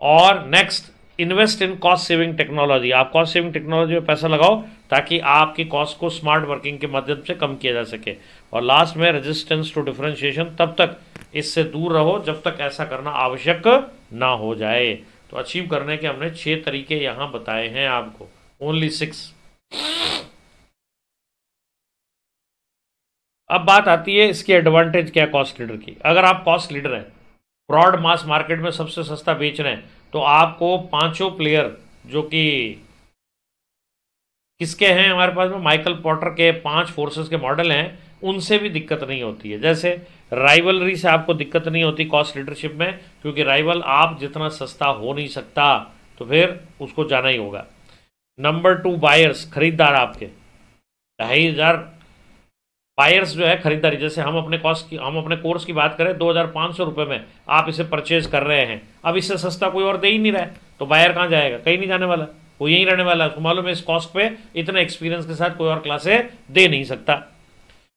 और next invest in cost saving technology. आप कॉस्ट सेविंग टेक्नोलॉजी में पैसा लगाओ ताकि आपकी कॉस्ट को स्मार्ट वर्किंग के माध्यम से कम किया जा सके। और लास्ट में रेजिस्टेंस टू डिफरेंशिएशन तब तक इससे दूर रहो जब तक ऐसा करना आवश्यक ना हो जाए। तो अचीव करने के हमने छह तरीके यहाँ बताए हैं आपको। ओनली सिक्स अब बात आती है इसकी एडवांटेज क्या कॉस्ट लीडर की। अगर आप कॉस्ट लीडर हैं ब्रॉड मास मार्केट में सबसे सस्ता बेच रहे हैं तो आपको पाँचों प्लेयर जो कि किसके हैं हमारे पास में? माइकल पॉटर के पाँच फोर्सेस के मॉडल हैं। उनसे भी दिक्कत नहीं होती है। जैसे राइवलरी से आपको दिक्कत नहीं होती कॉस्ट लीडरशिप में, क्योंकि राइवल आप जितना सस्ता हो नहीं सकता तो फिर उसको जाना ही होगा। नंबर टू बायर्स खरीदार आपके। ढाई हज़ार बायर्स जो है, खरीदारी, जैसे हम अपने कॉस्ट की, हम अपने कोर्स की बात करें, दो हज़ार में आप इसे परचेज कर रहे हैं। अब इससे सस्ता कोई और दे ही नहीं रहा है तो बायर कहाँ जाएगा? कहीं नहीं जाने वाला, वो यहीं रहने वाला है। उसको मालूम है इस कॉस्ट पे इतने एक्सपीरियंस के साथ कोई और क्लासे दे नहीं सकता।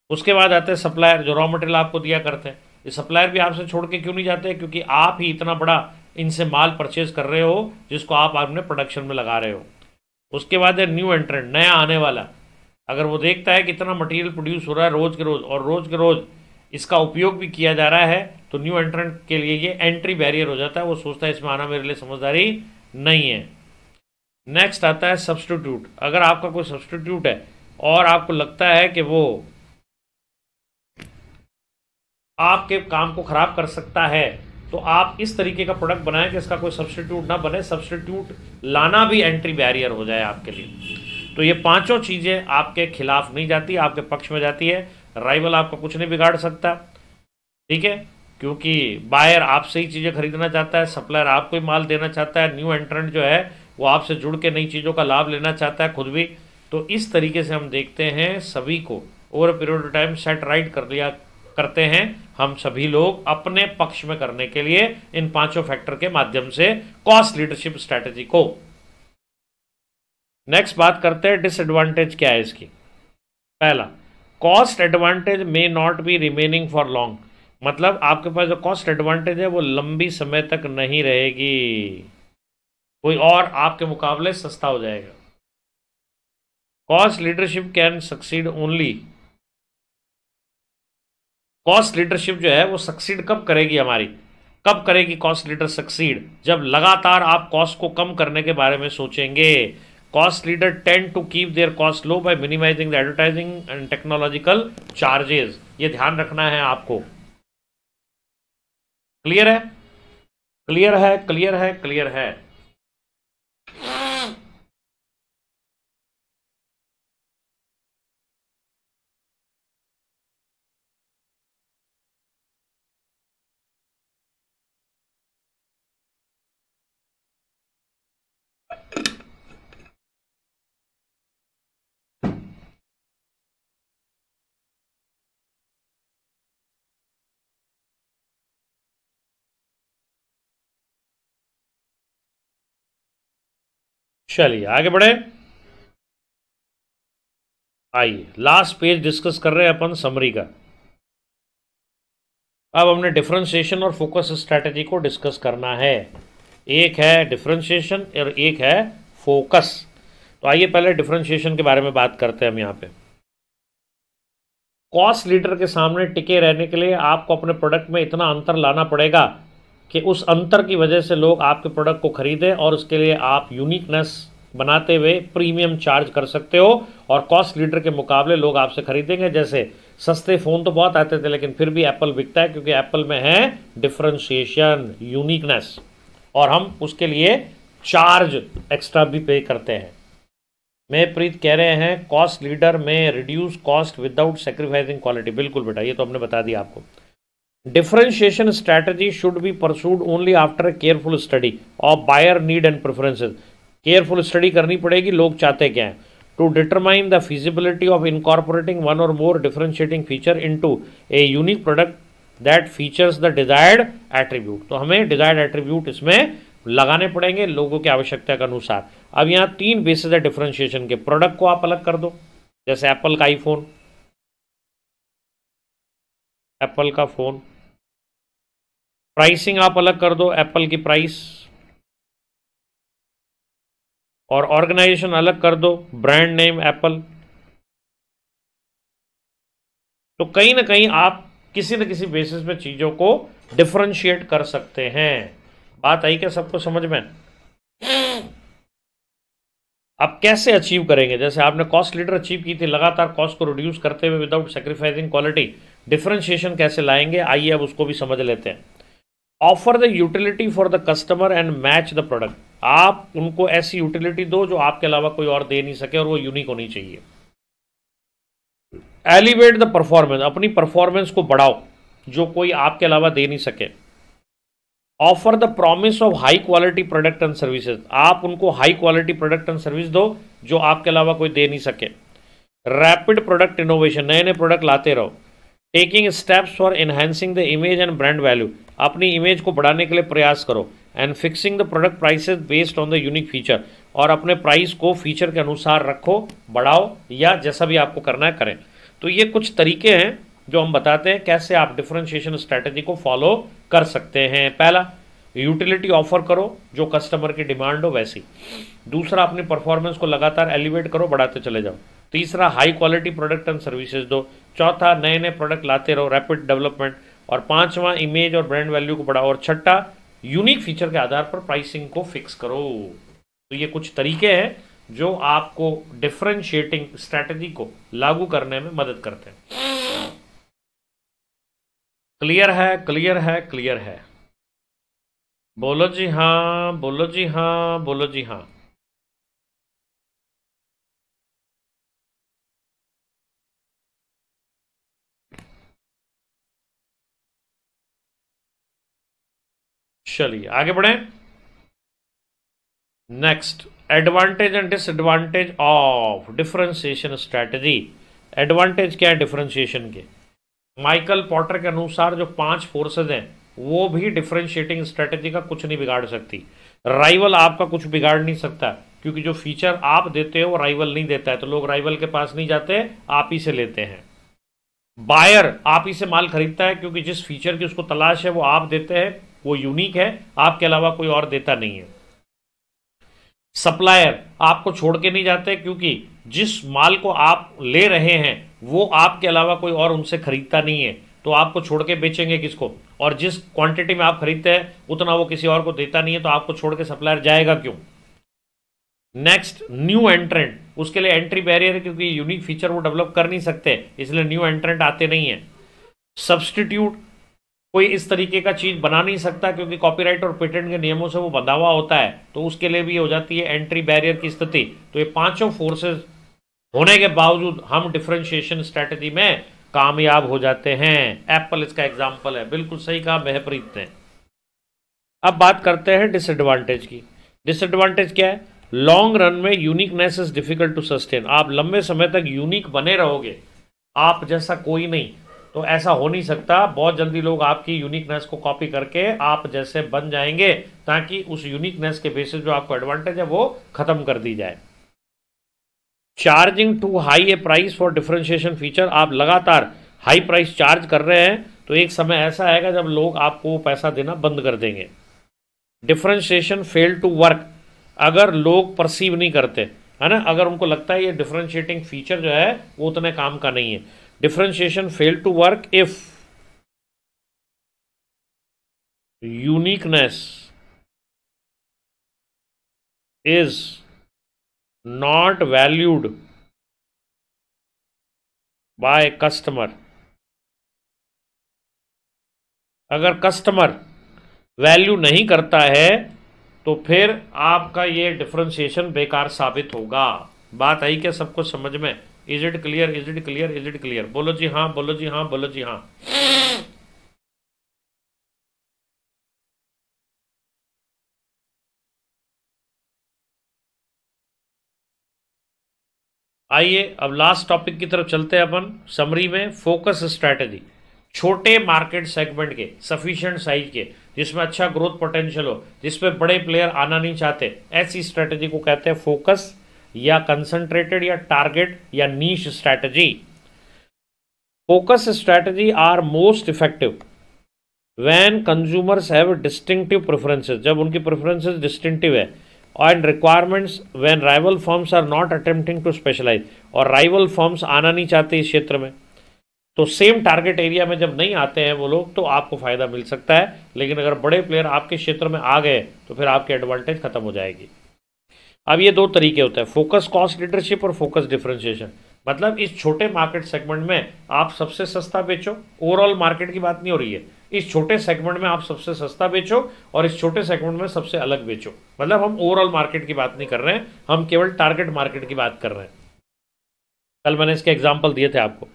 उसके बाद आते हैं सप्लायर जो रॉ मटेरियल आपको दिया करते हैं। ये सप्लायर भी आपसे छोड़ के क्यों नहीं जाते? क्योंकि आप ही इतना बड़ा इनसे माल परचेज कर रहे हो, जिसको आप अपने प्रोडक्शन में लगा रहे हो। उसके बाद है न्यू एंट्रेंट नया आने वाला। अगर वो देखता है कि इतना मटेरियल प्रोड्यूस हो रहा है रोज़ के रोज़ और रोज़ के रोज़ इसका उपयोग भी किया जा रहा है तो न्यू एंट्रेंट के लिए ये एंट्री बैरियर हो जाता है। वो सोचता है, इसमें आना मेरे लिए समझदारी नहीं है। नेक्स्ट आता है सब्सटीट्यूट अगर आपका कोई सब्सटीट्यूट है और आपको लगता है कि वो आपके काम को ख़राब कर सकता है तो आप इस तरीके का प्रोडक्ट बनाएँ कि इसका कोई सब्सटीट्यूट ना बने। सब्सटीट्यूट लाना भी एंट्री बैरियर हो जाए आपके लिए। तो ये पाँचों चीज़ें आपके खिलाफ नहीं जाती, आपके पक्ष में जाती है। राइवल आपका कुछ नहीं बिगाड़ सकता। ठीक है? क्योंकि बायर आपसे ही चीज़ें खरीदना चाहता है सप्लायर आपको ही माल देना चाहता है न्यू एंट्रेंट जो है, वो आपसे जुड़ के नई चीज़ों का लाभ लेना चाहता है खुद भी। तो इस तरीके से हम देखते हैं, सभी को over period of time set right कर लिया, करते हैं हम सभी लोग अपने पक्ष में करने के लिए इन पाँचों फैक्टर के माध्यम से कॉस्ट लीडरशिप स्ट्रैटेजी को। नेक्स्ट बात करते हैं डिसएडवांटेज क्या है इसकी? पहला cost advantage may not be remaining for long मतलब आपके पास जो कॉस्ट एडवांटेज है, वो लंबी समय तक नहीं रहेगी। कोई और आपके मुकाबले सस्ता हो जाएगा। Cost leadership can succeed only cost leadership जो है, वो सक्सीड कब करेगी हमारी? कब करेगी कॉस्ट लीडर सक्सीड जब लगातार आप कॉस्ट को कम करने के बारे में सोचेंगे। Cost leader tend to keep their cost low by minimising the advertising and technological charges ये ध्यान रखना है आपको। क्लियर है? क्लियर है? क्लियर है, क्लियर है? चलिए, आगे बढ़े। आइए लास्ट पेज डिस्कस कर रहे हैं अपन समरी का। अब हमने डिफ्रेंशिएशन और फोकस स्ट्रैटेजी को डिस्कस करना है। एक है डिफ्रेंशिएशन और एक है फोकस तो आइए पहले डिफ्रेंशिएशन के बारे में बात करते हैं हम यहाँ पे। कॉस्ट लीडर के सामने टिके रहने के लिए आपको अपने प्रोडक्ट में इतना अंतर लाना पड़ेगा कि उस अंतर की वजह से लोग आपके प्रोडक्ट को खरीदें और उसके लिए आप यूनिकनेस बनाते हुए प्रीमियम चार्ज कर सकते हो और कॉस्ट लीडर के मुकाबले लोग आपसे खरीदेंगे। जैसे सस्ते फ़ोन तो बहुत आते थे, लेकिन फिर भी एप्पल बिकता है क्योंकि एप्पल में है डिफ्रेंशिएशन यूनिकनेस और हम उसके लिए चार्ज एक्स्ट्रा भी पे करते हैं। मैं प्रीत कह रहे हैं कॉस्ट लीडर में reduce cost without sacrificing quality बिल्कुल बेटा, ये तो हमने बता दिया आपको। Differentiation strategy should be pursued only after a careful study of buyer need and preferences careful study करनी पड़ेगी, लोग चाहते क्या हैं? To determine the feasibility of incorporating one or more differentiating feature into a unique product that features the desired attribute तो हमें desired attribute इसमें लगाने पड़ेंगे लोगों की आवश्यकता के अनुसार। अब यहाँ तीन बेसिस है डिफ्रेंशिएशन के। प्रोडक्ट को आप अलग कर दो। जैसे एप्पल का आईफोन एप्पल का फ़ोन प्राइसिंग आप अलग कर दो एप्पल की प्राइस और ऑर्गेनाइजेशन अलग कर दो ब्रांड नेम एप्पल तो कहीं ना कहीं आप किसी न किसी बेसिस पे चीज़ों को डिफ्रेंशिएट कर सकते हैं। बात आई क्या सबको समझ में? आप कैसे अचीव करेंगे? जैसे आपने कॉस्ट लीडर अचीव की थी, लगातार कॉस्ट को रिड्यूस करते हुए विदाउट सेक्रीफाइसिंग क्वालिटी डिफ्रेंशिएशन कैसे लाएँगे? आइए अब उसको भी समझ लेते हैं। Offer the utility for the customer and match the product. आप उनको ऐसी यूटिलिटी दो जो आपके अलावा कोई और दे नहीं सके और वो यूनिक होनी चाहिए। एलिवेट द परफॉर्मेंस अपनी परफॉर्मेंस को बढ़ाओ, जो कोई आपके अलावा दे नहीं सके। Offer the promise of high quality product and services आप उनको high quality product and service दो, जो आपके अलावा कोई दे नहीं सके। रैपिड प्रोडक्ट इनोवेशन नए नए प्रोडक्ट लाते रहो। Taking steps for enhancing the image and brand value अपनी इमेज को बढ़ाने के लिए प्रयास करो and fixing the product prices based on the unique feature और अपने प्राइस को फीचर के अनुसार रखो, बढ़ाओ या जैसा भी आपको करना है करें। तो ये कुछ तरीके हैं जो हम बताते हैं कैसे आप डिफ्रेंशिएशन स्ट्रैटेजी को फॉलो कर सकते हैं। पहला यूटिलिटी ऑफ़र करो, जो कस्टमर की डिमांड हो वैसी। दूसरा, अपनी परफॉर्मेंस को लगातार एलिवेट करो, बढ़ाते चले जाओ। तीसरा high quality product and services दो। चौथा नए नए प्रोडक्ट लाते रहो रैपिड डेवलपमेंट और पांचवा इमेज और ब्रांड वैल्यू को बढ़ाओ और छठा यूनिक फीचर के आधार पर प्राइसिंग को फिक्स करो। तो ये कुछ तरीके हैं जो आपको डिफ्रेंशिएटिंग स्ट्रैटेजी को लागू करने में मदद करते हैं। क्लियर है क्लियर है क्लियर है। बोलो जी हाँ बोलो जी हाँ बोलो जी हाँ। चलिए, आगे बढ़े। Next advantage and disadvantage of differentiation strategy advantage क्या है डिफरेंशिएशन के? माइकल पॉटर के अनुसार जो पाँच फोर्सेज हैं, वो भी डिफरेंशिएटिंग स्ट्रेटेजी का कुछ नहीं बिगाड़ सकती। राइवल आपका कुछ बिगाड़ नहीं सकता, क्योंकि जो फीचर आप देते हो, वो राइवल नहीं देता है। तो लोग राइवल के पास नहीं जाते, आप ही से लेते हैं। बायर आप ही से माल खरीदता है, क्योंकि जिस फीचर की उसको तलाश है, वो आप देते हैं। वो यूनिक है, आपके अलावा कोई और देता नहीं है। सप्लायर आपको छोड़ के नहीं जाते क्योंकि जिस माल को आप ले रहे हैं, वो आपके अलावा कोई और उनसे खरीदता नहीं है। तो आपको छोड़ के बेचेंगे किसको? और जिस क्वांटिटी में आप खरीदते हैं, उतना वो किसी और को देता नहीं है तो आपको छोड़ के सप्लायर जाएगा क्यों? नेक्स्ट न्यू एंट्रेंट उसके लिए एंट्री बैरियर है क्योंकि यूनिक फीचर वो डेवलप कर नहीं सकते, इसलिए न्यू एंट्रेंट आते नहीं है। सब्सटीट्यूट कोई इस तरीके का चीज़ बना नहीं सकता क्योंकि कॉपीराइट और पेटेंट के नियमों से वो बंधा हुआ होता है तो उसके लिए भी हो जाती है एंट्री बैरियर की स्थिति। तो ये पाँचों फोर्सेस होने के बावजूद हम डिफ्रेंशिएशन स्ट्रेटेजी में कामयाब हो जाते हैं। एप्पल इसका एग्ज़ाम्पल है। बिल्कुल सही कहा महप्रीत ने अब बात करते हैं डिसएडवांटेज की। डिसएडवांटेज क्या है? लॉन्ग रन में uniqueness is difficult to sustain आप लंबे समय तक यूनिक बने रहोगे। आप जैसा कोई नहीं। तो ऐसा हो नहीं सकता। बहुत जल्दी लोग आपकी यूनिकनेस को कॉपी करके आप जैसे बन जाएँगे ताकि उस यूनिकनेस के बेसिस जो आपको एडवांटेज है, वो खत्म कर दी जाए। Charging too high a price for differentiation feature आप लगातार हाई प्राइस चार्ज कर रहे हैं तो एक समय ऐसा आएगा जब लोग आपको पैसा देना बंद कर देंगे। डिफ्रेंशिएशन फेल टू वर्क अगर लोग परसीव नहीं करते, है ना? अगर उनको लगता है ये डिफ्रेंशिएटिंग फीचर जो है, वो उतने काम का नहीं है। Differentiation fail to work if uniqueness is not valued by customer. अगर कस्टमर वैल्यू नहीं करता है तो फिर आपका ये डिफ्रेंशिएशन बेकार साबित होगा। बात आई क्या सबको समझ में? Is it clear is it clear is it clear बोलो जी हाँ बोलो जी हाँ बोलो जी हाँ। आइए, अब लास्ट टॉपिक की तरफ़ चलते हैं अपन समरी में फोकस स्ट्रैटेजी छोटे मार्केट सेगमेंट के सफिशिएंट साइज़ के, जिसमें अच्छा ग्रोथ पोटेंशियल हो, जिसमें बड़े प्लेयर आना नहीं चाहते, ऐसी स्ट्रैटेजी को कहते हैं फोकस या कंसंट्रेटेड या टारगेट या niche strategy focus strategy are most effective when consumers have distinctive preferences जब उनकी प्रेफरेंसेस डिस्टिंक्टिव है and requirements when rival firms are not attempting to specialise और राइवल फॉर्म्स आना नहीं चाहते इस क्षेत्र में तो सेम टारगेट एरिया में जब नहीं आते हैं वो लोग तो आपको फ़ायदा मिल सकता है। लेकिन अगर बड़े प्लेयर आपके क्षेत्र में आ गए तो फिर आपकी एडवांटेज खत्म हो जाएगी। अब ये दो तरीके होते हैं फोकस कॉस्ट लीडरशिप और फोकस डिफ्रेंशिएशन मतलब इस छोटे मार्केट सेगमेंट में आप सबसे सस्ता बेचो ओवरऑल मार्केट की बात नहीं हो रही है। इस छोटे सेगमेंट में आप सबसे सस्ता बेचो और इस छोटे सेगमेंट में सबसे अलग बेचो। मतलब हम ओवरऑल मार्केट की बात नहीं कर रहे हैं, हम केवल टारगेट मार्केट की बात कर रहे हैं। कल मैंने इसके एग्ज़ाम्पल दिए थे आपको।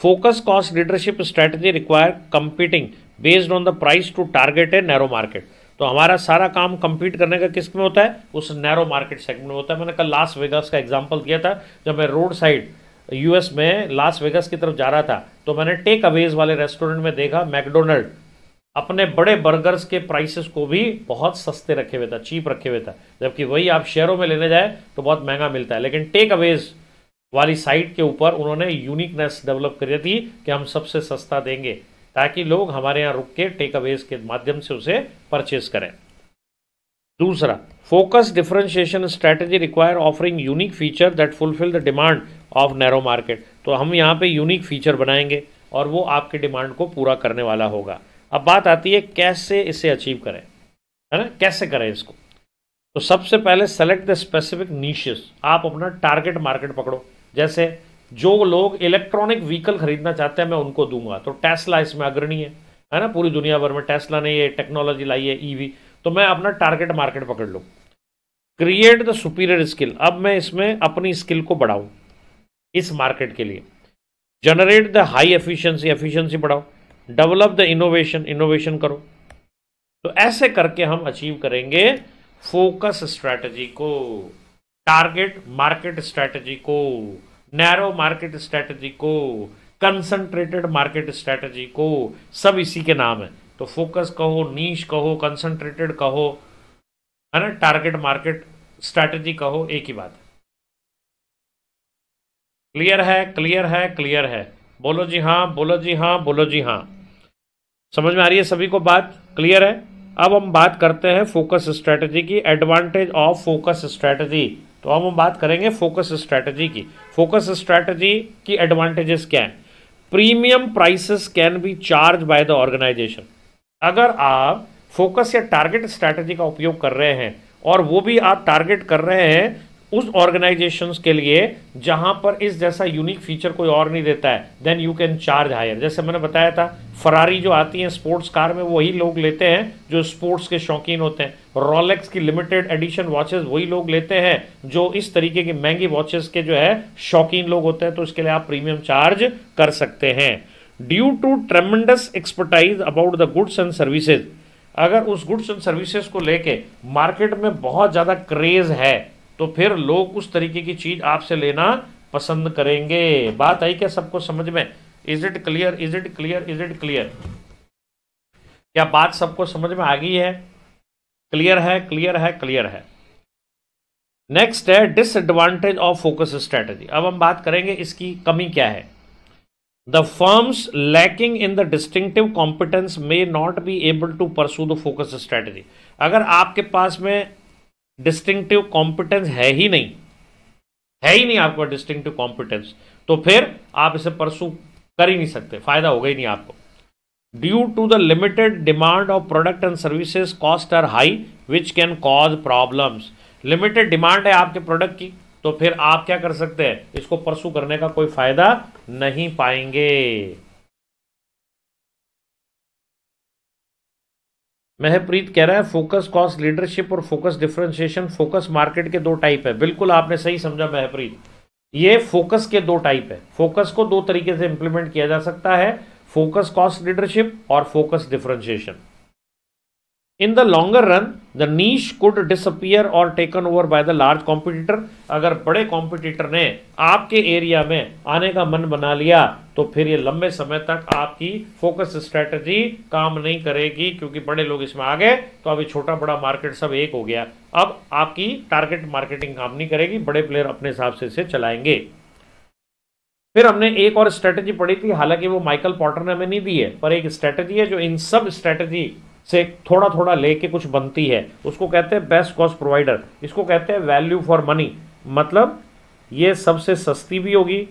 Focus cost leadership strategy require competing based on the price to target a narrow market तो हमारा सारा काम कंपीट करने का किसमें होता है? उस नैरो मार्केट सेगमेंट में होता है। मैंने कल लास्ट वेगस का एग्ज़ाम्पल दिया था, जब मैं रोड साइड यूएस में लास वेगस की तरफ़ जा रहा था तो मैंने टेक अवेज वाले रेस्टोरेंट में देखा मैकडोनल्ड अपने बड़े बर्गर्स के प्राइसेस को भी बहुत सस्ते रखे हुए था चीप रखे हुए था। जबकि वही आप शहरों में लेने जाए तो बहुत महँगा मिलता है। लेकिन टेक अवेज वाली साइट के ऊपर उन्होंने यूनिकनेस डेवलप करी थी कि हम सबसे सस्ता देंगे। ताकि लोग हमारे यहाँ रुक के टेक अवेज के माध्यम से उसे परचेज करें। दूसरा focus differentiation strategy require offering unique feature that fulfil the demand of narrow market तो हम यहाँ पे यूनिक फीचर बनाएँगे और वो आपके डिमांड को पूरा करने वाला होगा। अब बात आती है कैसे इसे अचीव करें, है ना? कैसे करें इसको? तो सबसे पहले सेलेक्ट द स्पेसिफिक नीशेस आप अपना टारगेट मार्केट पकड़ो। जैसे जो लोग इलेक्ट्रॉनिक व्हीकल खरीदना चाहते हैं, मैं उनको दूँगा। तो टेस्ला इसमें अग्रणी है है ना? पूरी दुनिया भर में टेस्ला ने ये टेक्नोलॉजी लाई है ईवी e तो मैं अपना टारगेट मार्केट पकड़ लूँ। क्रिएट द सुपीरियर स्किल अब मैं इसमें अपनी स्किल को बढ़ाऊँ, इस मार्केट के लिए। Generate the high efficiency efficiency बढ़ाओ। डेवलप द इनोवेशन इनोवेशन करो। तो ऐसे करके हम अचीव करेंगे फोकस स्ट्रैटेजी को टारगेट मार्केट स्ट्रैटेजी को नैरो मार्केट स्ट्रैटेजी को कंसंट्रेटेड मार्केट स्ट्रैटेजी को, सब इसी के नाम है। तो फोकस कहो नीच कहो कंसंट्रेटेड कहो, है ना? टारगेट मार्केट स्ट्रैटेजी कहो, एक ही बात क्लियर है क्लियर है क्लियर है। बोलो जी हाँ बोलो जी हाँ बोलो जी हाँ। समझ में आ रही है सभी को बात? क्लियर है? अब हम बात करते हैं फोकस स्ट्रैटेजी की एडवांटेज ऑफ़ फोकस स्ट्रैटेजी तो अब हम बात करेंगे फोकस स्ट्रैटेजी की। फोकस स्ट्रैटेजी की एडवांटेजेस क्या है? Premium prices can be charged by the organisation अगर आप फोकस या टारगेट स्ट्रैटेजी का उपयोग कर रहे हैं और वो भी आप टारगेट कर रहे हैं उस ऑर्गेनाइजेशंस के लिए जहाँ पर इस जैसा यूनिक फीचर कोई और नहीं देता है then you can charge higher जैसे मैंने बताया था फरारी जो आती है स्पोर्ट्स कार में, वही लोग लेते हैं जो स्पोर्ट्स के शौकीन होते हैं। रोलेक्स की लिमिटेड एडिशन वॉचेस वही लोग लेते हैं जो इस तरीके की महँगी वॉचेस के जो है, शौकीन लोग होते हैं तो इसके लिए आप प्रीमियम चार्ज कर सकते हैं। Due to tremendous expertise about the goods and services अगर उस गुड्स एंड सर्विसेज़ को लेके मार्केट में बहुत ज़्यादा क्रेज है तो फिर लोग उस तरीके की चीज़ आपसे लेना पसंद करेंगे। बात आई क्या सबको समझ में? Is it clear is it clear is it clear क्या बात सबको समझ में आ गई है? क्लियर है क्लियर है क्लियर है नेक्स्ट है डिसएडवांटेज ऑफ़ फोकस स्ट्रेटेजी अब हम बात करेंगे इसकी कमी क्या है the firms lacking in the distinctive competence may not be able to pursue the focus strategy अगर आपके पास में डिस्टिंक्टिव कॉम्पिटेंस है ही नहीं है ही नहीं आपको डिस्टिंक्टिव कॉम्पिटेंस तो फिर आप इसे परसू कर ही नहीं सकते फ़ायदा होगा ही नहीं आपको due to the limited demand of product and services cost are high which can cause problems limited demand है आपके प्रोडक्ट की तो फिर आप क्या कर सकते हैं? इसको परसू करने का कोई फ़ायदा नहीं पाएँगे। महप्रीत कह रहा है फोकस कॉस्ट लीडरशिप और फोकस डिफ्रेंशिएशन फोकस मार्केट के दो टाइप है। बिल्कुल आपने सही समझा महप्रीत। ये फोकस के दो टाइप है। फोकस को दो तरीके से इंप्लीमेंट किया जा सकता है। फोकस कॉस्ट लीडरशिप और focus differentiation in the longer run the niche could disappear और taken over by the large competitor अगर बड़े कॉम्पिटिटर ने आपके एरिया में आने का मन बना लिया तो फिर ये लंबे समय तक आपकी फोकस स्ट्रेटजी काम नहीं करेगी, क्योंकि बड़े लोग इसमें आ गए तो अभी छोटा बड़ा मार्केट सब एक हो गया। अब आपकी टारगेट मार्केटिंग काम नहीं करेगी, बड़े प्लेयर अपने हिसाब से इसे चलाएँगे। फिर हमने एक और स्ट्रेटजी पढ़ी थी, हालाँकि वो माइकल पॉटर ने हमें नहीं दी है, पर एक स्ट्रेटजी है जो इन सब स्ट्रेटजी से थोड़ा थोड़ा लेके कुछ बनती है। उसको कहते हैं बेस्ट कॉस्ट प्रोवाइडर इसको कहते हैं वैल्यू फॉर मनी मतलब ये सबसे सस्ती भी होगी।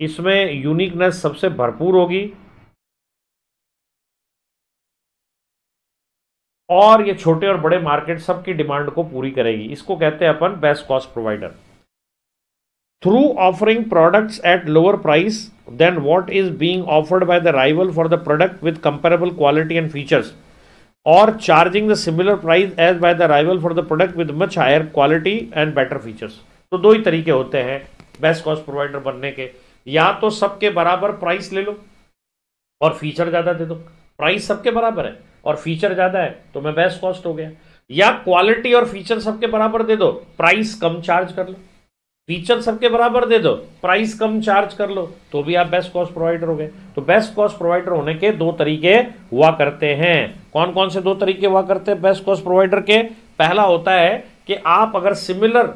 इसमें यूनिकनेस सबसे भरपूर होगी। और ये छोटे और बड़े मार्केट सबकी डिमांड को पूरी करेगी। इसको कहते हैं अपन best cost provider through offering products at lower price than what is being offered by the rival for the product with comparable quality and features और charging the similar price as by the rival for the product with much higher quality and better features तो दो ही तरीके होते हैं best cost provider बनने के। या तो सबके बराबर प्राइस ले लो और फीचर ज़्यादा दे दो। प्राइस सबके बराबर है और फीचर ज़्यादा है तो मैं बेस्ट कॉस्ट हो गया। या क्वालिटी और फीचर सबके बराबर दे दो प्राइस कम चार्ज कर लो। फीचर सबके बराबर दे दो, प्राइस कम चार्ज कर लो तो भी आप बेस्ट कॉस्ट प्रोवाइडर हो गए। तो बेस्ट कॉस्ट प्रोवाइडर होने के दो तरीके हुआ करते हैं। कौन कौन से दो तरीके हुआ करते हैं बेस्ट कॉस्ट प्रोवाइडर के? पहला होता है कि आप अगर सिमिलर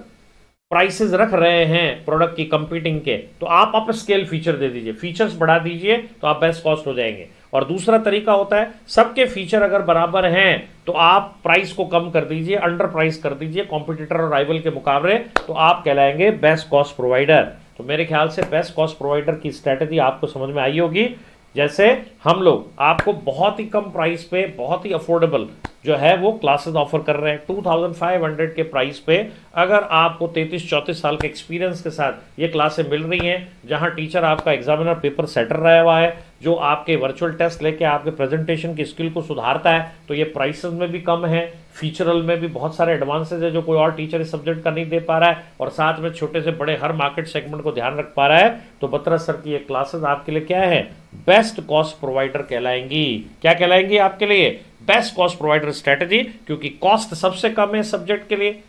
प्राइसेस रख रहे हैं प्रोडक्ट की कंपीटिंग के तो आप अप स्केल फीचर दे दीजिए। फीचर्स बढ़ा दीजिए तो आप बेस्ट कॉस्ट हो जाएँगे। और दूसरा तरीका होता है, सबके फीचर अगर बराबर हैं तो आप प्राइस को कम कर दीजिए, अंडर प्राइस कर दीजिए कॉम्पिटिटर और राइवल के मुकाबले तो आप कहलाएँगे बेस्ट कॉस्ट प्रोवाइडर तो मेरे ख्याल से बेस्ट कॉस्ट प्रोवाइडर की स्ट्रैटेजी आपको समझ में आई होगी। जैसे हम लोग आपको बहुत ही कम प्राइस पे, बहुत ही अफोर्डेबल जो है वो क्लासेस ऑफ़र कर रहे हैं। 2500 के प्राइस पे अगर आपको 33 चौंतीस साल के एक्सपीरियंस के साथ ये क्लासें मिल रही हैं, जहाँ टीचर आपका एग्जामिनर पेपर सेटर रहा हुआ है, जो आपके वर्चुअल टेस्ट लेके आपके प्रेजेंटेशन की स्किल को सुधारता है तो ये प्राइसेस में भी कम है। फीचरल में भी बहुत सारे एडवांसेज है जो कोई और टीचर इस सब्जेक्ट का नहीं दे पा रहा है और साथ में छोटे से बड़े हर मार्केट सेगमेंट को ध्यान रख पा रहा है। तो बत्रा सर की ये क्लासेस आपके लिए क्या है? बेस्ट कॉस्ट प्रोवाइडर कहलाएँगी। क्या कहलाएँगी आपके लिए? बेस्ट कॉस्ट प्रोवाइडर स्ट्रेटेजी क्योंकि कॉस्ट सबसे कम है सब्जेक्ट के लिए।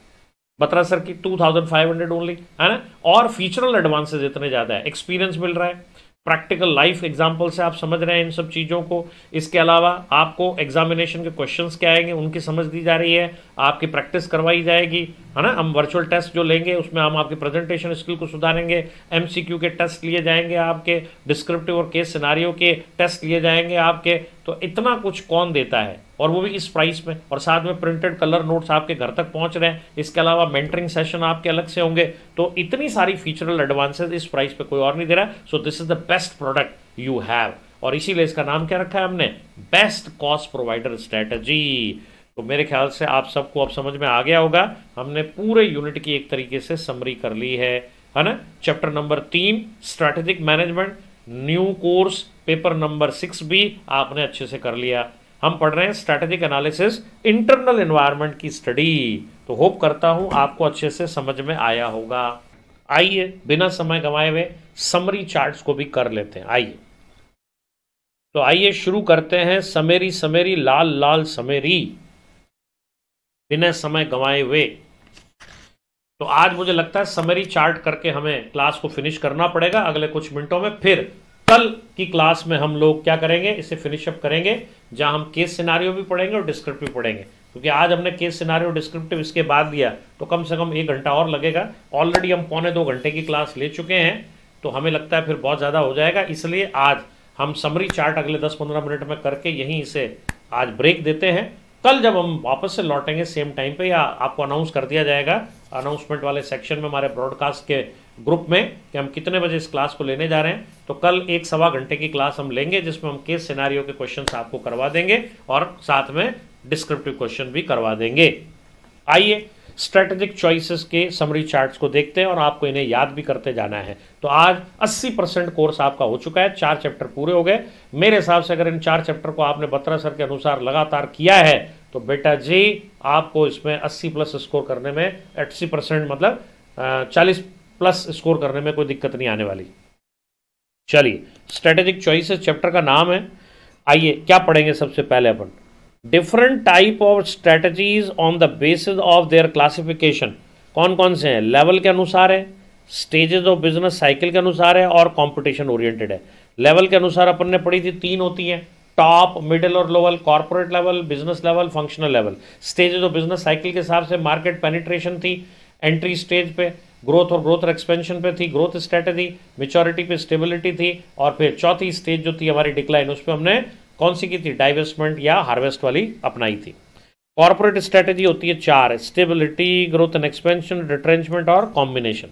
बत्रा सर की 2500 ओनली है ना? और फीचरल एडवांसेज इतने ज़्यादा है। एक्सपीरियंस मिल रहा है। प्रैक्टिकल लाइफ एग्ज़ाम्पल से आप समझ रहे हैं इन सब चीज़ों को। इसके अलावा आपको एग्जामिनेशन के क्वेश्चंस क्या आएँगे, उनकी समझ दी जा रही है, आपकी प्रैक्टिस करवाई जाएगी। है ना? हम वर्चुअल टेस्ट जो लेंगे, उसमें हम आपकी प्रेजेंटेशन स्किल को सुधारेंगे एमसीक्यू के टेस्ट लिए जाएँगे आपके डिस्क्रिप्टिव और केस सिनारियों के टेस्ट लिए जाएँगे आपके तो इतना कुछ कौन देता है? और वो भी इस प्राइस में। और साथ में प्रिंटेड कलर नोट्स आपके घर तक पहुँच रहे हैं। इसके अलावा मेंटरिंग सेशन आपके अलग से होंगे। तो इतनी सारी फीचरल एडवांसेस इस प्राइस पे कोई और नहीं दे रहा है। So this is the best product you have और इसीलिए इसका नाम क्या रखा है हमने? बेस्ट कॉस्ट प्रोवाइडर स्ट्रेटजी तो मेरे ख्याल से आप सबको अब समझ में आ गया होगा, हमने पूरे यूनिट की एक तरीके से समरी कर ली है है ना? चैप्टर नंबर तीन strategic management new course paper number six भी आपने अच्छे से कर लिया। हम पढ़ रहे हैं स्ट्रेटेजिक एनालिसिस इंटरनल एनवायरनमेंट की स्टडी तो होप करता हूँ आपको अच्छे से समझ में आया होगा। आइए, बिना समय गंवाए हुए समरी चार्ट्स को भी कर लेते हैं। आइए। तो आइए शुरू करते हैं समेरी समेरी लाल लाल समेरी बिना समय गंवाए हुए। तो आज मुझे लगता है समरी चार्ट करके हमें क्लास को फिनिश करना पड़ेगा अगले कुछ मिनटों में। फिर कल की क्लास में हम लोग क्या करेंगे, इसे फिनिश अप करेंगे, जहाँ हम केस सिनारियो भी पढ़ेंगे और डिस्क्रिप्टिव पढ़ेंगे। क्योंकि आज हमने केस सिनारियो डिस्क्रिप्टिव इसके बाद दिया तो कम से कम एक घंटा और लगेगा। ऑलरेडी हम पौने दो घंटे की क्लास ले चुके हैं तो हमें लगता है फिर बहुत ज़्यादा हो जाएगा। इसलिए आज हम समरी चार्ट अगले दस पंद्रह मिनट में करके यहीं इसे आज ब्रेक देते हैं। कल जब हम वापस से लौटेंगे सेम टाइम पे, या आपको अनाउंस कर दिया जाएगा अनाउंसमेंट वाले सेक्शन में, हमारे ब्रॉडकास्ट के ग्रुप में, कि हम कितने बजे इस क्लास को लेने जा रहे हैं तो कल एक सवा घंटे की क्लास हम लेंगे, जिसमें हम केस सिनारियों के क्वेश्चन आपको करवा देंगे, और साथ में डिस्क्रिप्टिव क्वेश्चन भी करवा देंगे। आइए स्ट्रेटेजिक चॉइसेस के समरी चार्ट्स को देखते हैं और आपको इन्हें याद भी करते जाना है। तो आज 80 परसेंट कोर्स आपका हो चुका है, चार चैप्टर पूरे हो गए। मेरे हिसाब से अगर इन चार चैप्टर को आपने बत्रा सर के अनुसार लगातार किया है तो बेटा जी, आपको इसमें 80 प्लस स्कोर करने में 80 परसेंट मतलब 40 प्लस स्कोर करने में कोई दिक्कत नहीं आने वाली। चलिए स्ट्रेटेजिक चॉइसेस चैप्टर का नाम है। आइए, क्या पढ़ेंगे सबसे पहले अपन? Different type of strategies on the basis of their classification कौन कौन से हैं? लेवल के अनुसार है स्टेजेस ऑफ़ बिज़नेस साइकिल के अनुसार है और कंपटीशन ओरिएंटेड है। लेवल के अनुसार अपन ने पढ़ी थी, तीन होती हैं। टॉप मिडिल और lower corporate level business level functional level stages of business cycle के हिसाब से मार्केट पेनिट्रेशन थी एंट्री स्टेज पे ग्रोथ और ग्रोथ एक्सपेंशन पे थी ग्रोथ स्ट्रेटेजी मेच्योरिटी पे स्टेबिलिटी थी और फिर चौथी स्टेज जो थी हमारी डिक्लाइन उस पर हमने कौन सी की थी? डाइवेस्टमेंट या हार्वेस्ट वाली अपनाई थी। कॉर्पोरेट स्ट्रेटेजी होती है चार। Stability growth and expansion retrenchment और कॉम्बिनेशन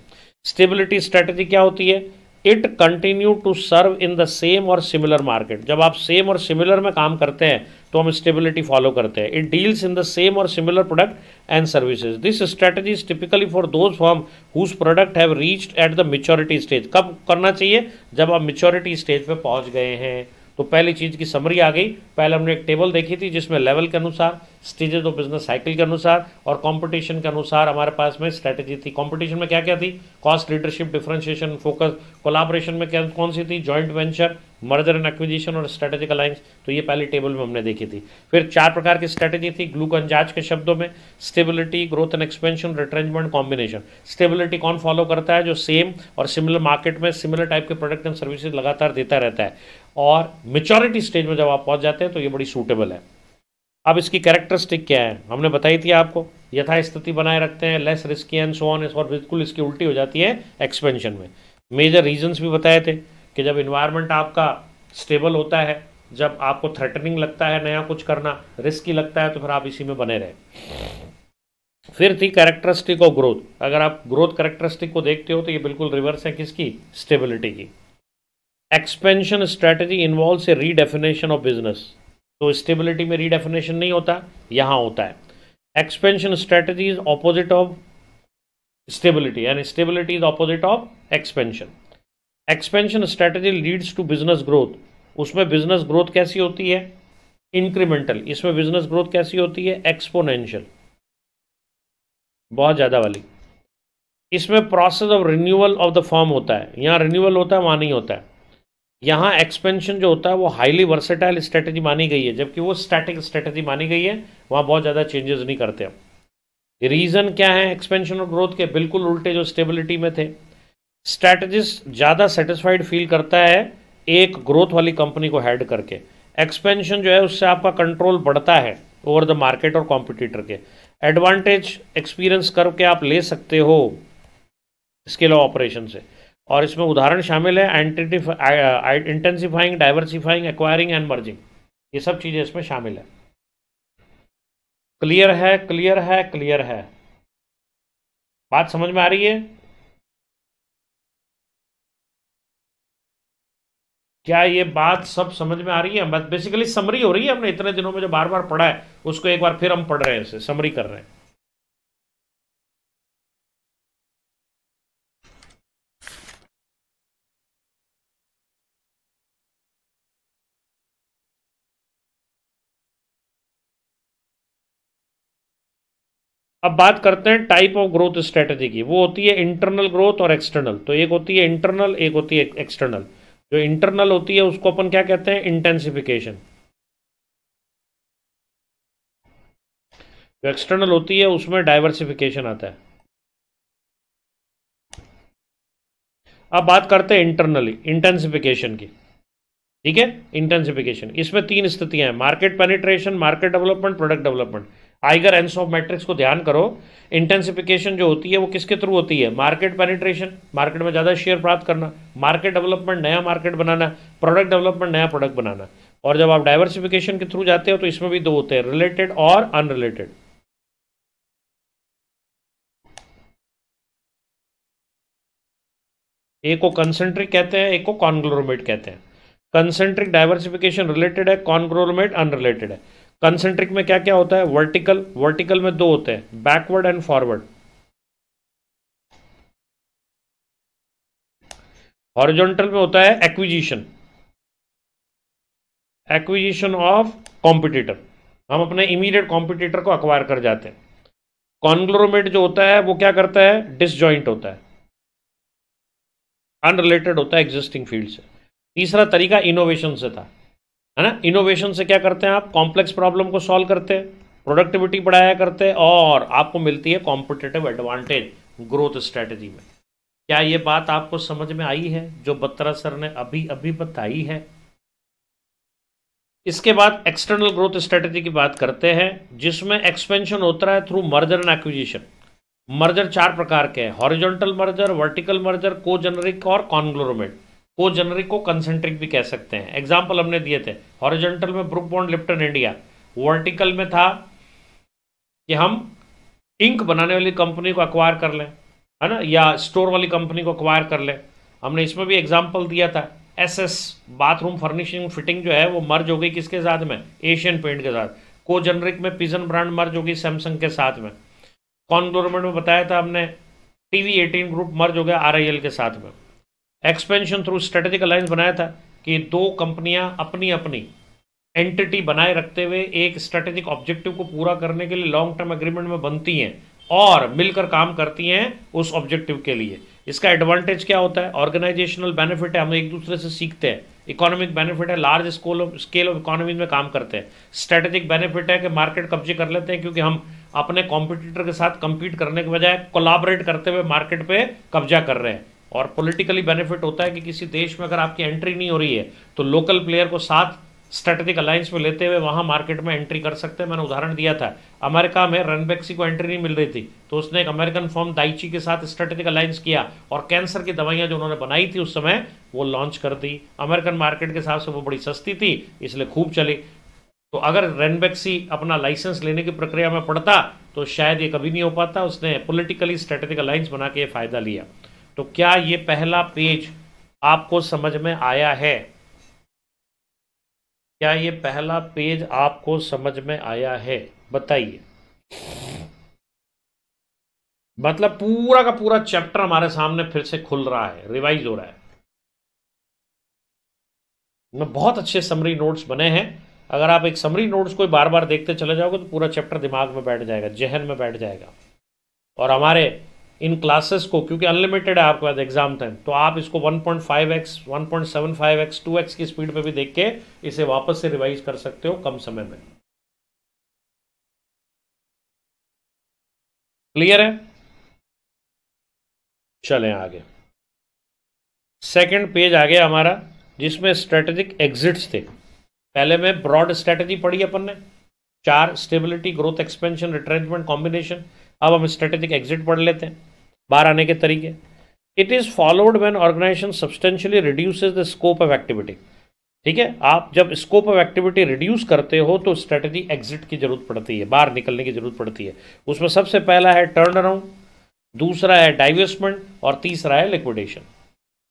स्टेबिलिटी स्ट्रेटेजी क्या होती है? It continue to serve in the same और सिमिलर मार्केट जब आप सेम और सिमिलर में काम करते हैं तो हम स्टेबिलिटी फॉलो करते हैं। It deals in the same और similar product and services this strategy is typically for those firm whose product have reached at the maturity stage कब करना चाहिए? जब आप मेच्योरिटी स्टेज पे पहुँच गए हैं। तो पहली चीज़ की समरी आ गई। पहले हमने एक टेबल देखी थी जिसमें लेवल के अनुसार स्टेजेस ऑफ़ बिज़नेस साइकिल के अनुसार और कंपटीशन के अनुसार हमारे पास में स्ट्रेटेजी थी। कंपटीशन में क्या क्या थी? Cost leadership differentiation focus collaboration में क्या कौन सी थी? Joint venture merger and acquisition और स्ट्रेटेजिक अलायंस तो ये पहली टेबल में हमने देखी थी। फिर चार प्रकार की स्ट्रेटेजी थी। ग्लूकनजाज के शब्दों में। Stability growth and expansion retrenchment combination stability कौन फॉलो करता है? जो सेम और सिमिलर मार्केट में सिमिलर टाइप के प्रोडक्ट एंड सर्विसेज़ लगातार देता रहता है। और मेचोरिटी स्टेज में जब आप पहुँच जाते हैं तो ये बड़ी सूटेबल है। अब इसकी कैरेक्टरिस्टिक क्या है? हमने बताई थी आपको यथा स्थिति बनाए रखते हैं less risky and so on और बिल्कुल इसकी उल्टी हो जाती है एक्सपेंशन में। मेजर रीजंस भी बताए थे कि जब इन्वायरमेंट आपका स्टेबल होता है, जब आपको थ्रेटनिंग लगता है नया कुछ करना रिस्की लगता है तो फिर आप इसी में बने रहे। फिर थी कैरेक्टरिस्टिक ऑफ़ ग्रोथ अगर आप ग्रोथ कैरेक्टरिस्टिक को देखते हो तो ये बिल्कुल रिवर्स है किसकी? स्टेबिलिटी की। Expansion strategy involve a redefinition of business तो स्टेबिलिटी में रीडेफिनेशन नहीं होता, यहाँ होता है। Expansion strategy is opposite of stability and stability is opposite of expansion expansion strategy leads to business growth उसमें बिज़नेस ग्रोथ कैसी होती है? इंक्रीमेंटल इसमें बिज़नेस ग्रोथ कैसी होती है? एक्सपोनेंशियल बहुत ज़्यादा वाली। इसमें process of renewal of the firm होता है। यहाँ रिन्यूअल होता है, वहाँ नहीं होता है। यहाँ एक्सपेंशन जो होता है, वो हाईली वर्सेटाइल स्ट्रेटजी मानी गई है, जबकि वो स्टैटिक स्ट्रेटजी मानी गई है, वहाँ बहुत ज़्यादा चेंजेस नहीं करते हम। रीज़न क्या है एक्सपेंशन और ग्रोथ के? बिल्कुल उल्टे जो स्टेबिलिटी में थे। स्ट्रैटेजिस्ट ज़्यादा सेटिस्फाइड फील करता है एक ग्रोथ वाली कंपनी को हैड करके। एक्सपेंशन जो है, उससे आपका कंट्रोल बढ़ता है ओवर द मार्केट और कॉम्पिटिटर के। एडवांटेज एक्सपीरियंस करके आप ले सकते हो स्केल ऑफ़ ऑपरेशन से। और इसमें उदाहरण शामिल है intensifying diversifying acquiring and merging ये सब चीज़ें इसमें शामिल है। क्लियर है क्लियर है क्लियर है। बात समझ में आ रही है? क्या ये बात सब समझ में आ रही है? बस बेसिकली समरी हो रही है हमने इतने दिनों में जो बार बार पढ़ा है, उसको एक बार फिर हम पढ़ रहे हैं इसे समरी कर रहे हैं। अब बात करते हैं टाइप ऑफ़ ग्रोथ स्ट्रेटजी की। वो होती है इंटरनल ग्रोथ और एक्सटर्नल तो एक होती है इंटरनल एक होती है एक्सटर्नल जो इंटरनल होती है, उसको अपन क्या कहते हैं? इंटेंसिफिकेशन जो एक्सटर्नल होती है, उसमें डाइवर्सिफिकेशन आता है। अब बात करते हैं इंटरनली इंटेंसिफिकेशन की। ठीक है? इंटेंसिफिकेशन इसमें तीन स्थितियाँ हैं। Market penetration market development product development Igor Ansoff matrix को ध्यान करो। इंटेंसिफिकेशन जो होती है, वो किसके थ्रू होती है? मार्केट पेनिट्रेशन मार्केट में ज़्यादा शेयर प्राप्त करना मार्केट डेवलपमेंट नया मार्केट बनाना प्रोडक्ट डेवलपमेंट नया प्रोडक्ट बनाना। और जब आप डाइवर्सिफिकेशन के थ्रू जाते हो तो इसमें भी दो होते हैं रिलेटेड और अनरिलेटेड एक को कंसेंट्रिक कहते हैं, एक को कॉन्ग्लोरोमेट कहते हैं। कंसेंट्रिक डाइवर्सिफिकेशन रिलेटेड है कॉन्ग्लोरोमेट अनरिलेटेड है। कंसेंट्रिक में क्या क्या होता है? वर्टिकल वर्टिकल में दो होते हैं बैकवर्ड एंड फॉरवर्ड हॉरिजॉन्टल में होता है एक्विजिशन एक्विजिशन ऑफ़ कॉम्पिटिटर हम अपने इमीडिएट कॉम्पिटिटर को अक्वायर कर जाते हैं. कॉन्ग्लोरोमेट जो होता है, वो क्या करता है? डिसजॉइंट होता है. अनरिलेटेड होता है एग्जिस्टिंग फ़ील्ड से. तीसरा तरीका इनोवेशन से था. है ना? इनोवेशन से क्या करते हैं आप? कॉम्प्लेक्स प्रॉब्लम को सॉल्व करते हैं प्रोडक्टिविटी बढ़ाया करते हैं और आपको मिलती है कॉम्पिटेटिव एडवांटेज ग्रोथ स्ट्रेटेजी में। क्या ये बात आपको समझ में आई है? जो बत्रा सर ने अभी अभी बताई है। इसके बाद एक्सटर्नल ग्रोथ स्ट्रेटेजी की बात करते हैं, जिसमें एक्सपेंशन होता है through merger and acquisition merger चार प्रकार के हैं हॉरिजॉन्टल मर्जर वर्टिकल मर्जर को जनरिक और कॉन्ग्लोरोमेट को जनरिक को कंसेंट्रिक भी कह सकते हैं। एग्ज़ाम्पल हमने दिए थे हॉरिजेंटल में Brooke Bond Lipton India vertical में था कि हम इंक बनाने वाली कंपनी को अक्वायर कर लें, है ना? या स्टोर वाली कंपनी को अक्वायर कर लें। हमने इसमें भी एग्ज़ाम्पल दिया था। S S bathroom furnishing fitting जो है, वो मर्ज हो गई किसके साथ में? एशियन पेंट के साथ। को जनरिक में पिजन ब्रांड मर्ज होगी सैमसंग के साथ में। कॉन्ग्लोरमेंट में बताया था हमने टीवी एटीन ग्रुप मर्ज हो गया आरआईएल के साथ में। एक्सपेंशन थ्रू स्ट्रेटेजिक अलायंस बनाया था कि दो कंपनियाँ अपनी अपनी एंटिटी बनाए रखते हुए एक स्ट्रेटेजिक ऑब्जेक्टिव को पूरा करने के लिए लॉन्ग टर्म एग्रीमेंट में बनती हैं और मिलकर काम करती हैं उस ऑब्जेक्टिव के लिए। इसका एडवांटेज क्या होता है? ऑर्गेनाइजेशनल बेनिफिट है, हम एक दूसरे से सीखते हैं। इकोनॉमिक बेनिफिट है large scale of scale of economy में काम करते हैं। स्ट्रेटेजिक बेनिफिट है कि मार्केट कब्जे कर लेते हैं क्योंकि हम अपने कॉम्पिटिटर के साथ कंपीट करने के बजाय कोलाबरेट करते हुए मार्केट पे कब्जा कर रहे हैं। और पॉलिटिकली बेनिफिट होता है कि किसी देश में अगर आपकी एंट्री नहीं हो रही है तो लोकल प्लेयर को साथ स्ट्रेटेजिक अलायंस में लेते हुए वहाँ मार्केट में एंट्री कर सकते हैं। मैंने उदाहरण दिया था, अमेरिका में रनबैक्सी को एंट्री नहीं मिल रही थी तो उसने एक अमेरिकन फॉर्म दाइची के साथ स्ट्रेटेजिक अलायंस किया और कैंसर की दवाइयाँ जो उन्होंने बनाई थी उस समय, वो लॉन्च कर दी। अमेरिकन मार्केट के हिसाब से वो बड़ी सस्ती थी, इसलिए खूब चली। तो अगर रेनबैक्सी अपना लाइसेंस लेने की प्रक्रिया में पड़ता तो शायद ये कभी नहीं हो पाता। उसने पोलिटिकली स्ट्रेटेजिक अलायंस बना के ये फ़ायदा लिया। तो क्या ये पहला पेज आपको समझ में आया है? क्या ये पहला पेज आपको समझ में आया है? बताइए। मतलब पूरा का पूरा चैप्टर हमारे सामने फिर से खुल रहा है, रिवाइज हो रहा है। में बहुत अच्छे समरी नोट्स बने हैं। अगर आप एक समरी नोट्स को बार बार देखते चले जाओगे तो पूरा चैप्टर दिमाग में बैठ जाएगा, जहन में बैठ जाएगा। और हमारे इन क्लासेस को, क्योंकि अनलिमिटेड है आपके पास एग्ज़ाम टाइम तो आप इसको 1.5x 1.75x 2x की स्पीड पे भी देख के इसे वापस से रिवाइज कर सकते हो कम समय में। क्लियर है? चलें आगे। सेकंड पेज आ गया हमारा, जिसमें स्ट्रेटेजिक एग्जिट्स थे। पहले में ब्रॉड स्ट्रेटेजी पढ़ी अपन ने। चार stability growth expansion retrenchment combination अब हम स्ट्रेटेजिक एग्जिट पढ़ लेते हैं। बाहर आने के तरीके। It is followed when organization substantially reduces the scope of activity ठीक है? आप जब स्कोप ऑफ़ एक्टिविटी रिड्यूस करते हो तो स्ट्रेटेजी एग्जिट की ज़रूरत पड़ती है। बाहर निकलने की ज़रूरत पड़ती है। उसमें सबसे पहला है टर्न अराउंड दूसरा है डाइवेस्टमेंट और तीसरा है लिक्विडेशन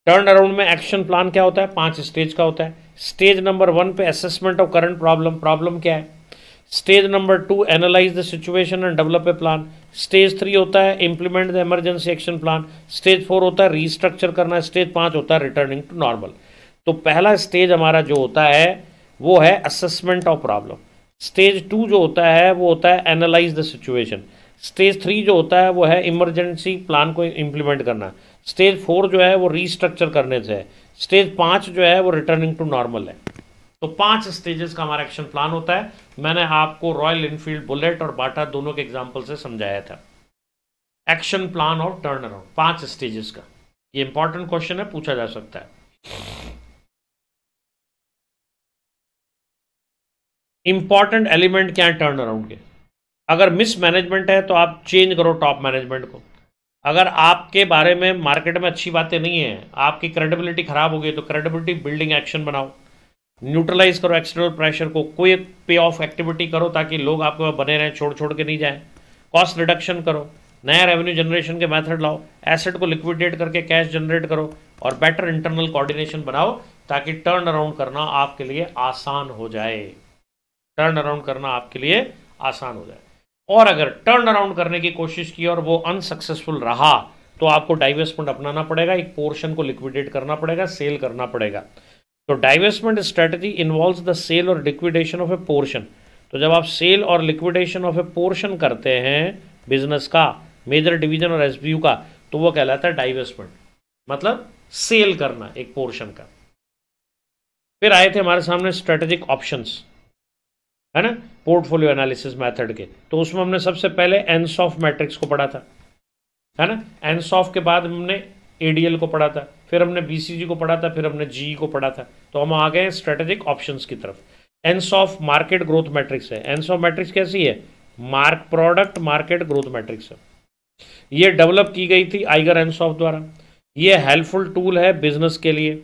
टर्न अराउंड में एक्शन प्लान क्या होता है? पाँच स्टेज का होता है। स्टेज नंबर वन पे assessment of current problem problem क्या है? Stage number two analyze the situation and develop a plan stage three होता है implement the emergency action plan stage four होता है रीस्ट्रक्चर करना स्टेज पाँच होता है रिटर्निंग टू नॉर्मल तो पहला स्टेज हमारा जो होता है, वो है assessment of problem stage two जो होता है, वो होता है analyze the situation stage three जो होता है, वो है इमरजेंसी प्लान को इम्प्लीमेंट करना. स्टेज फोर जो है, वो रीस्ट्रक्चर करने से है. स्टेज पाँच जो है, वो रिटर्निंग टू नॉर्मल है. तो पाँच स्टेजेस का हमारा एक्शन प्लान होता है। मैंने आपको रॉयल इनफील्ड बुलेट और बाटा दोनों के एग्ज़ाम्पल से समझाया था। एक्शन प्लान और टर्न अराउंड पाँच स्टेजेस का। ये इंपॉर्टेंट क्वेश्चन है, पूछा जा सकता है। इंपॉर्टेंट एलिमेंट क्या है टर्न अराउंड के? अगर मिसमैनेजमेंट है तो आप चेंज करो टॉप मैनेजमेंट को। अगर आपके बारे में मार्केट में अच्छी बातें नहीं है, आपकी क्रेडिबिलिटी खराब हो गई तो क्रेडिबिलिटी बिल्डिंग एक्शन बनाओ। न्यूट्रलाइज करो एक्सटर्नल प्रेशर को, कोई पे ऑफ़ एक्टिविटी करो ताकि लोग आपके पास बने रहें छोड़ छोड़ के नहीं जाएँ। कॉस्ट रिडक्शन करो, नया रेवेन्यू जनरेशन के मेथड लाओ एसेट को लिक्विडेट करके कैश जनरेट करो और बेटर इंटरनल कोऑर्डिनेशन बनाओ ताकि टर्न अराउंड करना आपके लिए आसान हो जाए। टर्न अराउंड करना आपके लिए आसान हो जाए। और अगर टर्न अराउंड करने की कोशिश की और वो अनसक्सेसफुल रहा तो आपको डाइवेस्टमेंट अपनाना पड़ेगा, एक पोर्शन को लिक्विडेट करना पड़ेगा सेल करना पड़ेगा। तो divestment strategy involve the sale और लिक्विडेशन ऑफ़ ए पोर्शन तो जब आप सेल और लिक्विडेशन ऑफ़ ए पोर्शन करते हैं बिज़नेस का मेजर डिवीज़न और एस का तो वो कहलाता है डाइवेस्टमेंट मतलब सेल करना, एक पोर्शन का. फिर आए थे हमारे सामने स्ट्रेटेजिक ऑप्शंस है ना? पोर्टफोलियो एनालिसिस मेथड के. तो उसमें हमने सबसे पहले एनसॉफ मैट्रिक्स को पढ़ा था. है ना? एनसॉफ के बाद हमने एडीएल को पढ़ा था. फिर हमने बीसीजी को पढ़ा था, फिर हमने जीई को पढ़ा था। तो हम आ गए स्ट्रेटेजिक ऑप्शंस की तरफ़। एनसॉफ मार्केट ग्रोथ मैट्रिक्स है। एनसॉफ मैट्रिक्स कैसी है? Mark product market growth matrix है। ये डेवलप की गई थी आइगर एनसॉफ द्वारा। ये हेल्पफुल टूल है बिज़नेस के लिए।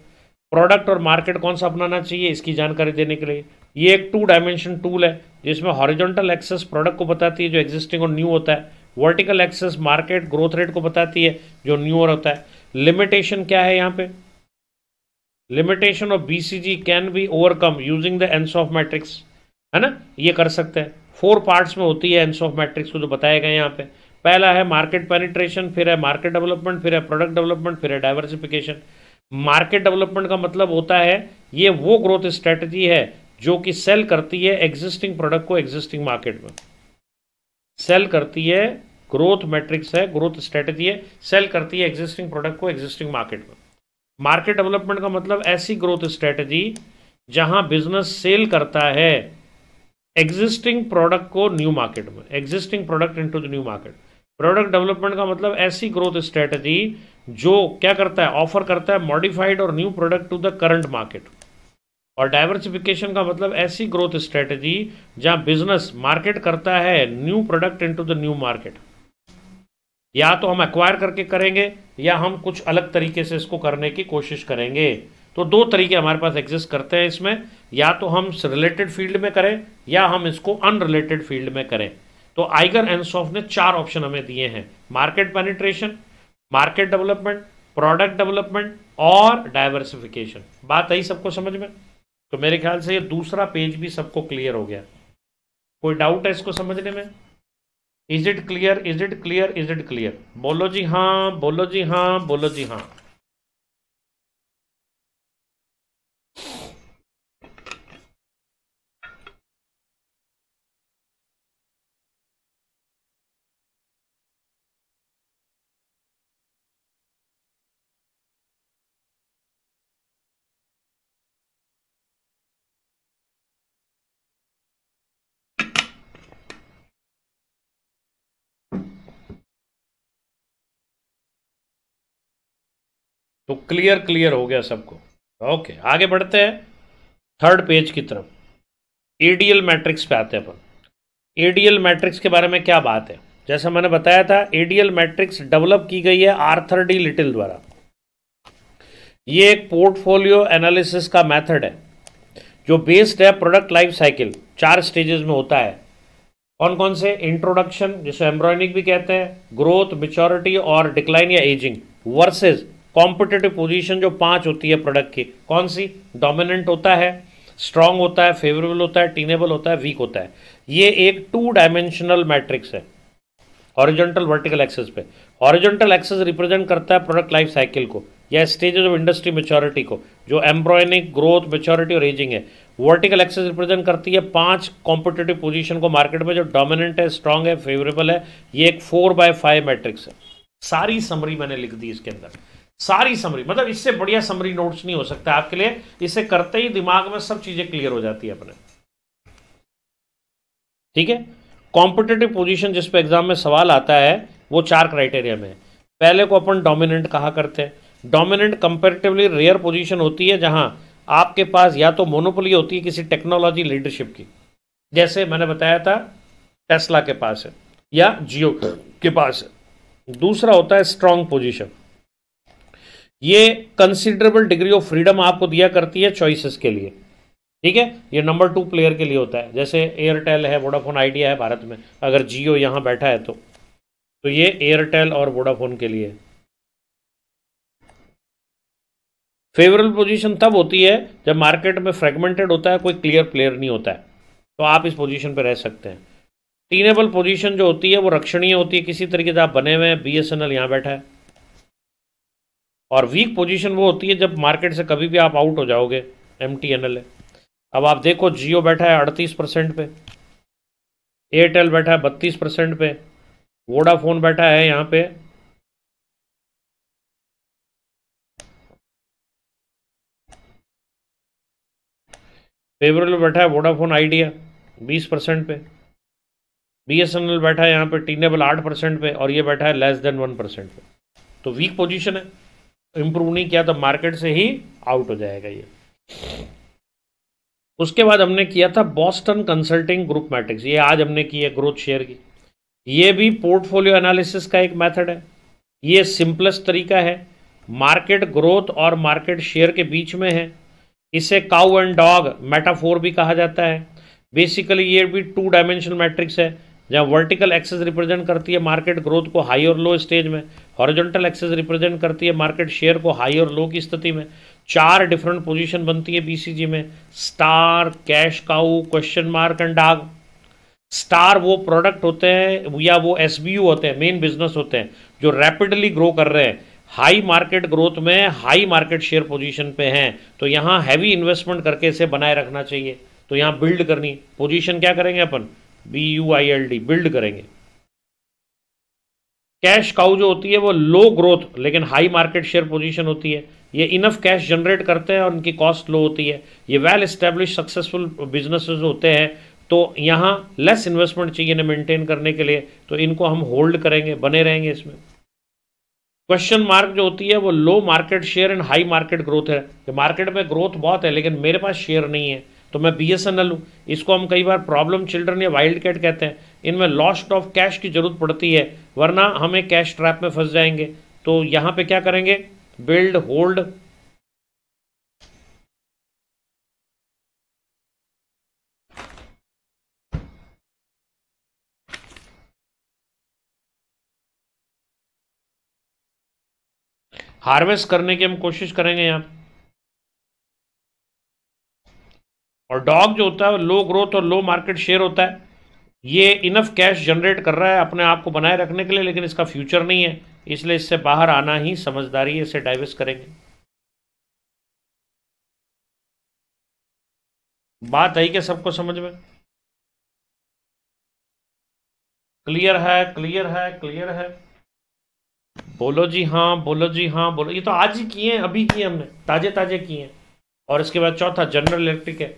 प्रोडक्ट और मार्केट कौन सा अपनाना चाहिए, इसकी जानकारी देने के लिए। ये एक टू डायमेंशन टूल है, जिसमें हॉरिजॉन्टल एक्सेस प्रोडक्ट को बताती है, जो एग्जिस्टिंग और न्यू होता है। Vertical axis market growth rate को बताती है, जो न्यू और होता है। लिमिटेशन क्या है यहाँ पे? Limitation of BCG can be overcome using the Ansoff matrix है ना? ये कर सकते हैं। फोर पार्ट्स में होती है एंस ऑफ़ मैट्रिक्स को जो बताए गए यहाँ पे। पहला है मार्केट पेनिट्रेशन फिर है मार्केट डेवलपमेंट फिर है प्रोडक्ट डेवलपमेंट फिर है डाइवर्सिफिकेशन मार्केट डेवलपमेंट का मतलब होता है, ये वो ग्रोथ स्ट्रेटजी है जो कि सेल करती है एग्जिस्टिंग प्रोडक्ट को एग्जिस्टिंग मार्केट में। सेल करती है ग्रोथ मैट्रिक्स है ग्रोथ स्ट्रेटजी है सेल करती है एग्जिस्टिंग प्रोडक्ट को एग्जिस्टिंग मार्केट में। मार्केट डेवलपमेंट का मतलब ऐसी ग्रोथ स्ट्रेटजी जहाँ बिज़नेस सेल करता है एग्जिस्टिंग प्रोडक्ट को न्यू मार्केट में existing product into the new market product development का मतलब ऐसी ग्रोथ स्ट्रेटजी जो क्या करता है ऑफ़र करता है मॉडिफाइड और new product to the current market और डाइवर्सिफिकेशन का मतलब ऐसी ग्रोथ स्ट्रेटजी जहाँ बिज़नेस मार्केट करता है new product into the new market या तो हम एक्वायर करके करेंगे, या हम कुछ अलग तरीके से इसको करने की कोशिश करेंगे। तो दो तरीके हमारे पास एग्जिस्ट करते हैं इसमें। या तो हम रिलेटेड फ़ील्ड में करें, या हम इसको अनरिलेटेड फ़ील्ड में करें। तो आइगर एंड ने चार ऑप्शन हमें दिए हैं। Market penetration market development product development और डाइवर्सिफिकेशन बात आई सबको समझ में? तो मेरे ख्याल से ये दूसरा पेज भी सबको क्लियर हो गया। कोई डाउट है इसको समझने में? Is it clear is it clear is it clear बोलो जी हाँ बोलो जी हाँ बोलो जी हाँ। तो क्लियर क्लियर हो गया सबको। ओके आगे बढ़ते हैं। थर्ड पेज की तरफ़। एडीएल मैट्रिक्स पे आते हैं अपन। एडीएल मैट्रिक्स के बारे में क्या बात है? जैसा मैंने बताया था एडीएल मैट्रिक्स डेवलप की गई है आर्थर डी लिटिल द्वारा। ये एक पोर्टफोलियो एनालिसिस का मेथड है, जो बेस्ड है प्रोडक्ट लाइफ साइकिल चार स्टेजेस में होता है। कौन कौन से? इंट्रोडक्शन जिसे एम्ब्रॉयनिक भी कहते हैं ग्रोथ मिच्योरिटी और डिक्लाइन या एजिंग वर्सेस कॉम्पिटेटिव पोजीशन जो पाँच होती है प्रोडक्ट की, कौन सी? डोमिनेंट होता है स्ट्रांग होता है फेवरेबल होता है टीनेबल होता है वीक होता है। ये एक टू डायमेंशनल मैट्रिक्स है। हॉरिजॉन्टल वर्टिकल एक्सेस पे। हॉरिजॉन्टल एक्सेस रिप्रेजेंट करता है प्रोडक्ट लाइफ साइकिल को, या स्टेजेस ऑफ़ इंडस्ट्री मेच्योरिटी को, जो एम्ब्रॉयनिक ग्रोथ मेच्योरिटी और एजिंग है। वर्टिकल एक्सेस रिप्रेजेंट करती है पाँच कॉम्पिटेटिव पोजीशन को मार्केट में, जो डोमिनेंट है स्ट्रांग है फेवरेबल है। ये एक फोर बाय फाइव मैट्रिक्स है। सारी समरी मैंने लिख दी इसके अंदर। सारी समरी मतलब इससे बढ़िया समरी नोट्स नहीं हो सकता आपके लिए। इसे करते ही दिमाग में सब चीज़ें क्लियर हो जाती है अपने। ठीक है? कॉम्पिटेटिव पोजीशन जिस पे एग्ज़ाम में सवाल आता है, वो चार क्राइटेरिया में पहले को अपन डोमिनेंट कहा करते हैं। डोमिनेंट कंपेरेटिवली रेयर पोजीशन होती है जहाँ आपके पास या तो मोनोपोली होती है किसी टेक्नोलॉजी लीडरशिप की। जैसे मैंने बताया था टेस्ला के पास है, या जियो के पास है। दूसरा होता है स्ट्रांग पोजीशन ये कंसिडरेबल डिग्री ऑफ़ फ्रीडम आपको दिया करती है चॉइसेस के लिए। ठीक है? ये नंबर टू प्लेयर के लिए होता है। जैसे एयरटेल है वोडाफोन आइडिया है भारत में। अगर जियो यहाँ बैठा है तो। तो ये एयरटेल और वोडाफोन के लिए। फेवरेबल पोजीशन तब होती है जब मार्केट में फ्रेगमेंटेड होता है, कोई क्लियर प्लेयर नहीं होता है। तो आप इस पोजीशन पर रह सकते हैं। टीनेबल पोजीशन जो होती है, वो रक्षणीय होती है। किसी तरीके से आप बने हुए हैं बी एस बैठा है। और वीक पोजीशन वो होती है जब मार्केट से कभी भी आप आउट हो जाओगे एम टी एन एल है अब आप देखो जियो बैठा है अड़तीस परसेंट पे एयरटेल बैठा है बत्तीस परसेंट पे वोडाफोन बैठा है यहाँ पे फेवरेबल बैठा है वोडाफोन आइडिया बीस परसेंट पे बी एस एन एल बैठा है यहाँ पे टीनेबल आठ परसेंट पे और ये बैठा है लेस देन वन परसेंट पे। तो वीक पोजीशन है। इंप्रूव नहीं किया तो मार्केट से ही आउट हो जाएगा ये। उसके बाद हमने किया था बॉस्टन कंसल्टिंग ग्रुप मैट्रिक्स ये आज हमने की है ग्रोथ शेयर की। ये भी पोर्टफोलियो एनालिसिस का एक मेथड है। ये सिंपलेस्ट तरीका है। मार्केट ग्रोथ और मार्केट शेयर के बीच में है। इसे काउ एंड डॉग मेटाफोर भी कहा जाता है। बेसिकली ये भी टू डायमेंशनल मैट्रिक्स है। जहाँ वर्टिकल एक्सेस रिप्रेजेंट करती है मार्केट ग्रोथ को हाई और लो स्टेज में। हॉरिजॉन्टल एक्सेस रिप्रेजेंट करती है मार्केट शेयर को हाई और लो की स्थिति में। चार डिफरेंट पोजीशन बनती है बीसीजी में। Star, cash cow, question mark and dog. Star वो प्रोडक्ट होते हैं या वो एसबीयू होते हैं, मेन बिज़नेस होते हैं, जो रैपिडली ग्रो कर रहे हैं। हाई मार्केट ग्रोथ में हाई मार्केट शेयर पोजीशन पे हैं। तो यहाँ हैवी इन्वेस्टमेंट करके इसे बनाए रखना चाहिए। तो यहाँ बिल्ड करनी। पोजीशन क्या करेंगे अपन? B U I L D build करेंगे। कैश काउ जो होती है वो लो ग्रोथ, लेकिन हाई मार्केट शेयर पोजीशन होती है। ये इनफ कैश जनरेट करते हैं और उनकी कॉस्ट लो होती है। ये वेल स्टेब्लिश सक्सेसफुल बिजनेसेस होते हैं तो यहाँ लेस इन्वेस्टमेंट चाहिए ना मेंटेन करने के लिए तो इनको हम होल्ड करेंगे, बने रहेंगे इसमें। क्वेश्चन मार्क जो होती है वो low market share and high market growth है। मार्केट में ग्रोथ बहुत है, लेकिन मेरे पास शेयर नहीं है। तो मैं बी एस एन एल हूँ। इसको हम कई बार प्रॉब्लम चिल्ड्रन या वाइल्ड कैट कहते हैं। इनमें लॉस्ट ऑफ़ कैश की ज़रूरत पड़ती है, वरना हमें कैश ट्रैप में फंस जाएँगे। तो यहाँ पे क्या करेंगे? बिल्ड होल्ड हार्वेस्ट करने की हम कोशिश करेंगे यहाँ। और डॉग जो होता है लो ग्रोथ और लो मार्केट शेयर होता है। ये इनफ कैश जनरेट कर रहा है अपने आप को बनाए रखने के लिए, लेकिन इसका फ्यूचर नहीं है। इसलिए इससे बाहर आना ही समझदारी है, इसे डाइवर्स करेंगे। बात आई क्या सबको समझ में? क्लियर है क्लियर है क्लियर है। बोलो जी हाँ बोलो जी हाँ बोलो। ये तो आज ही किए हैं, अभी किए हमने। ताजे ताजे किए हैं। और इसके बाद चौथा जनरल इलेक्ट्रिक है।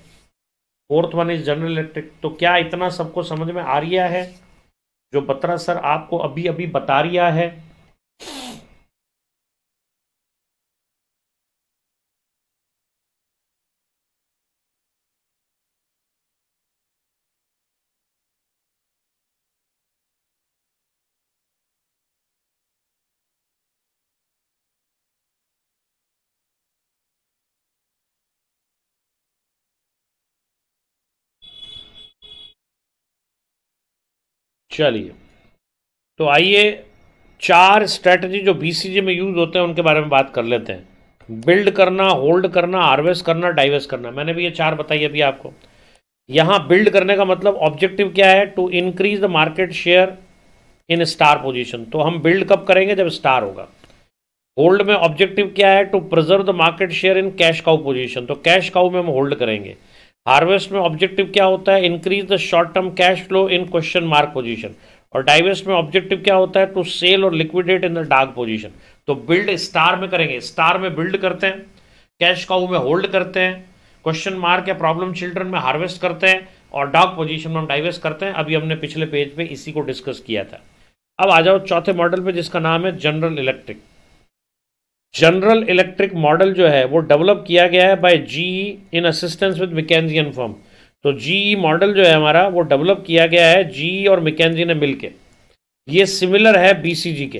Fourth one is General Electric. तो क्या इतना सबको समझ में आ रिया है? जो बत्रा सर आपको अभी अभी बता रिया है चलिए। तो आइए, चार स्ट्रेटजी जो बीसीजी में यूज़ होते हैं, उनके बारे में बात कर लेते हैं। बिल्ड करना होल्ड करना हार्वेस्ट करना डाइवेस्ट करना। मैंने भी ये चार बताई अभी आपको। यहाँ बिल्ड करने का मतलब ऑब्जेक्टिव क्या है? To increase the market share in star position तो हम बिल्ड कब करेंगे? जब स्टार होगा। होल्ड में ऑब्जेक्टिव क्या है? To preserve the market share in cash cow position तो कैश काउ में हम होल्ड करेंगे। हार्वेस्ट में ऑब्जेक्टिव क्या होता है? Increase the short term cash flow in question mark position और डाइवेस्ट में ऑब्जेक्टिव क्या होता है? टू सेल और liquidate in the dark position तो बिल्ड स्टार में करेंगे। स्टार में बिल्ड करते हैं। कैश काउ में होल्ड करते हैं। क्वेश्चन मार्क या प्रॉब्लम चिल्ड्रन में हार्वेस्ट करते हैं। और डार्क पोजीशन में हम डाइवेस्ट करते हैं। अभी हमने पिछले पेज पे इसी को डिस्कस किया था। अब आ जाओ चौथे मॉडल पे जिसका नाम है general electric general electric model जो है, वो डेवलप किया गया है by G in assistance with McKinsey firm तो जी मॉडल जो है हमारा, वो डेवलप किया गया है जी और मिकेंजी ने मिलके। ये सिमिलर है बीसीजी के।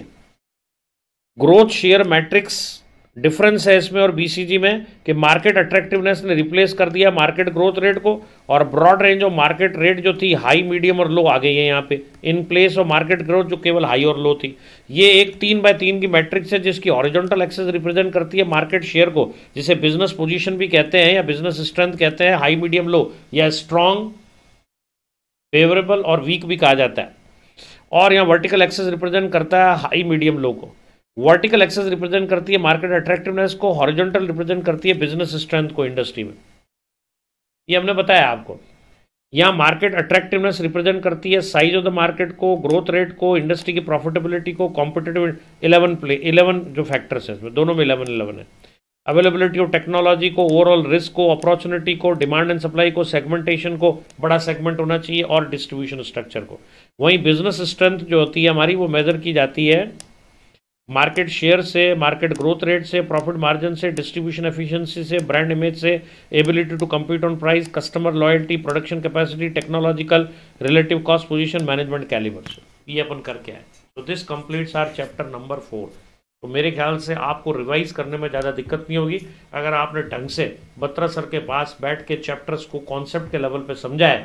ग्रोथ शेयर मैट्रिक्स डिफरेंस है इसमें और बीसीजी में कि मार्केट अट्रैक्टिवनेस ने रिप्लेस कर दिया मार्केट ग्रोथ रेट को और broad range of market rate जो थी हाई मीडियम और लो आ गई है यहाँ पे। In place of market growth जो केवल हाई और लो थी। ये एक तीन बाय तीन की मैट्रिक्स है जिसकी ऑरिजेंटल एक्सेस रिप्रेजेंट करती है मार्केट शेयर को, जिसे बिज़नेस पोजिशन भी कहते हैं या बिज़नेस स्ट्रेंथ कहते हैं हाई मीडियम लो या स्ट्रॉन्ग फेवरेबल और वीक भी कहा जाता है। और यहाँ वर्टिकल एक्सेस रिप्रेजेंट करता है हाई मीडियम लो को। वर्टिकल एक्सेस रिप्रेजेंट करती है मार्केट अट्रैक्टिवनेस को, हॉरिजॉन्टल रिप्रेजेंट करती है बिज़नेस स्ट्रेंथ को इंडस्ट्री में। ये हमने बताया आपको। यहाँ मार्केट अट्रैक्टिवनेस रिप्रेजेंट करती है साइज़ ऑफ़ द मार्केट को ग्रोथ रेट को इंडस्ट्री की प्रॉफिटेबिलिटी को कॉम्पिटेटिव इलेवन प्ले इलेवन जो फैक्टर्स हैं इसमें, दोनों में इलेवन इलेवन है। अवेलेबिलिटी ऑफ़ टेक्नोलॉजी को ओवरऑल रिस्क को अपॉर्चुनिटी को डिमांड एंड सप्लाई को सेगमेंटेशन को, बड़ा सेगमेंट होना चाहिए और डिस्ट्रीब्यूशन स्ट्रक्चर को। वहीं बिज़नेस स्ट्रेंथ जो होती है हमारी, वो मेजर की जाती है मार्केट शेयर से, मार्केट ग्रोथ रेट से प्रॉफिट मार्जिन से डिस्ट्रीब्यूशन एफिशिएंसी से ब्रांड इमेज से ability to compete on price customer loyalty production capacity technological relative cost position management calibre से। ये अपन करके आए। तो this completes our chapter number four तो मेरे ख्याल से आपको रिवाइज करने में ज़्यादा दिक्कत नहीं होगी। अगर आपने ढंग से बत्रा सर के पास बैठ के चैप्टर्स को कॉन्सेप्ट के लेवल पे समझाए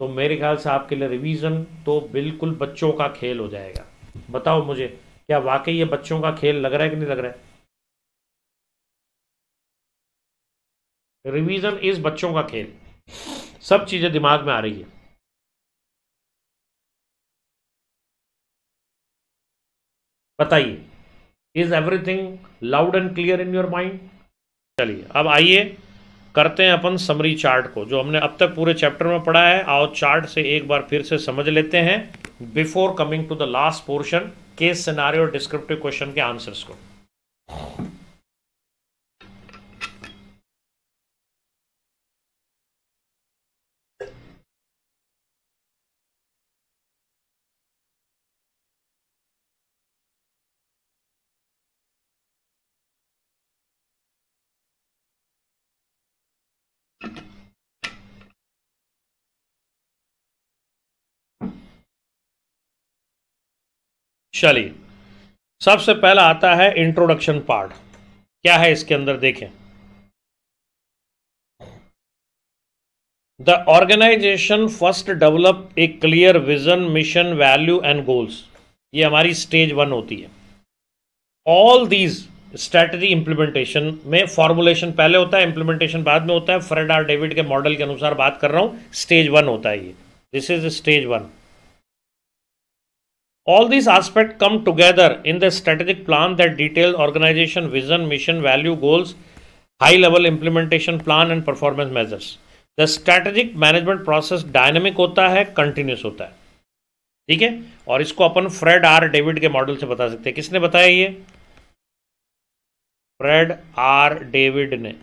तो मेरे ख्याल से आपके लिए रिवीजन तो बिल्कुल बच्चों का खेल हो जाएगा। बताओ मुझे क्या वाकई ये बच्चों का खेल लग रहा है कि नहीं लग रहा है? रिवीजन इज़ बच्चों का खेल। सब चीज़ें दिमाग में आ रही है। बताइए is everything loud and clear in your mind चलिए, अब आइए करते हैं अपन समरी चार्ट को, जो हमने अब तक पूरे चैप्टर में पढ़ा है। आओ चार्ट से एक बार फिर से समझ लेते हैं। Before coming to the last portion case और डिस्क्रिप्टिव क्वेश्चन के आंसर्स को। चलिए। सबसे पहला आता है इंट्रोडक्शन पार्ट क्या है इसके अंदर देखें। The organisation first develop a clear vision mission value and goals ये हमारी स्टेज वन होती है। ऑल दीज स्ट्रेटजी इंप्लीमेंटेशन में फॉर्मुलेशन पहले होता है इंप्लीमेंटेशन बाद में होता है। फ्रेड आर डेविड के मॉडल के अनुसार बात कर रहा हूँ। स्टेज वन होता है ये। This is stage one All these aspects come together in the strategic plan that details organization, vision, mission, value, goals, high level implementation plan and performance measures. The strategic management process dynamic होता है continuous होता है ठीक है और इसको अपन Fred R David के मॉडल से बता सकते हैं किसने बताया ये फ्रेड आर डेविड ने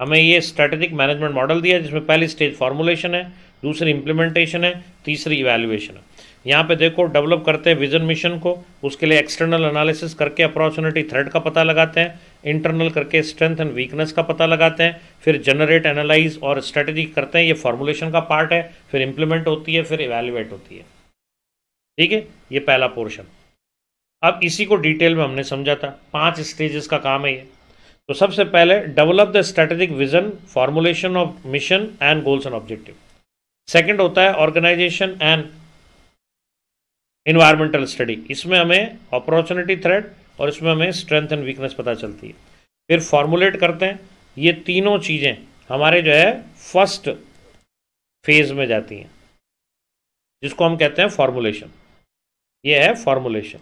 हमें ये स्ट्रेटेजिक मैनेजमेंट मॉडल दिया जिसमें पहली स्टेज फॉर्मुलेशन है दूसरी इंप्लीमेंटेशन है तीसरी इवेल्युएशन है यहाँ पे देखो डेवलप करते हैं विजन मिशन को, उसके लिए एक्सटर्नल एनालिसिस करके अपॉर्चुनिटी थ्रेड का पता लगाते हैं इंटरनल करके स्ट्रेंथ एंड वीकनेस का पता लगाते हैं, फिर जनरेट एनालाइज और स्ट्रेटजी करते हैं, ये फॉर्मुलेशन का पार्ट है, फिर इंप्लीमेंट होती है, फिर इवेल्युएट होती है। ठीक है? ये पहला पोर्शन अब इसी को डिटेल में हमने समझा था, पाँच स्टेजेस का काम है ये। तो सबसे पहले develop the strategic vision formulation of mission and goals and objective second होता है ऑर्गेनाइजेशन एंड इन्वायरमेंटल स्टडी इसमें हमें अपॉर्चुनिटी थ्रेड और इसमें हमें स्ट्रेंथ एंड वीकनेस पता चलती है। फिर फॉर्मुलेट करते हैं। ये तीनों चीज़ें हमारे जो है फ़र्स्ट फ़ेज़ में जाती हैं। जिसको हम कहते हैं फॉर्मुलेशन ये है फॉर्मुलेशन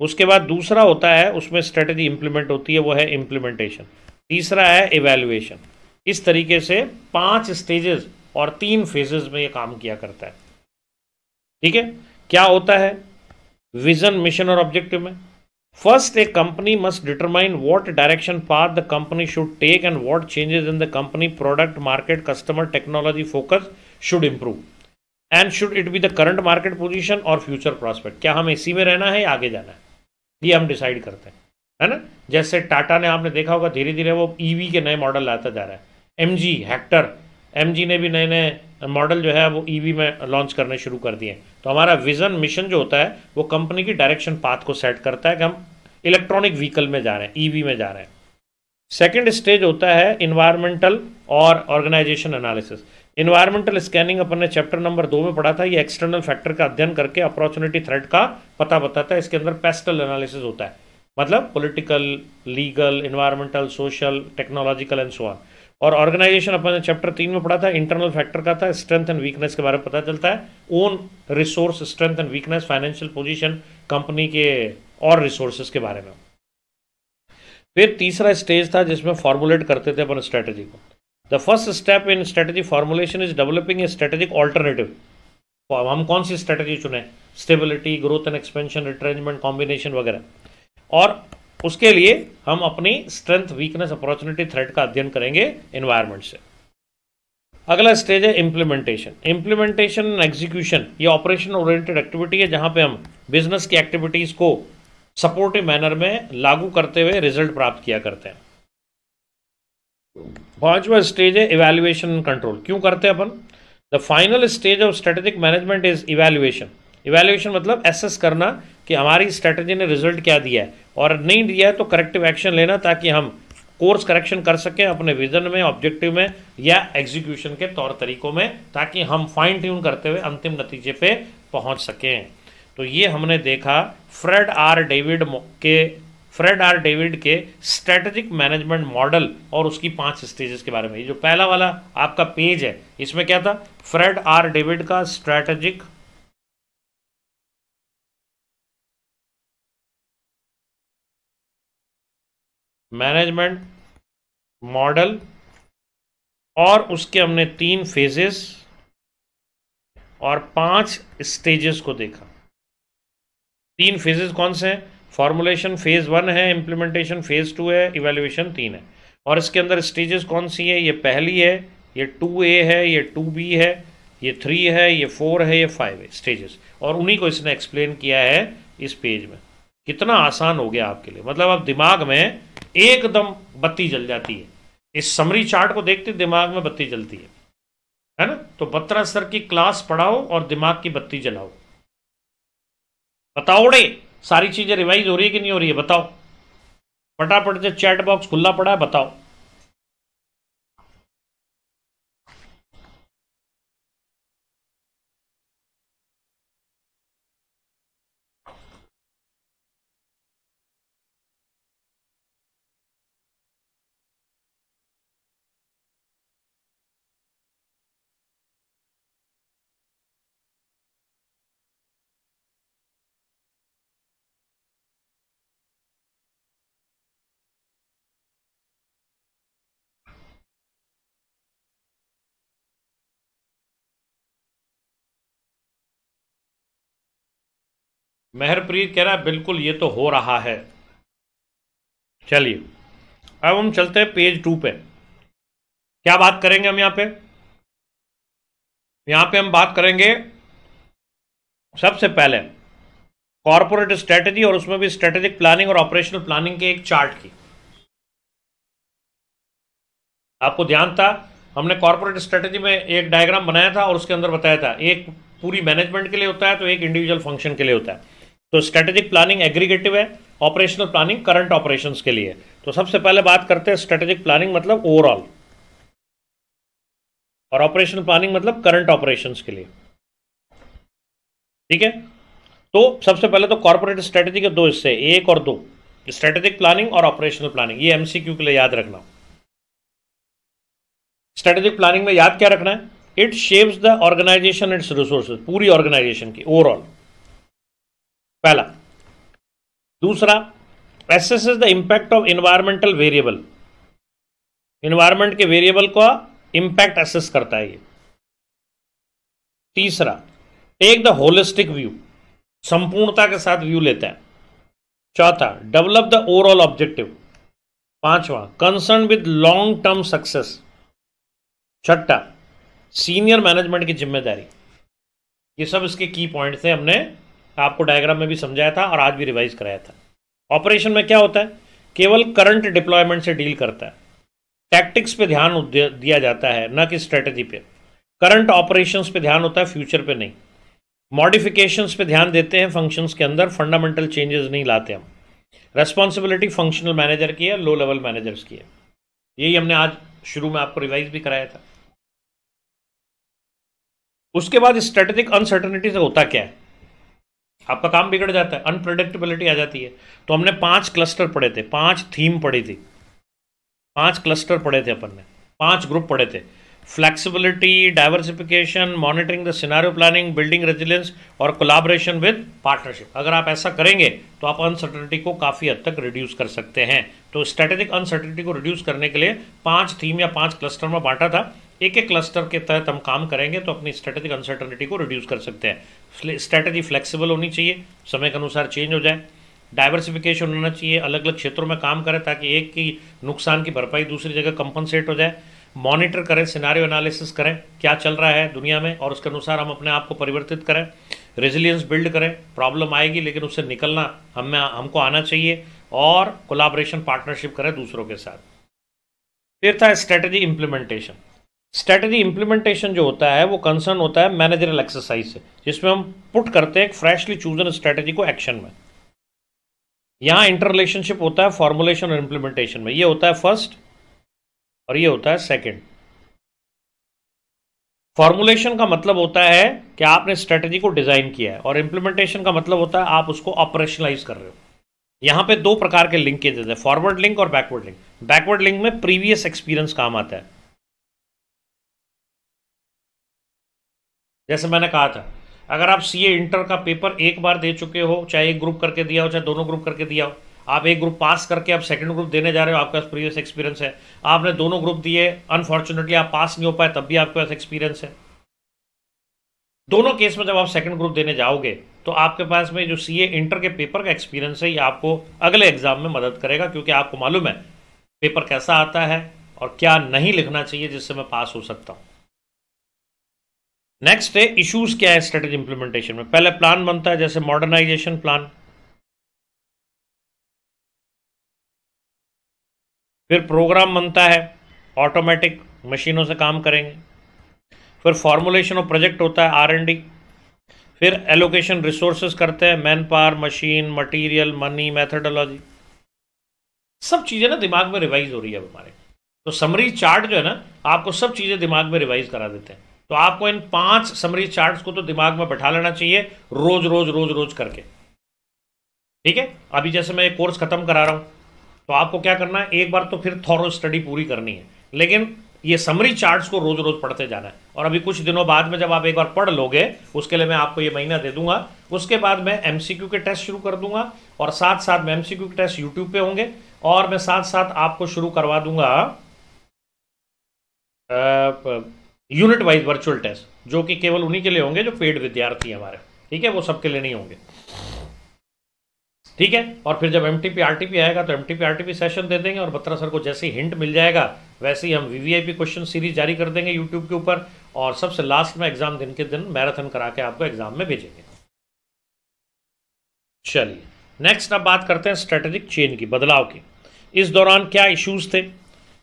उसके बाद दूसरा होता है, उसमें स्ट्रेटजी इंप्लीमेंट होती है, वो है इंप्लीमेंटेशन तीसरा है इवेल्युएशन इस तरीके से पाँच स्टेजेस और तीन फेजेस में ये काम किया करता है। ठीक है? क्या होता है? विजन मिशन और ऑब्जेक्टिव में। First a company must determine what direction path the company should take and what changes in the company product market customer technology focus should improve and should it be the current market position और future prospect क्या हम इसी में रहना है या आगे जाना है? ये हम डिसाइड करते हैं। है ना? जैसे टाटा ने आपने देखा होगा धीरे धीरे वो ईवी e के नए मॉडल लाता जा रहा है। M G Hector M G ने भी नए नए मॉडल जो है वो ईवी e में लॉन्च करने शुरू कर दिए तो हमारा विजन मिशन जो होता है, वो कंपनी की डायरेक्शन पाथ को सेट करता है कि हम इलेक्ट्रॉनिक व्हीकल में जा रहे हैं ईवी e में जा रहे हैं। सेकेंड स्टेज होता है इन्वायरमेंटल और ऑर्गेनाइजेशन एनालिसिस इन्वायरमेंटल स्कैनिंग अपन ने चैप्टर नंबर दो में पढ़ा था, ये एक्सटर्नल फैक्टर का अध्ययन करके अपॉर्चुनिटी थ्रेड का पता बताता है। इसके अंदर पेस्टल एनालिसिस होता है। मतलब political legal environmental social technological and so on और ऑर्गेनाइजेशन अपन चैप्टर तीन में पढ़ा था इंटरनल फैक्टर का था स्ट्रेंथ एंड वीकनेस के बारे में पता चलता है। Own resource strength and weakness financial position company के और रिसोर्सेज के बारे में। फिर तीसरा स्टेज था जिसमें फॉर्मुलेट करते थे अपन स्ट्रेटेजी को। The first step in strategy formulation is developing a strategic alternative हम कौन सी स्ट्रेटेजी चुने? Stability growth and expansion retrenchment combination वगैरह। और उसके लिए हम अपनी स्ट्रेंथ वीकनेस अपॉर्चुनिटी थ्रेट का अध्ययन करेंगे एनवायरमेंट से। अगला स्टेज है इंप्लीमेंटेशन इंप्लीमेंटेशन एंड एग्जीक्यूशन ये ऑपरेशन ओरिएंटेड एक्टिविटी है जहाँ पे हम बिज़नेस की एक्टिविटीज़ को सपोर्टिव मैनर में लागू करते हुए रिज़ल्ट प्राप्त किया करते हैं। पांचवा स्टेज है इवेल्युएशन कंट्रोल क्यों करते हैं अपन? The final stage of strategic management is evaluation evaluation मतलब एसेस करना कि हमारी स्ट्रेटेजी ने रिज़ल्ट क्या दिया है? और नहीं दिया है तो करेक्टिव एक्शन लेना ताकि हम कोर्स करेक्शन कर सकें अपने विजन में ऑब्जेक्टिव में या एग्जीक्यूशन के तौर तरीकों में ताकि हम फाइन ट्यून करते हुए अंतिम नतीजे पे पहुँच सकें। तो ये हमने देखा फ्रेड आर डेविड के फ्रेड आर डेविड के स्ट्रेटेजिक मैनेजमेंट मॉडल और उसकी पाँच स्टेजेस के बारे में। ये जो पहला वाला आपका पेज है, इसमें क्या था? फ्रेड आर डेविड का स्ट्रेटेजिक मैनेजमेंट मॉडल और उसके हमने तीन फेजेस और पाँच स्टेजेस को देखा। तीन फेजेस कौन से हैं? फॉर्मुलेशन फ़ेज़ वन है इम्प्लीमेंटेशन फ़ेज़ टू है इवेल्युएशन तीन है। और इसके अंदर स्टेजेस कौन सी है? ये पहली है, ये टू ए है, ये टू बी है, ये थ्री है, ये फोर है, ये फाइव है स्टेजेस और उन्हीं को इसने एक्सप्लेन किया है इस पेज में। कितना आसान हो गया आपके लिए। मतलब आप दिमाग में एकदम बत्ती जल जाती है। इस समरी चार्ट को देखते दिमाग में बत्ती जलती है। है ना? तो बत्रा सर की क्लास पढ़ाओ और दिमाग की बत्ती जलाओ। बताओ रे, सारी चीज़ें रिवाइज हो रही है कि नहीं हो रही है? बताओ। फटाफट से चैट बॉक्स खुला पड़ा है, बताओ। मेहरप्रीत कह रहा है, बिल्कुल ये तो हो रहा है। चलिए, अब हम चलते हैं पेज टू पे। क्या बात करेंगे हम यहाँ पे? यहाँ पे हम बात करेंगे सबसे पहले कॉरपोरेट स्ट्रेटजी और उसमें भी स्ट्रेटेजिक प्लानिंग और ऑपरेशनल प्लानिंग के एक चार्ट की। आपको ध्यान था, हमने कॉरपोरेट स्ट्रेटजी में एक डायग्राम बनाया था और उसके अंदर बताया था, एक पूरी मैनेजमेंट के लिए होता है तो एक इंडिविजुअल फ़ंक्शन के लिए होता है। तो स्ट्रेटेजिक प्लानिंग एग्रीगेटिव है ऑपरेशनल प्लानिंग करंट ऑपरेशन के लिए। तो सबसे पहले बात करते हैं स्ट्रेटेजिक प्लानिंग मतलब ओवरऑल और ऑपरेशनल प्लानिंग मतलब करंट ऑपरेशन के लिए। ठीक है? तो सबसे पहले तो कॉर्पोरेट स्ट्रेटेजी के दो हिस्से, एक और दो। स्ट्रेटेजिक प्लानिंग और ऑपरेशनल प्लानिंग ये एमसीक्यू के लिए याद रखना। स्ट्रेटेजिक प्लानिंग में याद क्या रखना है? It shapes the organisation its resources पूरी ऑर्गेनाइजेशन की ओवरऑल पहला। दूसरा assess the impact of environmental variable environment के वेरिएबल का इंपैक्ट एसेस करता है ये। तीसरा टेक द होलिस्टिक व्यू संपूर्णता के साथ व्यू लेता है। चौथा डेवलप द ओवरऑल ऑब्जेक्टिव पांचवा concern with long term success छठा सीनियर मैनेजमेंट की ज़िम्मेदारी। ये सब इसके की पॉइंट थे हमने आपको डायग्राम में भी समझाया था और आज भी रिवाइज कराया था। ऑपरेशन में क्या होता है? केवल करंट डिप्लॉयमेंट से डील करता है। टैक्टिक्स पे ध्यान दिया जाता है, न कि स्ट्रेटजी पे। करंट ऑपरेशंस पे ध्यान होता है फ्यूचर पे नहीं। मॉडिफिकेशंस पे ध्यान देते हैं फ़ंक्शंस के अंदर फंडामेंटल चेंजेस नहीं लाते हम। रेस्पॉन्सिबिलिटी फंक्शनल मैनेजर की है लो लेवल मैनेजर्स की है। यही हमने आज शुरू में आपको रिवाइज भी कराया था। उसके बाद स्ट्रेटेजिक अनसर्टनिटी से होता क्या है? आपका काम बिगड़ जाता है अनप्रडिक्टेबिलिटी आ जाती है। तो हमने पाँच क्लस्टर पढ़े थे, पाँच थीम पढ़ी थी। पाँच क्लस्टर पढ़े थे अपन ने, पाँच ग्रुप पढ़े थे। Flexibility diversification monitoring the scenario planning building resilience और कोलाबोरेशन विद पार्टनरशिप अगर आप ऐसा करेंगे तो आप अनसर्टनिटी को काफ़ी हद तक रिड्यूस कर सकते हैं। तो स्ट्रेटेजिक अनसर्टनिटी को रिड्यूस करने के लिए पाँच थीम या पाँच क्लस्टर में बांटा था। एक एक क्लस्टर के तहत हम काम करेंगे तो अपनी स्ट्रेटेजिक अनसर्टनिटी को रिड्यूस कर सकते हैं। स्ट्रेटेजी फ्लेक्सिबल होनी चाहिए, समय के अनुसार चेंज हो जाए। डाइवर्सिफिकेशन होना चाहिए अलग अलग क्षेत्रों में काम करें, ताकि एक की नुकसान की भरपाई दूसरी जगह कंपनसेट हो जाए। मॉनिटर करें सिनारियो एनालिसिस करें, क्या चल रहा है दुनिया में, और उसके अनुसार हम अपने आप को परिवर्तित करें। रेजिलियंस बिल्ड करें प्रॉब्लम आएगी, लेकिन उससे निकलना हमें हमको आना चाहिए, और कोलाब्रेशन पार्टनरशिप करें दूसरों के साथ। फिर था स्ट्रेटजी इंप्लीमेंटेशन स्ट्रेटजी इंप्लीमेंटेशन जो होता है, वो कंसर्न होता है मैनेजरल एक्सरसाइज से, जिसमें हम पुट करते हैं फ्रेशली चूजन स्ट्रेटजी को एक्शन में। यहाँ इंटर रिलेशनशिप होता है फॉर्मुलेशन और इंप्लीमेंटेशन में। ये होता है फ़र्स्ट और ये होता है सेकंड फॉर्मुलेशन का मतलब होता है कि आपने स्ट्रेटजी को डिज़ाइन किया है और इंप्लीमेंटेशन का मतलब होता है आप उसको ऑपरेशनलाइज कर रहे हो। यहाँ पे दो प्रकार के लिंकेजेस है फॉरवर्ड लिंक और बैकवर्ड लिंक बैकवर्ड लिंक में प्रीवियस एक्सपीरियंस काम आता है। जैसे मैंने कहा था, अगर आप सीए इंटर का पेपर एक बार दे चुके हो, चाहे एक ग्रुप करके दिया हो, चाहे दोनों ग्रुप करके दिया हो, आप एक ग्रुप पास करके आप सेकंड ग्रुप देने जा रहे हो, आपके पास प्रीवियस एक्सपीरियंस है। आपने दोनों ग्रुप दिए अनफॉर्चुनेटली आप पास नहीं हो पाए, तब भी आपके पास एक्सपीरियंस है। दोनों केस में जब आप सेकंड ग्रुप देने जाओगे तो आपके पास में जो सीए इंटर के पेपर का एक्सपीरियंस है, ये आपको अगले एग्ज़ाम में मदद करेगा, क्योंकि आपको मालूम है पेपर कैसा आता है और क्या नहीं लिखना चाहिए जिससे मैं पास हो सकता हूँ। नेक्स्ट है इश्यूज़ क्या है स्ट्रेटेजी इंप्लीमेंटेशन में? पहले प्लान बनता है, जैसे मॉडर्नाइजेशन प्लान फिर प्रोग्राम बनता है ऑटोमेटिक मशीनों से काम करेंगे। फिर फॉर्मुलेशन ऑफ़ प्रोजेक्ट होता है आर एंड डी फिर एलोकेशन रिसोर्सेज करते हैं manpower machine material money methodology सब चीज़ें ना दिमाग में रिवाइज हो रही है हमारे। तो समरी चार्ट जो है ना, आपको सब चीज़ें दिमाग में रिवाइज करा देते हैं। तो आपको इन पाँच समरी चार्ट्स को तो दिमाग में बैठा लेना चाहिए, रोज रोज रोज रोज करके। ठीक है? अभी जैसे मैं कोर्स खत्म करा रहा हूँ तो आपको क्या करना है, एक बार तो फिर थॉरो स्टडी पूरी करनी है। लेकिन ये समरी चार्ट्स को रोज रोज पढ़ते जाना है। और अभी कुछ दिनों बाद में जब आप एक बार पढ़ लोगे, उसके लिए मैं आपको ये महीना दे दूँगा। उसके बाद मैं एमसीक्यू के टेस्ट शुरू कर दूँगा और साथ साथ में एमसीक्यू के टेस्ट यूट्यूब पे होंगे और मैं साथ साथ आपको शुरू करवा दूँगा। यूनिट वाइज वर्चुअल टेस्ट जो कि केवल उन्हीं के लिए होंगे जो पेड विद्यार्थी हैं हमारे। ठीक है? वो सबके लिए नहीं होंगे। ठीक है? और फिर जब एम टी पी आएगा तो एम टी सेशन दे देंगे और बत्रा सर को जैसे ही हिंट मिल जाएगा, वैसे ही हम V V I P question series जारी कर देंगे यूट्यूब के ऊपर और सबसे लास्ट में एग्ज़ाम दिन के दिन मैराथन करा के आपको एग्ज़ाम में भेजेंगे। चलिए नेक्स्ट अब बात करते हैं स्ट्रेटेजिक चेन की, बदलाव की। इस दौरान क्या इश्यूज़ थे?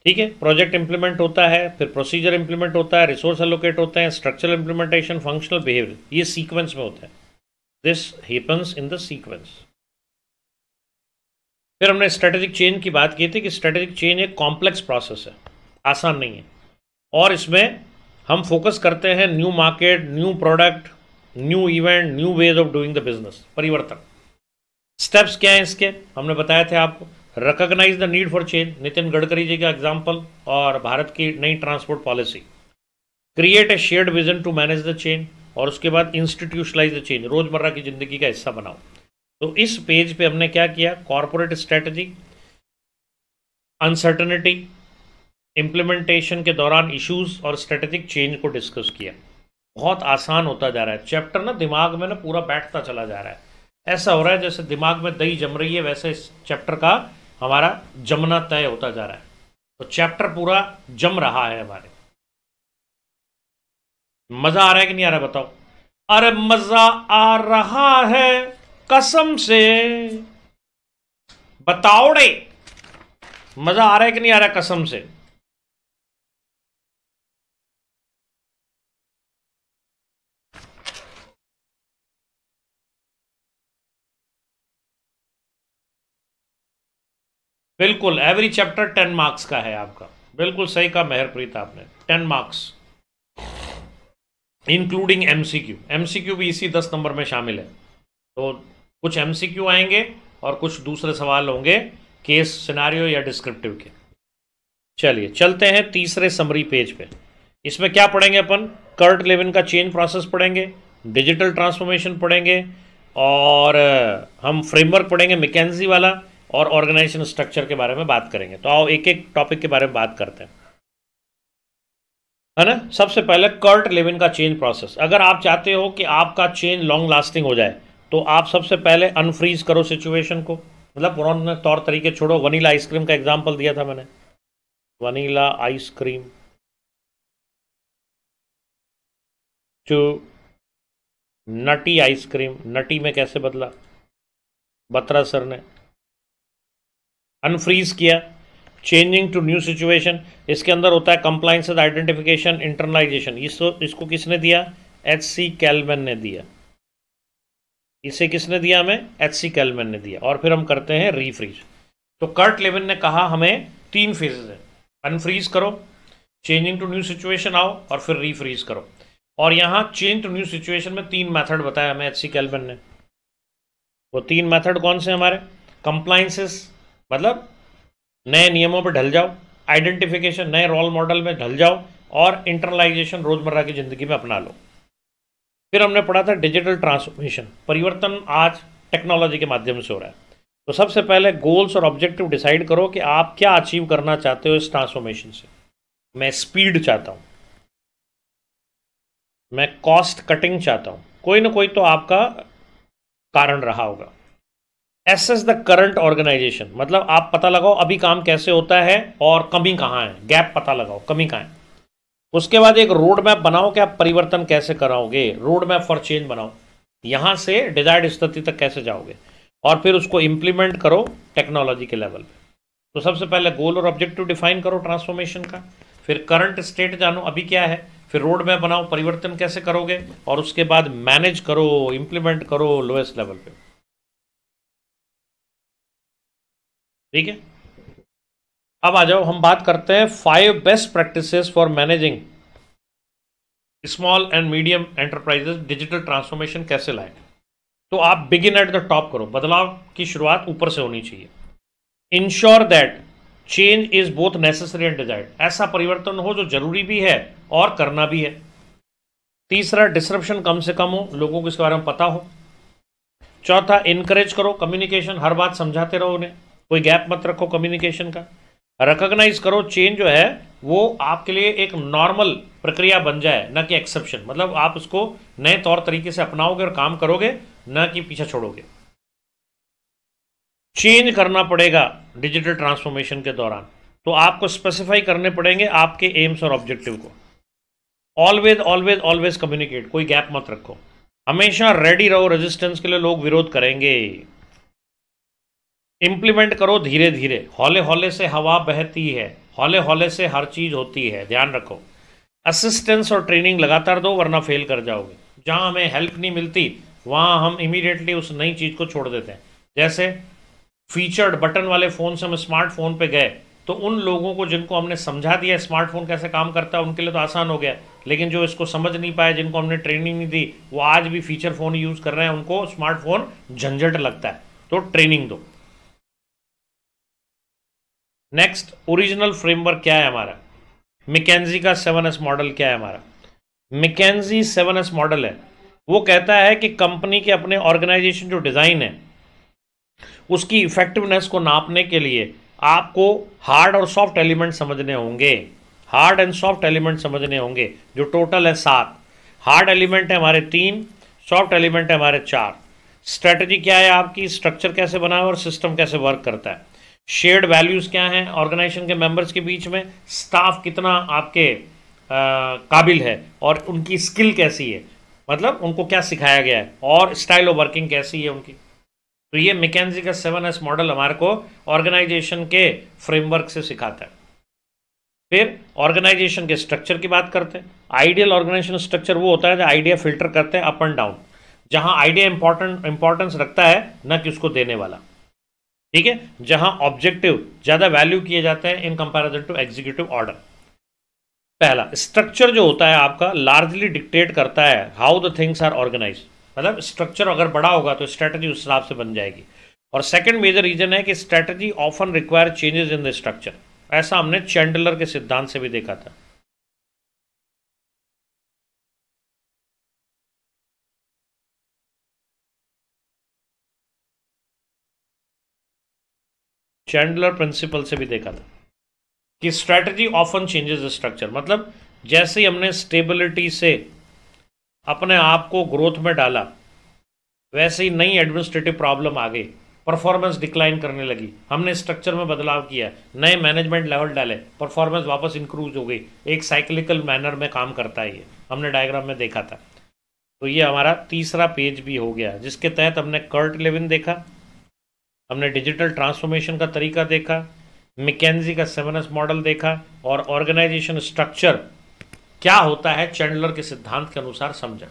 ठीक है प्रोजेक्ट इंप्लीमेंट होता है, फिर प्रोसीजर इंप्लीमेंट होता है रिसोर्स एलोकेट होते हैं स्ट्रक्चरल इंप्लीमेंटेशन फंक्शनल बिहेवियर ये सीक्वेंस में होता है। This happens in the sequence फिर हमने स्ट्रेटेजिक चेंज की बात की थी कि स्ट्रेटेजिक चेंज एक कॉम्प्लेक्स प्रोसेस है, आसान नहीं है। और इसमें हम फोकस करते हैं new market new product new event new ways of doing the business परिवर्तन। स्टेप्स क्या हैं इसके? हमने बताया थे आपको। Recognise the need for change Nitin Gadkari ji का एग्ज़ाम्पल और भारत की नई transport policy create a shared vision to manage the change और उसके बाद इंस्टीट्यूशलाइज द चेंज रोज़मर्रा की ज़िंदगी का हिस्सा बनाओ। तो इस पेज पे हमने क्या किया? कॉरपोरेट स्ट्रेटजी अनसर्टनिटी इंप्लीमेंटेशन के दौरान इश्यूज़ और स्ट्रेटेजिक चेंज को डिस्कस किया। बहुत आसान होता जा रहा है। चैप्टर ना दिमाग में ना पूरा बैठता चला जा रहा है। ऐसा हो रहा है जैसे दिमाग में दही जम रही है, वैसे इस चैप्टर का हमारा जमना तय होता जा रहा है। तो चैप्टर पूरा जम रहा है हमारे। मज़ा आ रहा है कि नहीं आ रहा बताओ? अरे मज़ा आ रहा है कसम से। बताओड़े मज़ा आ रहा है कि नहीं आ रहा कसम से? बिल्कुल एवरी चैप्टर टेन मार्क्स का है आपका। बिल्कुल सही कहा मेहरप्रीत आपने। Ten marks including MCQ MCQ भी इसी दस नंबर में शामिल है। तो कुछ एमसीक्यू आएँगे और कुछ दूसरे सवाल होंगे केस सिनारियो या डिस्क्रिप्टिव के। चलिए, चलते हैं तीसरे समरी पेज पे। इसमें क्या पढ़ेंगे अपन? कर्ट लेविन का चेंज प्रोसेस पढ़ेंगे डिजिटल ट्रांसफॉर्मेशन पढ़ेंगे, और, हम फ्रेमवर्क पढ़ेंगे मैकेजी वाला। और ऑर्गेनाइजेशन स्ट्रक्चर के बारे में बात करेंगे। तो आओ एक एक टॉपिक के बारे में बात करते हैं। है ना? सबसे पहले कर्ट लेविन का चेंज प्रोसेस अगर आप चाहते हो कि आपका चेंज लॉन्ग लास्टिंग हो जाए तो आप सबसे पहले अनफ्रीज करो सिचुएशन को। मतलब पुराने तौर तरीके छोड़ो। वनीला आइसक्रीम का एग्ज़ाम्पल दिया था मैंने। Vanilla ice cream to nutty ice cream nutty में कैसे बदला? बत्रा सर ने। अनफ्रीज किया चेंजिंग टू न्यू सिचुएशन इसके अंदर होता है कंप्लाइंस आइडेंटिफिकेशन इंटरनलाइजेशन इसको इसको किसने दिया? एच सी कैलमैन ने दिया। इसे किसने दिया हमें? एच सी कैलमैन ने दिया। और फिर हम करते हैं रीफ्रीज तो कर्ट लेविन ने कहा हमें तीन फेजेज है। अनफ्रीज करो चेंजिंग टू न्यू सिचुएशन आओ, और फिर रीफ्रीज करो। और यहाँ चेंज टू न्यू सिचुएशन में तीन मेथड बताया हमें एच सी कैलमैन ने। वो तीन मेथड कौन से हमारे? कंप्लाइंसेस मतलब नए नियमों पर ढल जाओ आइडेंटिफिकेशन नए रोल मॉडल में ढल जाओ और इंटरनलाइजेशन रोज़मर्रा की ज़िंदगी में अपना लो। फिर हमने पढ़ा था डिजिटल ट्रांसफॉर्मेशन परिवर्तन आज टेक्नोलॉजी के माध्यम से हो रहा है। तो सबसे पहले गोल्स और ऑब्जेक्टिव डिसाइड करो कि आप क्या अचीव करना चाहते हो इस ट्रांसफॉर्मेशन से। मैं स्पीड चाहता हूँ। मैं कॉस्ट कटिंग चाहता हूँ। कोई ना कोई तो आपका कारण रहा होगा। एसेस द करंट ऑर्गेनाइजेशन मतलब आप पता लगाओ अभी काम कैसे होता है और कमी कहाँ है। गैप पता लगाओ, कमी कहाँ है। उसके बाद एक रोड मैप बनाओ कि आप परिवर्तन कैसे कराओगे। रोड मैप फॉर चेंज बनाओ। यहाँ से डिजायर्ड स्थिति तक कैसे जाओगे। और फिर उसको इम्प्लीमेंट करो टेक्नोलॉजी के लेवल पे। तो सबसे पहले गोल और ऑब्जेक्टिव डिफाइन करो ट्रांसफॉर्मेशन का। फिर करंट स्टेट जानो, अभी क्या है। फिर रोड मैप बनाओ, परिवर्तन कैसे करोगे। और उसके बाद मैनेज करो इम्प्लीमेंट करो लोएस्ट लेवल पे। ठीक है? अब आ जाओ, हम बात करते हैं five best practices for managing small and medium enterprises digital transformation कैसे लाए? तो आप बिगिन एट द टॉप करो। बदलाव की शुरुआत ऊपर से होनी चाहिए। Ensure that change is both necessary and desired ऐसा परिवर्तन हो जो ज़रूरी भी है और करना भी है। तीसरा डिस्क्रप्शन कम से कम हो, लोगों को इसके बारे में पता हो। चौथा इनकरेज करो। कम्युनिकेशन हर बात समझाते रहो उन्हें। कोई गैप मत रखो कम्युनिकेशन का। रिकोगनाइज करो चेंज जो है, वो आपके लिए एक नॉर्मल प्रक्रिया बन जाए, न कि एक्सेप्शन मतलब आप उसको नए तौर तरीके से अपनाओगे और काम करोगे, न कि पीछे छोड़ोगे। चेंज करना पड़ेगा डिजिटल ट्रांसफॉर्मेशन के दौरान। तो आपको स्पेसिफाई करने पड़ेंगे आपके एम्स और ऑब्जेक्टिव को। ऑलवेज ऑलवेज ऑलवेज कम्युनिकेट कोई गैप मत रखो। हमेशा रेडी रहो रेजिस्टेंस के लिए लोग विरोध करेंगे। इम्प्लीमेंट करो धीरे धीरे। हौले हौले से हवा बहती है। हौले हौले से हर चीज़ होती है। ध्यान रखो। असिस्टेंस और ट्रेनिंग लगातार दो, वरना फेल कर जाओगे। जहाँ हमें हेल्प नहीं मिलती, वहाँ हम इमीडिएटली उस नई चीज़ को छोड़ देते हैं। जैसे फीचर्ड बटन वाले फ़ोन से हम स्मार्टफ़ोन पे गए तो उन लोगों को जिनको हमने समझा दिया स्मार्टफ़ोन कैसे काम करता है, उनके लिए तो आसान हो गया। लेकिन जो इसको समझ नहीं पाए, जिनको हमने ट्रेनिंग नहीं दी, वो आज भी फीचर फ़ोन यूज़ कर रहे हैं, उनको स्मार्टफ़ोन झंझट लगता है। तो ट्रेनिंग दो। नेक्स्ट ओरिजिनल फ्रेमवर्क क्या है हमारा? मिकेंजी का सेवन एस मॉडल क्या है हमारा? मिकेंजी सेवन एस मॉडल है। वो कहता है कि कंपनी के अपने ऑर्गेनाइजेशन जो डिज़ाइन है, उसकी इफेक्टिवनेस को नापने के लिए आपको हार्ड और सॉफ्ट एलिमेंट समझने होंगे। हार्ड एंड सॉफ्ट एलिमेंट समझने होंगे, जो टोटल है सात। हार्ड एलिमेंट है हमारे तीन सॉफ्ट एलिमेंट है हमारे चार। स्ट्रेटजी क्या है आपकी? स्ट्रक्चर कैसे बना है और सिस्टम कैसे वर्क करता है? शेयर्ड वैल्यूज़ क्या हैं? ऑर्गेनाइजेशन के मेंबर्स के बीच में स्टाफ कितना आपके काबिल है? और उनकी स्किल कैसी है? मतलब उनको क्या सिखाया गया है? और स्टाइल ऑफ़ वर्किंग कैसी है उनकी? तो ये मैकेजी का सेवन एस मॉडल हमारे को ऑर्गेनाइजेशन के फ्रेमवर्क से सिखाता है। फिर ऑर्गेनाइजेशन के स्ट्रक्चर की बात करते हैं। आइडियल ऑर्गेनाइजेशन स्ट्रक्चर वो होता है जो आइडिया फ़िल्टर करते हैं अप एंड डाउन जहाँ आइडिया इंपॉर्टेंट इंपॉर्टेंस रखता है, न कि उसको देने वाला। ठीक है, जहाँ ऑब्जेक्टिव ज़्यादा वैल्यू किए जाते हैं in comparison to executive order पहला स्ट्रक्चर जो होता है आपका लार्जली डिक्टेट करता है how the things are organise मतलब स्ट्रक्चर अगर बड़ा होगा तो स्ट्रेटजी उस हिसाब से बन जाएगी। और सेकंड मेजर रीजन है कि strategy often require changes in the structure ऐसा हमने चैंडलर के सिद्धांत से भी देखा था। चैंडलर प्रिंसिपल से भी देखा था कि स्ट्रैटेजी ऑफन चेंजेस स्ट्रक्चर मतलब जैसे ही हमने स्टेबिलिटी से अपने आप को ग्रोथ में डाला, वैसे ही नई एडमिनिस्ट्रेटिव प्रॉब्लम आ गई परफॉर्मेंस डिक्लाइन करने लगी। हमने स्ट्रक्चर में बदलाव किया, नए मैनेजमेंट लेवल डाले परफॉर्मेंस वापस इंक्रूज हो गई। एक साइक्लिकल मैनर में काम करता है ये। हमने डायग्राम में देखा था। तो ये हमारा तीसरा पेज भी हो गया, जिसके तहत हमने कर्ट लेविन देखा हमने डिजिटल ट्रांसफॉर्मेशन का तरीका देखा मिकेंजी का सेवन मॉडल देखा, और ऑर्गेनाइजेशन स्ट्रक्चर क्या होता है चैंडलर के सिद्धांत के अनुसार समझा।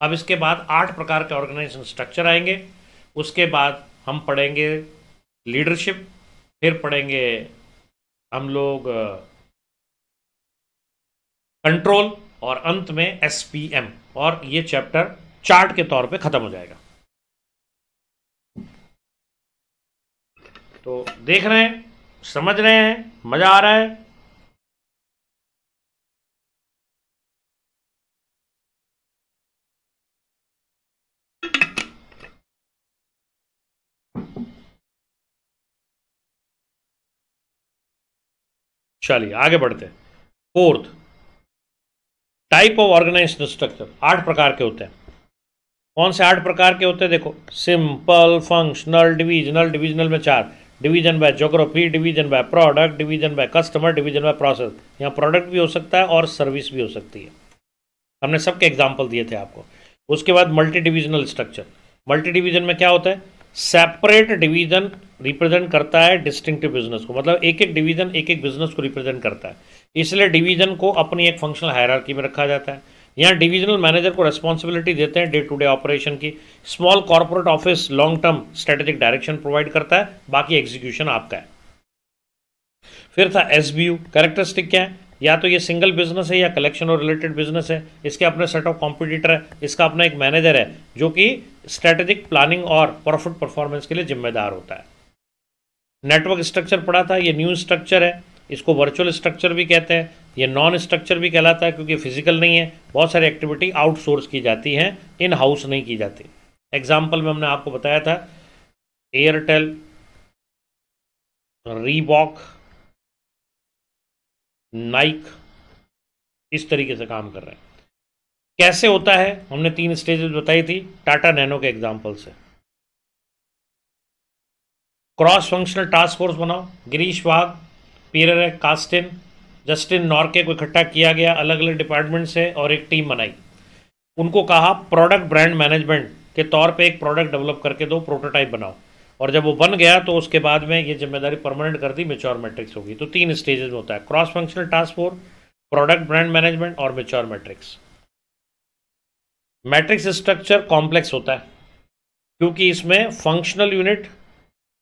अब इसके बाद आठ प्रकार के ऑर्गेनाइजेशन स्ट्रक्चर आएँगे, उसके बाद हम पढ़ेंगे लीडरशिप, फिर पढ़ेंगे हम लोग कंट्रोल, और अंत में एसपीएम और ये चैप्टर चार्ट के तौर पे खत्म हो जाएगा। तो देख रहे हैं, समझ रहे हैं, मज़ा आ रहा है। चलिए, आगे बढ़ते हैं। Fourth type of organisation structure आठ प्रकार के होते हैं। कौन से आठ प्रकार के होते हैं? देखो सिंपल फंक्शनल डिविजनल डिविजनल में चार। Division by geography division by product division by customer division by process यहाँ प्रोडक्ट भी हो सकता है और सर्विस भी हो सकती है। हमने सबके एग्ज़ाम्पल दिए थे आपको। उसके बाद multi divisional structure multi division में क्या होता है? सेपरेट डिवीज़न रिप्रेजेंट करता है डिस्टिंक्टिव बिज़नेस को। मतलब एक एक डिवीज़न एक एक बिज़नेस को रिप्रेजेंट करता है। इसलिए डिवीज़न को अपनी एक फंक्शनल हायरार्की में रखा जाता है। यहाँ डिविजनल मैनेजर को रेस्पॉन्सिबिलिटी देते हैं डे टू डे ऑपरेशन की। Small corporate office long term strategic direction provide करता है, बाकी एग्जीक्यूशन आपका है। फिर था एस बी यू कैरेक्टरिस्टिक क्या है? या तो ये सिंगल बिज़नेस है या कलेक्शन और रिलेटेड बिज़नेस है, इसके अपने सेट ऑफ़ कॉम्पिटिटर है, इसका अपना एक मैनेजर है, जो कि स्ट्रेटेजिक प्लानिंग और प्रॉफिट परफॉर्मेंस के लिए जिम्मेदार होता है। नेटवर्क स्ट्रक्चर पढ़ा था, ये न्यू स्ट्रक्चर है। इसको वर्चुअल स्ट्रक्चर भी कहते हैं, ये नॉन स्ट्रक्चर भी कहलाता है क्योंकि फ़िज़िकल नहीं है, बहुत सारी एक्टिविटी आउटसोर्स की जाती हैं इन हाउस नहीं की जाती। एग्ज़ाम्पल में हमने आपको बताया था एयरटेल रीबॉक नाइक इस तरीके से काम कर रहे हैं। कैसे होता है, हमने तीन स्टेजेस बताई थी टाटा नैनो के एग्ज़ाम्पल से। क्रॉस फंक्शनल टास्क फोर्स बनाओ गिरीश वाघ पीरर कास्टिन जस्टिन नॉर्के को इकट्ठा किया गया अलग अलग डिपार्टमेंट से और एक टीम बनाई। उनको कहा प्रोडक्ट ब्रांड मैनेजमेंट के तौर पे एक प्रोडक्ट डेवलप करके दो प्रोटोटाइप बनाओ। और जब वो बन गया तो उसके बाद में ये ज़िम्मेदारी परमानेंट कर दी मेच्योर मैट्रिक्स होगी। तो तीन स्टेजेस में होता है cross functional task force product brand management और mature matrix matrix structure complex होता है, क्योंकि इसमें फंक्शनल यूनिट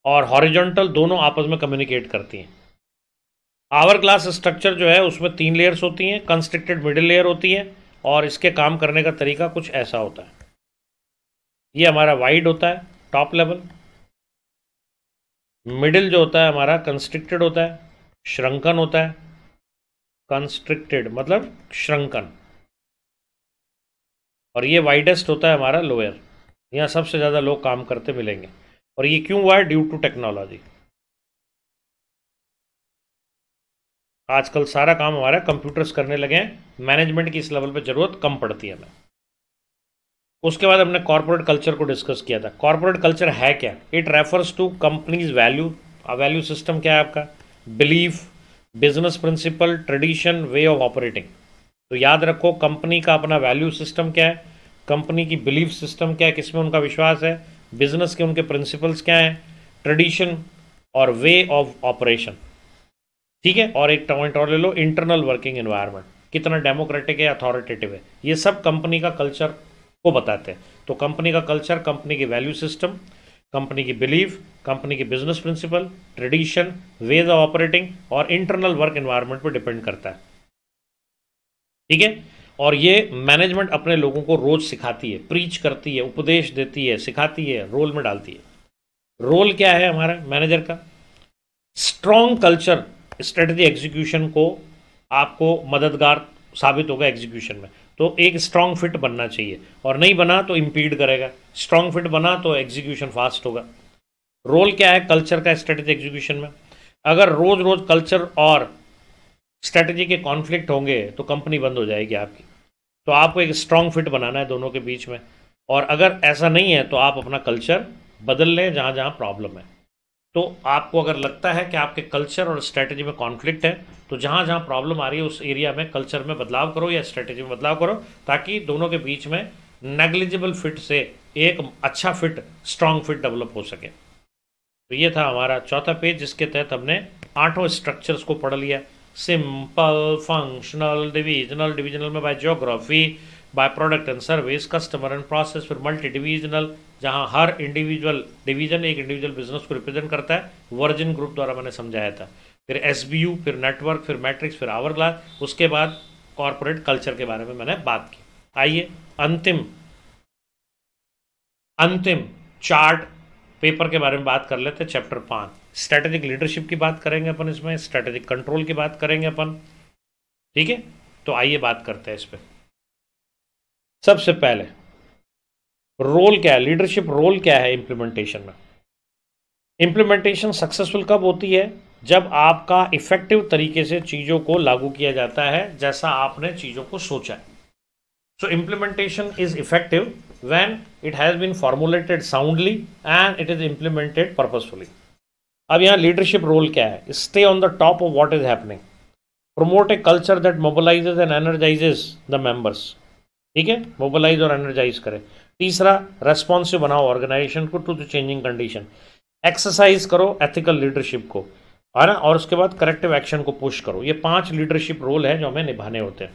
और हॉरिजॉन्टल दोनों आपस में कम्युनिकेट करती हैं। आवर क्लास स्ट्रक्चर जो है, उसमें तीन लेयर्स होती हैं कंस्ट्रक्टेड मिडिल लेयर होती है, और इसके काम करने का तरीका कुछ ऐसा होता है। ये हमारा वाइड होता है टॉप लेवल मिडिल जो होता है, हमारा कंस्ट्रिक्टेड होता है श्रंकन होता है। कंस्ट्रिक्टेड मतलब श्रंकन और ये वाइडेस्ट होता है हमारा लोअर यहाँ सबसे ज़्यादा लोग काम करते मिलेंगे। और ये क्यों हुआ है? ड्यू टू टेक्नोलॉजी आजकल सारा काम हमारा कंप्यूटर्स करने लगे हैं। मैनेजमेंट की इस लेवल पे ज़रूरत कम पड़ती है हमें। उसके बाद हमने कॉरपोरेट कल्चर को डिस्कस किया था। कॉरपोरेट कल्चर है क्या? It refers to company's value value system क्या है आपका? Belief business principle tradition way of operating तो याद रखो कंपनी का अपना वैल्यू सिस्टम क्या है? कंपनी की बिलीफ सिस्टम क्या है? किसमें उनका विश्वास है? बिज़नेस के उनके प्रिंसिपल्स क्या हैं? ट्रेडिशन और वे ऑफ़ ऑपरेशन ठीक है? और एक पॉइंट और ले लो इंटरनल वर्किंग एनवायरनमेंट कितना डेमोक्रेटिक है अथॉरिटेटिव है? ये सब कंपनी का कल्चर को बताते हैं. तो कंपनी का कल्चर कंपनी की वैल्यू सिस्टम कंपनी की बिलीफ कंपनी की business principle tradition ways of operating और इंटरनल वर्क एनवायरनमेंट पर डिपेंड करता है. ठीक है? और ये मैनेजमेंट अपने लोगों को रोज सिखाती है प्रीच करती है, उपदेश देती है, सिखाती है रोल में डालती है. रोल क्या है हमारा मैनेजर का? स्ट्रॉन्ग कल्चर स्ट्रेटजी एग्जीक्यूशन को आपको मददगार साबित होगा एग्जीक्यूशन में। तो एक स्ट्रांग फिट बनना चाहिए। और नहीं बना तो इम्पीड करेगा। स्ट्रांग फिट बना तो एग्जीक्यूशन फास्ट होगा। रोल क्या है? कल्चर का स्ट्रेटजी एग्जीक्यूशन में। अगर रोज रोज कल्चर और स्ट्रेटजी के कॉन्फ्लिक्ट होंगे तो कंपनी बंद हो जाएगी आपकी। तो आपको एक स्ट्रांग फिट बनाना है दोनों के बीच में। और अगर ऐसा नहीं है तो आप अपना कल्चर बदल लें जहाँ जहाँ प्रॉब्लम है। तो आपको अगर लगता है कि आपके कल्चर और स्ट्रेटजी में कॉन्फ्लिक्ट है तो जहाँ जहाँ प्रॉब्लम आ रही है उस एरिया में कल्चर में बदलाव करो या स्ट्रेटजी में बदलाव करो, ताकि दोनों के बीच में नेग्लिजिबल फिट से एक अच्छा फिट स्ट्रांग फिट डेवलप हो सके। तो ये था हमारा चौथा पेज जिसके तहत हमने आठों स्ट्रक्चर्स को पढ़ लिया। सिंपल फंक्शनल डिविजनल डिविजनल में by geography by product and service customer and process फिर मल्टी डिविजनल जहाँ हर इंडिविजुअल डिवीज़न एक इंडिविजुअल बिज़नेस को रिप्रेजेंट करता है, वर्जिन ग्रुप द्वारा मैंने समझाया था। फिर एसबीयू फिर नेटवर्क, फिर मैट्रिक्स, फिर आवर ग्लास उसके बाद कॉरपोरेट कल्चर के बारे में मैंने बात की। आइए, अंतिम अंतिम चार्ट पेपर के बारे में बात कर लेते हैं चैप्टर पाँच। स्ट्रेटेजिक लीडरशिप की बात करेंगे अपन इसमें स्ट्रेटेजिक कंट्रोल की बात करेंगे अपन। ठीक है? तो आइए बात करते हैं इस पर सबसे पहले रोल क्या है? लीडरशिप रोल क्या है इंप्लीमेंटेशन में? इंप्लीमेंटेशन सक्सेसफुल कब होती है? जब आपका इफ़ेक्टिव तरीके से चीज़ों को लागू किया जाता है, जैसा आपने चीज़ों को सोचा है। So implementation is effective when it has been formulated soundly and it is implemented purposefully. अब यहाँ लीडरशिप रोल क्या है? Stay on the top of what is happening promote a culture that mobilizes and energizes the members ठीक है? Mobilise और energise करें। तीसरा responsive बनाओ ऑर्गेनाइजेशन को to the changing condition exercise करो एथिकल लीडरशिप को, है ना? और उसके बाद करेक्टिव एक्शन को पुश करो। ये पाँच लीडरशिप रोल है जो हमें निभाने होते हैं।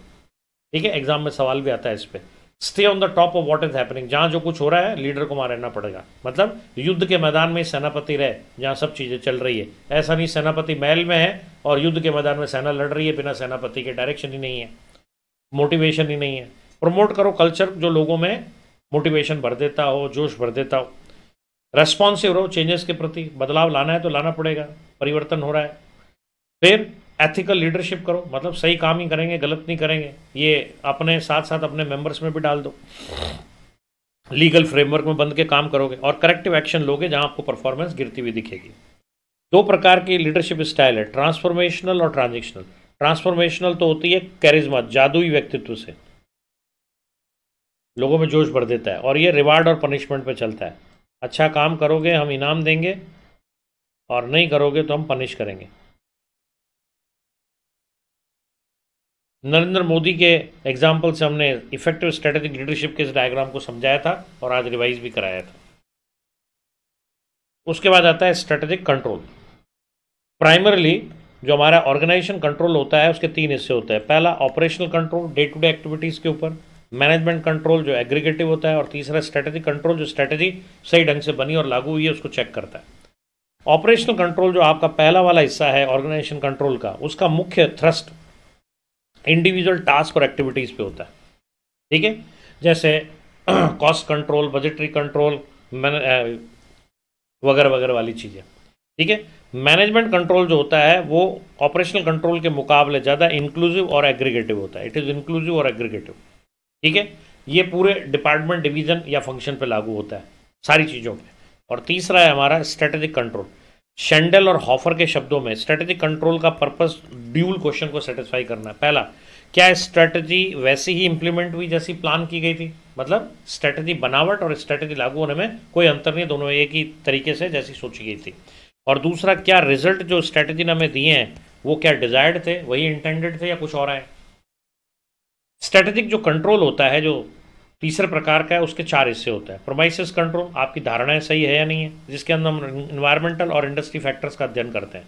ठीक है? एग्ज़ाम में सवाल भी आता है इस पर stay on the top of what is happening जहाँ जो कुछ हो रहा है लीडर को वहाँ रहना पड़ेगा। मतलब युद्ध के मैदान में सेनापति रहे, जहाँ सब चीज़ें चल रही है। ऐसा नहीं, सेनापति महल में है और युद्ध के मैदान में सेना लड़ रही है, बिना सेनापति के डायरेक्शन ही नहीं है। मोटिवेशन ही नहीं है। प्रमोट करो कल्चर जो लोगों में मोटिवेशन भर देता हो, जोश भर देता हो। रेस्पॉन्सिव रहो चेंजेस के प्रति। बदलाव लाना है तो लाना पड़ेगा। परिवर्तन हो रहा है। फिर एथिकल लीडरशिप करो। मतलब सही काम ही करेंगे, गलत नहीं करेंगे। ये अपने साथ साथ अपने मेंबर्स में भी डाल दो। लीगल फ्रेमवर्क में बंद के काम करोगे और करेक्टिव एक्शन लोगे जहाँ आपको परफॉर्मेंस गिरती हुई दिखेगी। दो प्रकार की लीडरशिप स्टाइल है। ट्रांसफॉर्मेशनल और ट्रांजेक्शनल ट्रांसफॉर्मेशनल तो होती है कैरिज्मा जादुई व्यक्तित्व से। लोगों में जोश भर देता है और ये रिवार्ड और पनिशमेंट पे चलता है। अच्छा काम करोगे, हम इनाम देंगे और नहीं करोगे तो हम पनिश करेंगे। नरेंद्र मोदी के एग्ज़ाम्पल से हमने इफ़ेक्टिव स्ट्रेटेजिक लीडरशिप के इस डायग्राम को समझाया था और आज रिवाइज भी कराया था। उसके बाद आता है स्ट्रेटेजिक कंट्रोल प्राइमरली जो हमारा ऑर्गेनाइजेशन कंट्रोल होता है, उसके तीन हिस्से होते हैं। पहला operational control day to day activities के ऊपर। मैनेजमेंट कंट्रोल जो एग्रीगेटिव होता है और तीसरा स्ट्रेटेजिक कंट्रोल जो स्ट्रेटेजी सही ढंग से बनी और लागू हुई है, उसको चेक करता है। ऑपरेशनल कंट्रोल जो आपका पहला वाला हिस्सा है ऑर्गेनाइजेशन कंट्रोल का, उसका मुख्य थ्रस्ट इंडिविजुअल टास्क और एक्टिविटीज़ पे होता है। ठीक है? जैसे कॉस्ट कंट्रोल बजटरी कंट्रोल वगैरह वगैरह वाली चीज़ें। ठीक है? मैनेजमेंट कंट्रोल जो होता है, वो ऑपरेशनल कंट्रोल के मुकाबले ज़्यादा इंक्लूसिव और एग्रीगेटिव होता है। इट इज़ इंक्लूसिव और एग्रीगेटिव ठीक है? ये पूरे डिपार्टमेंट डिवीज़न या फ़ंक्शन पे लागू होता है, सारी चीज़ों पे। और तीसरा है हमारा स्ट्रेटेजिक कंट्रोल शेंडल और हॉफर के शब्दों में स्ट्रेटेजिक कंट्रोल का पर्पस ड्यूल क्वेश्चन को सेटिस्फाई करना है। पहला, क्या स्ट्रेटजी वैसी ही इंप्लीमेंट हुई जैसी प्लान की गई थी? मतलब स्ट्रेटजी बनावट और स्ट्रेटजी लागू होने में कोई अंतर नहीं, दोनों एक ही तरीके से जैसी सोची गई थी। और दूसरा, क्या रिज़ल्ट जो स्ट्रेटजी ने हमें दिए हैं, वो क्या डिजायर्ड थे, वही इंटेंडेड थे या कुछ और है स्ट्रेटेजिक जो कंट्रोल होता है, जो तीसरे प्रकार का है, उसके चार हिस्से होते हैं। प्रोमाइसिस कंट्रोल आपकी धारणाएँ सही है या नहीं है, जिसके अंदर हम इन्वायरमेंटल और इंडस्ट्री फैक्टर्स का अध्ययन करते हैं।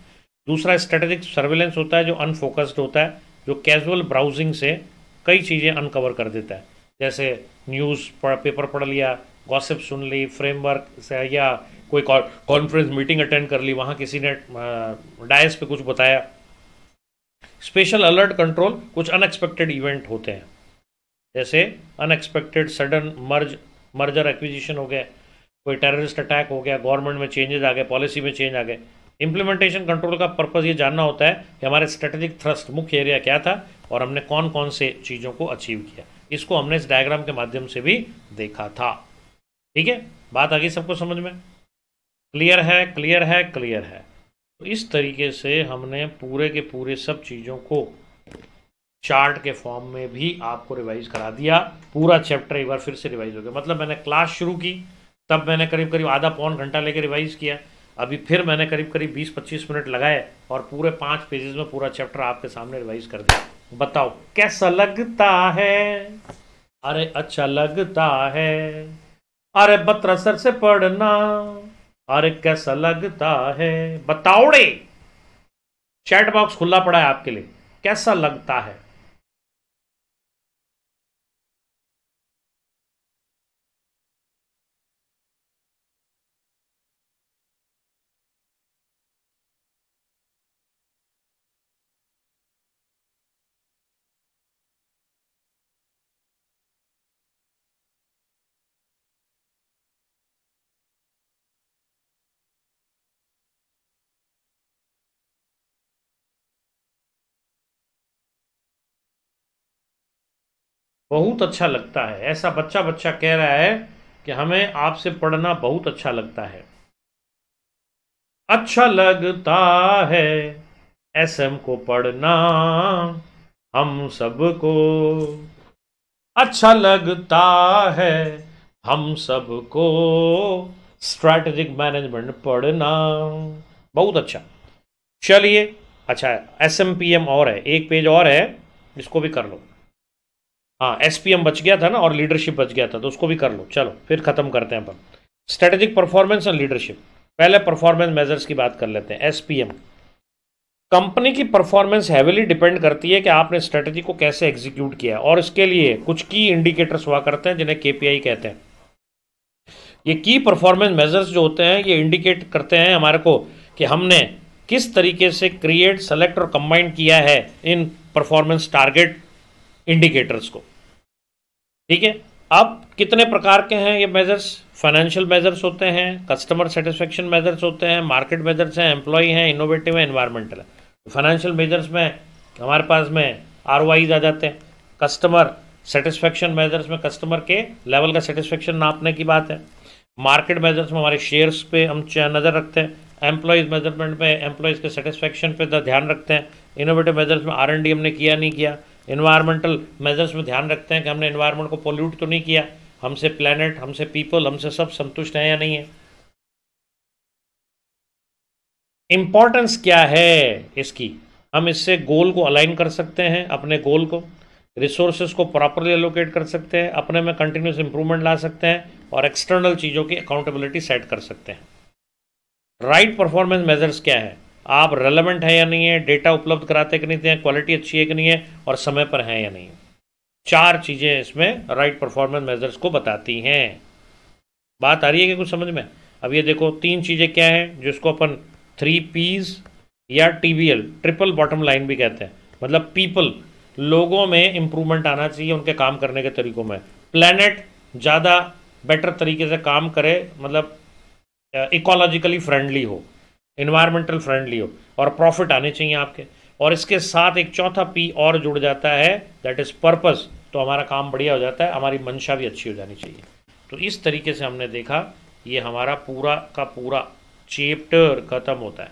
दूसरा स्ट्रेटेजिक सर्विलेंस होता है, जो अनफोकस्ड होता है, जो कैजुअल ब्राउजिंग से कई चीज़ें अनकवर कर देता है। जैसे न्यूज़ पेपर पढ़ लिया गॉसिप सुन ली फ्रेमवर्क से, या कोई कॉन्फ्रेंस मीटिंग अटेंड कर ली, वहाँ किसी ने डायस पे कुछ बताया स्पेशल अलर्ट कंट्रोल कुछ अनएक्सपेक्टेड इवेंट होते हैं। जैसे unexpected sudden merge merger acquisition हो गया, कोई टेररिस्ट अटैक हो गया गवर्नमेंट में चेंजेस आ गए पॉलिसी में चेंज आ गए। इम्प्लीमेंटेशन कंट्रोल का पर्पज़ ये जानना होता है कि हमारे स्ट्रेटेजिक थ्रस्ट मुख्य एरिया क्या था और हमने कौन कौन से चीज़ों को अचीव किया। इसको हमने इस डायग्राम के माध्यम से भी देखा था। ठीक है? बात आ गई सबको समझ में? क्लियर है क्लियर है क्लियर है। इस तरीके से हमने पूरे के पूरे सब चीज़ों को चार्ट के फॉर्म में भी आपको रिवाइज करा दिया। पूरा चैप्टर एक बार फिर से रिवाइज हो गया। मतलब मैंने क्लास शुरू की, तब मैंने करीब करीब आधा पौन घंटा लेके रिवाइज किया। अभी फिर मैंने करीब करीब 20-25 मिनट लगाए और पूरे पाँच पेजेस में पूरा चैप्टर आपके सामने रिवाइज कर दिया। बताओ, कैसा लगता है? अरे अच्छा लगता है। अरे बत्रा सर से पढ़ना। अरे कैसा लगता है। बताओड़े। चैट बॉक्स खुला पड़ा है आपके लिए। कैसा लगता है? बहुत अच्छा लगता है। ऐसा बच्चा बच्चा कह रहा है कि हमें आपसे पढ़ना बहुत अच्छा लगता है। अच्छा लगता है एसएम को पढ़ना, हम सबको। अच्छा लगता है हम सबको। स्ट्रैटेजिक मैनेजमेंट पढ़ना, बहुत अच्छा। चलिए अच्छा एस एम पी एम और है, एक पेज और है, इसको भी कर लो। हाँ एम बच गया था ना और लीडरशिप बच गया था तो उसको भी कर लो। चलो, फिर खत्म करते हैं अपन। स्ट्रेटेजिक परफॉर्मेंस और लीडरशिप पहले परफॉर्मेंस मेजर्स की बात कर लेते हैं एसपीएम कंपनी की परफॉर्मेंस हैविली डिपेंड करती है कि आपने स्ट्रेटजी को कैसे एग्जीक्यूट किया और इसके लिए कुछ की इंडिकेटर्स हुआ करते हैं, जिन्हें केपीआई कहते हैं। ये की परफॉर्मेंस मेजर्स जो होते हैं, ये इंडिकेट करते हैं हमारे को कि हमने किस तरीके से क्रिएट सेलेक्ट और कंबाइन किया है इन परफॉर्मेंस टारगेट इंडिकेटर्स को। ठीक है? अब कितने प्रकार के हैं ये मेजर्स फाइनेंशियल मेजर्स होते हैं कस्टमर सेटिस्फेक्शन मेजर्स होते हैं मार्केट मेजर्स हैं एम्प्लॉय हैं इनोवेटिव है इन्वायरमेंटल है। फाइनेंशियल मेजर्स में, हमारे पास में आर आ जाते हैं। कस्टमर सेटिस्फेक्शन मेजर्स में कस्टमर के लेवल का सेटिस्फेक्शन नापने की बात है। मार्केट मेजर्स में हमारे शेयर्स पे हम नज़र रखते हैं। एम्प्लॉयज़ मेज़रमेंट में एम्प्लॉयज़ के सेटिस्फेक्शन पे ध्यान रखते हैं। इनोवेटिव मेजर्स में आर हमने किया, नहीं किया। इन्वायरमेंटल मेजर्स में ध्यान रखते हैं कि हमने इन्वायरमेंट को पोल्यूट तो नहीं किया। हमसे प्लानट हमसे पीपल हमसे सब संतुष्ट हैं या नहीं है? इंपॉर्टेंस क्या है इसकी? हम इससे गोल को अलाइन कर सकते हैं, अपने गोल को रिसोर्सेज को प्रॉपरली एलोकेट कर सकते हैं, अपने में कंटिन्यूस इंप्रूवमेंट ला सकते हैं और एक्सटर्नल चीज़ों की अकाउंटेबिलिटी सेट कर सकते हैं। राइट परफॉर्मेंस मेजर्स क्या है? आप रेलेवेंट हैं या नहीं है डेटा उपलब्ध कराते कि नहीं थे क्वालिटी अच्छी है कि नहीं है और समय पर है या नहीं। चार चीज़ें इसमें राइट परफॉर्मेंस मेजर्स को बताती हैं। बात आ रही है कि कुछ समझ में? अब ये देखो, तीन चीज़ें क्या हैं जिसको अपन थ्री पीज या टीवीएल ट्रिपल बॉटम लाइन भी कहते हैं। मतलब पीपल लोगों में इंप्रूवमेंट आना चाहिए उनके काम करने के तरीकों में। प्लैनेट ज़्यादा बेटर तरीके से काम करे मतलब इकोलॉजिकली फ्रेंडली हो। इन्वायरमेंटल फ्रेंडली हो और प्रॉफिट आने चाहिए आपके। और इसके साथ एक चौथा पी और जुड़ जाता है दैट इज़ पर्पस तो हमारा काम बढ़िया हो जाता है, हमारी मंशा भी अच्छी हो जानी चाहिए। तो इस तरीके से हमने देखा, ये हमारा पूरा का पूरा चैप्टर ख़त्म होता है।